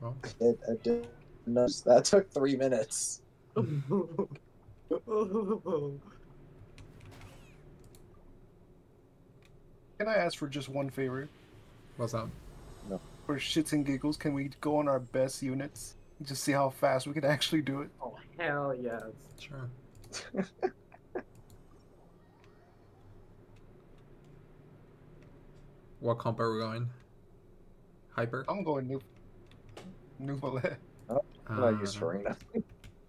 Well, It, it did no, that took three minutes. Can I ask for just one favor? what's up? For shits and giggles, can we go on our best units? Just see how fast we can actually do it. oh, hell yes. Sure. What comp are we going? Hyper? I'm going new. New bullet. I'm not used Uh, for arena.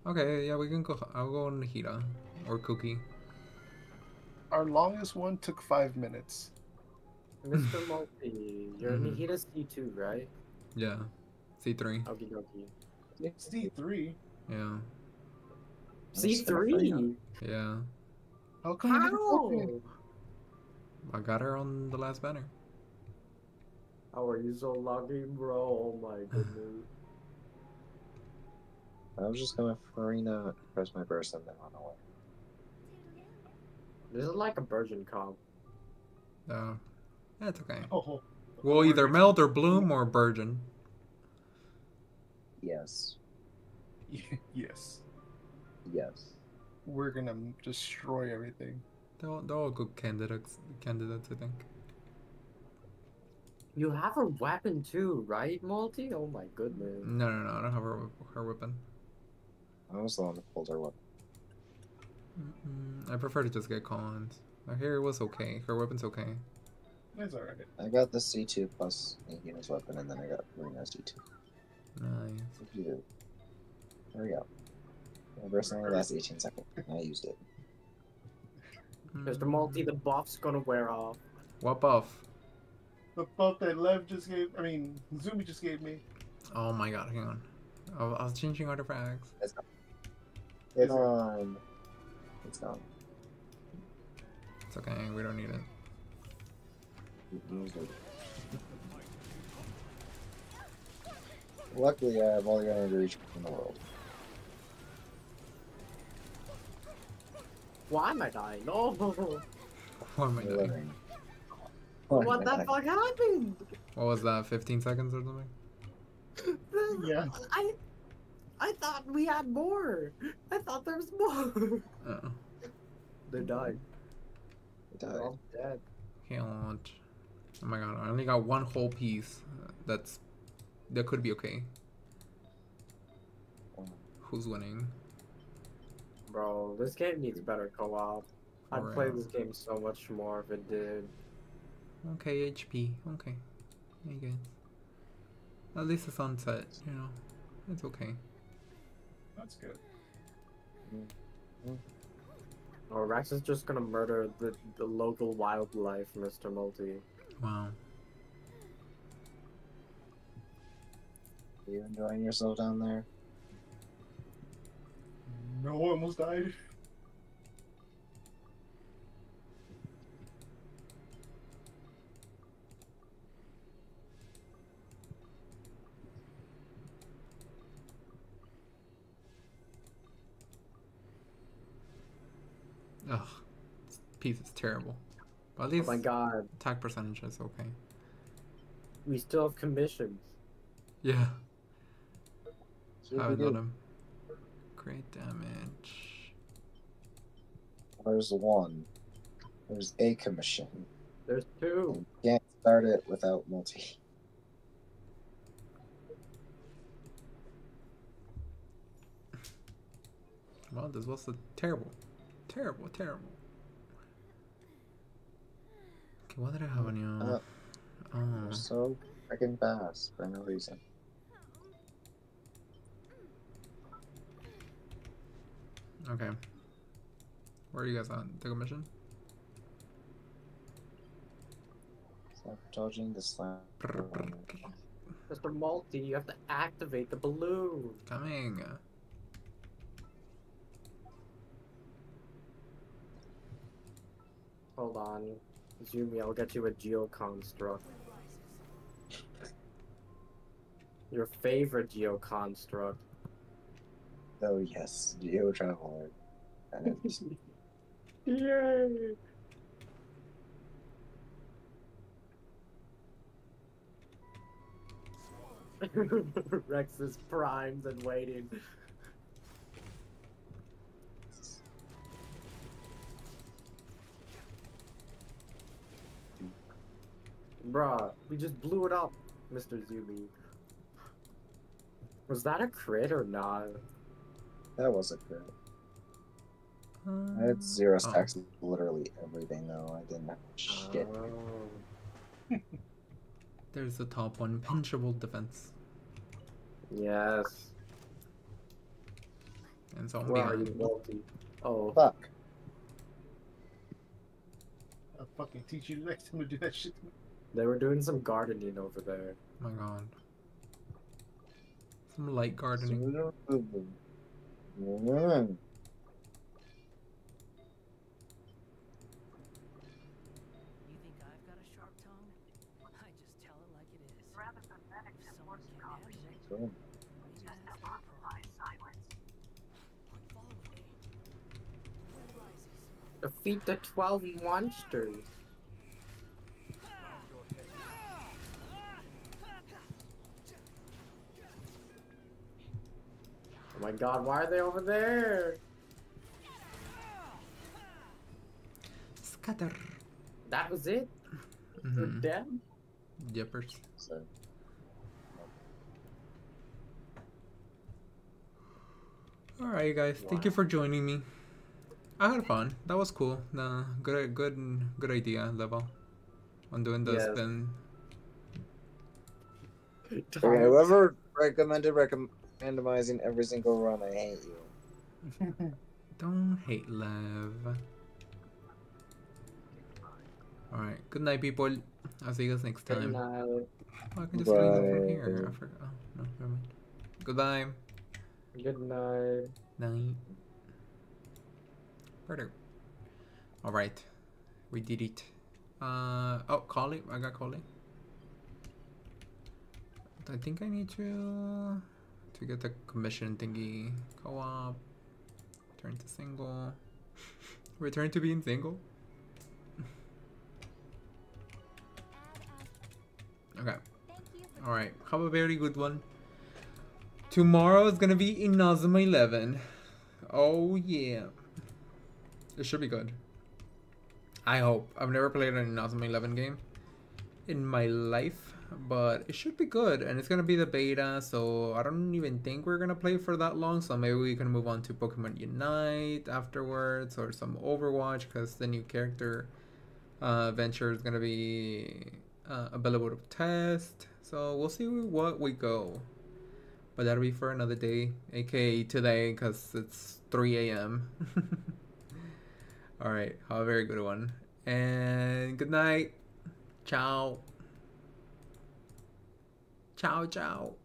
Okay, yeah, we can go. I'll go on Hira or Kuki. Our longest one took five minutes. Mr. Multi, you're Mhm. Nahida C2, right? Yeah, C3. Okie dokie. It's D3. Yeah, C3? yeah. How come How? book? I got her on the last banner. How are you so lucky, bro? Oh my goodness. I was just gonna arena, press my burst, and then run away. This is like a virgin comp. Uh, That's okay. Oh, We'll either melt or bloom or burgeon. Yes. yes. Yes. We're gonna destroy everything. They're all, they're all good candidates. Candidates, I think. You have a weapon too, right, Multi? Oh my goodness. No, no, no. I don't have her her weapon. I was the one that pulled her weapon. Mm, I prefer to just get cons. Her hair was okay. Her weapon's okay. That's alright. I got the C2 plus Nahida's weapon, and then I got Rena's D2. Nice. What did? There we go. My burst only lasts 18 seconds, I used it. Hmm. Mr. Multi, the buff's gonna wear off. What buff? the buff that Lev just gave, I mean, Zumi just gave me. Oh my god, hang on. I was, I was changing artifacts. It's Is it- gone. It's gone. It's okay, we don't need it. Luckily, I have all the energy reach in the world. Why am I dying? No! What am I You're doing? living. Oh What the God. fuck happened? What was that? 15 seconds or something? Yeah. I I thought we had more. I thought there was more. Uh, They died. It They're all dead. can't. Oh my god, I only got one whole piece. That's that could be okay. Who's winning? Bro, this game needs better co-op. I'd play this game so much more if it did. Okay, HP. Okay, I guess. At least the sunset. You know, it's okay. That's good. Mm-hmm. Oh, Rex is just gonna murder the, the local wildlife, Mr. Multi. Wow. Are you enjoying yourself down there? No, I almost died. Ugh. This piece is terrible. But at Oh my god, attack percentage is okay. we still have commissions. Yeah. See I what would we let him. Great damage. There's one. There's a commission. There's two. You can't start it without multi. Well, this was a terrible, terrible, terrible. Okay, what did I have on you? Uh, oh, You're so freaking fast for no reason. Okay. Where are you guys on? The commission? Sabotaging the slam. Mr. Multi, you have to activate the balloon. Coming. Hold on. Zumi, I'll get you a geoconstruct. Your favorite geoconstruct. Oh yes, Geo Traveler. And Yay! Rex is primed and waiting. Bruh, we just blew it up, Mr. Zumi. Was that a crit or not? That was a crit. I had um, zero oh. stacks of literally everything though. I didn't have shit. Oh, There's the top one. Pinchable defense. yes. And so Where are you, Multi? Oh, Fuck. I'll fucking teach you the next time to do that shit. they were doing some gardening over there. Oh my god. Some light gardening. Mm. You think I've got a sharp tongue? I just tell it like it is. Rather pathetic if someone can't handle it. Cool. Maybe that's their problem. Follow me. Wind rises. Defeat the 12 monsters. Oh my god, why are they over there? Scatter. That was it? They're Mm-hmm. dead? Yippers. So Alright, you guys. Thank you for joining me. I had fun. That was cool. Nah, good, good, good idea level. On doing the Yes. spin. okay, whoever recommended recomm- randomizing every single run, I hate you. Don't hate Lev. Alright, good night, people. I'll see you guys next time. Good night. Oh, I can just leave it from Bye. here. I forgot. Oh, no, never mind. Goodbye. Good night. Night. Murder. Alright. We did it. Uh oh, Collei. I got Collei. I think I need to to get the commission thingy. Co-op. Turn to single. Return to being single. Okay. Alright, have a very good one. Tomorrow is gonna be Inazuma 11. Oh yeah. It should be good. I hope. I've never played an Inazuma 11 game in my life, but it should be good. And it's gonna be the beta, so I don't even think we're gonna play for that long. So maybe we can move on to Pokemon Unite afterwards, or some Overwatch, because the new character uh, venture is gonna be uh, available to test. So we'll see what we go. But that'll be for another day, aka today, because it's 3 a.m. All right. Have a very good one. And good night. Ciao. Ciao, ciao.